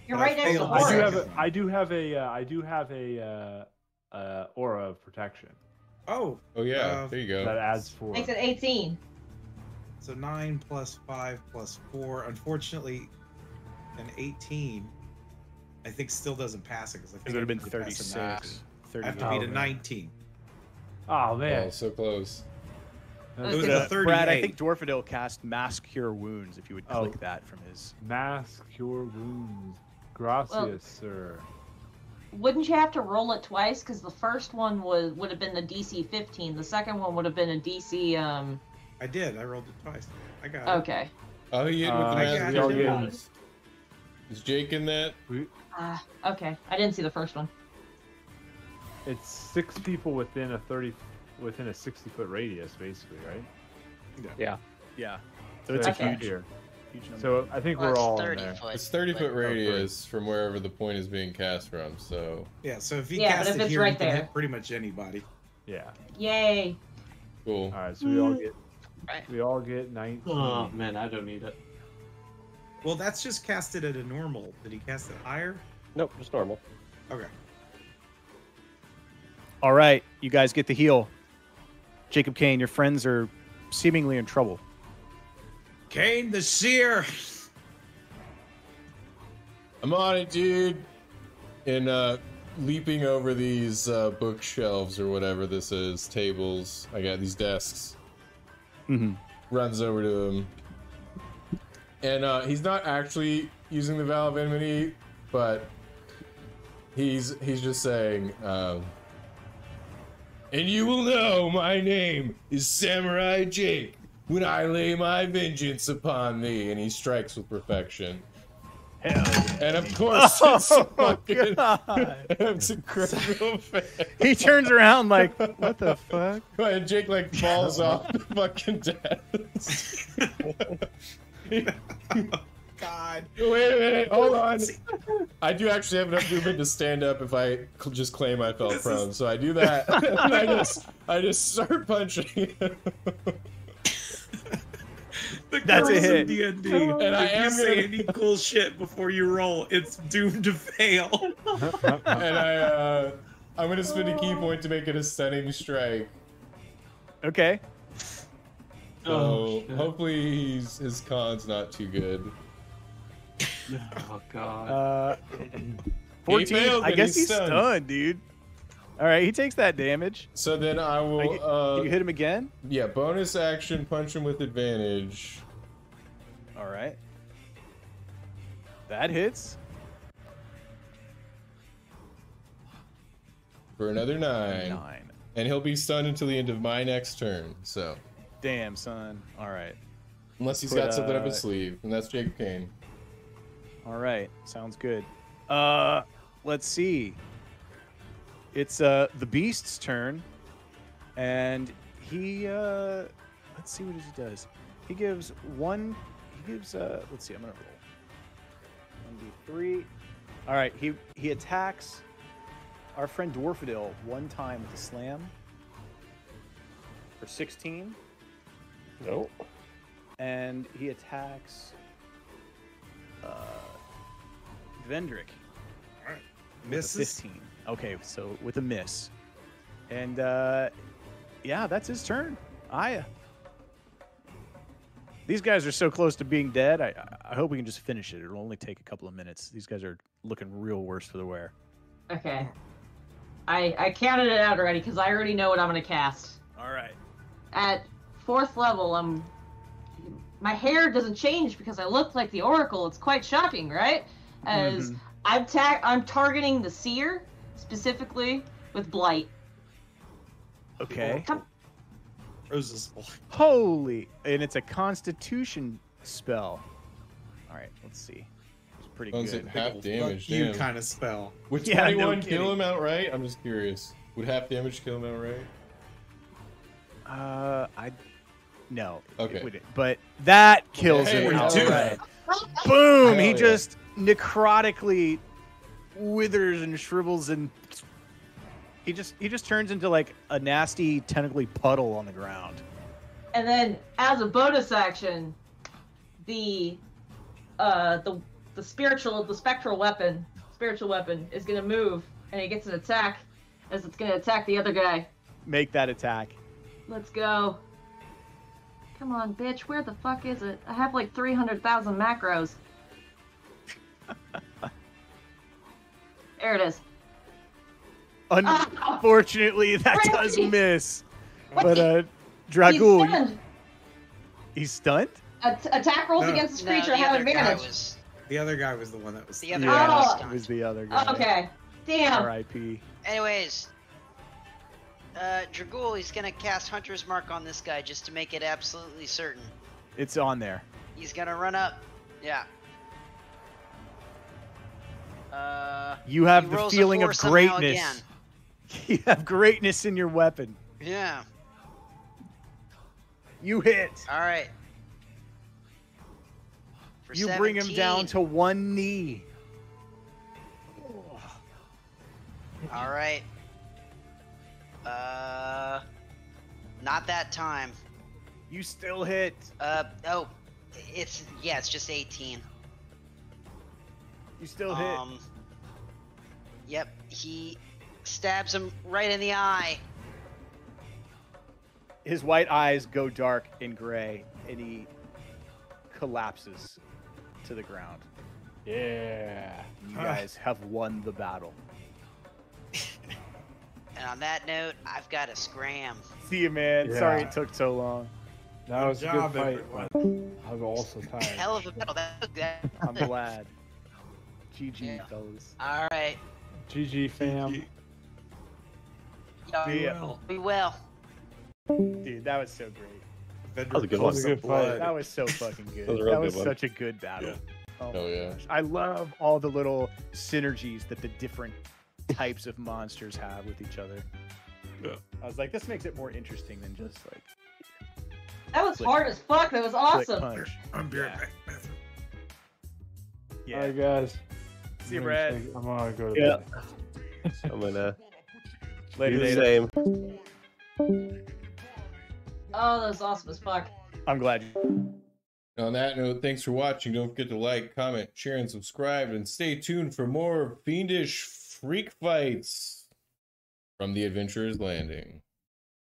You're But I right next to failed I do have a I do have a uh, I do have a uh, uh, aura of protection Oh, Oh yeah, Uh, there you go. that adds four. Makes it 18. so nine plus five plus four. Unfortunately, an eighteen. I think still doesn't pass it because I think It would have been need to 36. 19. I have to 38. beat a Oh, man. nineteen. Oh man. Oh, so close. That's It was Okay. a Uh, Brad, I 38. think Dwarfadil cast Mass Cure Wounds. If you would Oh. click that from his. Mass cure wounds. Gracias, sir. Wouldn't you have to roll it twice? Because the first one was would have been the DC 15. The second one would have been a DC. Um. I did. I rolled it twice. I got it. Okay. Oh, he hit with the Uh, mass yeah, cure we all wounds. Is Jake in that? Ah. okay. I didn't see the first one. It's six people within a thirty, within a sixty foot radius, basically, right? Yeah. Yeah. So it's a huge, here. number. So I think Well, we're it's all in 30 there. foot. It's 30 foot but- radius from wherever the point is being cast from. So Yeah. So if you Yeah, but cast if it here, right you can there. hit pretty much anybody. Yeah. Yay. cool. All right. So we all get. Right. We all get nineteen. Oh man, I don't need it. Well, that's just casted at a normal. Did he cast it higher? Nope, just normal. Okay. All right, you guys get the heal. Jacob Kane, your friends are seemingly in trouble. Kane the Seer. I'm on it, dude. And uh, leaping over these uh, bookshelves or whatever this is, tables. I got these desks. Mm-hmm. Runs over to him. And uh, he's not actually using the Vow of Enmity, but he's he's just saying, um, and you will know my name is Samurai Jake when I lay my vengeance upon thee. And he strikes with perfection. Hell. And of course, it's Oh, fucking. God. it's incredible. He turns around like, what the fuck? and Jake like falls off the fucking desk. God. Wait a minute, hold on. I do actually have enough movement to stand up if I cl- just claim I fell This is- prone. So I do that. and I just, I just start punching. That's a girls hit. D&D. And I if am you say gonna- any cool shit before you roll, it's doomed to fail. and I, uh, I'm gonna spend a ki point to make it a stunning strike. Okay. So Oh, hopefully he's, his con's not too good. Oh god. Uh, 14. failed, I guess he's he's stunned. stunned, dude. All right, he takes that damage. So then I will. Like, uh, you hit him again. Yeah, bonus action, punch him with advantage. All right. That hits. for another nine. Nine. And he'll be stunned until the end of my next turn. So Damn, son. All right. unless he's Put, got something up uh, his sleeve, and that's Jacob Kane. All right. Sounds good. Uh, let's see. It's uh the beast's turn, and he uh, let's see what he does. He gives one. He gives uh. Let's see. I'm gonna roll. One d three. All right. He he attacks our friend Dwarfadil one time with a slam for 16, Nope. and he attacks uh, Vendrick. with a Misses. 15. Okay, so with a miss. And uh yeah, that's his turn. Aya. These guys are so close to being dead. I I hope we can just finish it. It'll only take a couple of minutes. These guys are looking real worse for the wear. Okay. I I counted it out already because I already know what I'm gonna cast. All right. At fourth level, I'm. My hair doesn't change because I look like the Oracle. It's quite shocking, right? As Mhm. I'm ta- I'm targeting the seer specifically with blight. Okay. Come- Rose's boy. Holy, and it's a constitution spell. All right, let's see. It's pretty Sounds good. like half damage. you Damn. kind of spell. Would Yeah, no kill him outright? I'm just curious. Would half damage kill him outright? Uh, I no. Okay. wouldn't. But that kills Hey, him dude. outright. Boom! Hell he yeah. just necrotically withers and shrivels and he just he just turns into like a nasty tentacly puddle on the ground. And then, as a bonus action, the uh the the spiritual the spectral weapon spiritual weapon is gonna move and it gets an attack as it's gonna attack the other guy. Make that attack. Let's go. Come on, bitch. Where the fuck is it? I have like 300,000 macros. there it is. Ah, Unfortunately, that does miss. What But the- uh he's stunned. he's stunned? At- attack rolls No. against this creature the have other advantage. was The other guy was the one that was. the other Yeah, guy was Oh. it was the other guy. Okay. Damn. R.I.P. Anyways, uh, Dragul, he's gonna cast Hunter's Mark on this guy just to make it absolutely certain. It's on there. He's gonna run up. Yeah. Uh, You have the feeling of greatness. You have greatness in your weapon. Yeah. You hit. All right. For You bring him down to one knee. All right. Uh, not that time. You still hit. Uh oh, it's yeah, it's just 18. You still hit. Um. Yep, he stabs him right in the eye. His white eyes go dark and gray, and he collapses to the ground. Yeah. You guys have won the battle. And on that note, I've got to scram. See you, man. Sorry it took so long. That was a job, good fight. everyone. I was also tired. Hell of a battle. That was good. I'm glad. GG, Yeah. fellas. All right. GG fam. Y'all Yeah. Well, be well. Dude, that was so great. Vendor was a good one. That was a good fight. blood. That was so fucking good. That was a that real was good one. such a good battle. Yeah. Oh, Oh, yeah. gosh. I love all the little synergies that the different types of monsters have with each other. Yeah. I was like, this makes it more interesting than just like That was Click. hard as fuck. That was awesome. I'm be right Yeah. back. Yeah. Alright guys. See you, Brad. I'm gonna go to Yeah. bed. I'm gonna Later, do the same. Oh, that was awesome as fuck. I'm glad. You- On that note, thanks for watching. Don't forget to like, comment, share, and subscribe. And stay tuned for more fiendish freak fights from the Adventurer's Landing.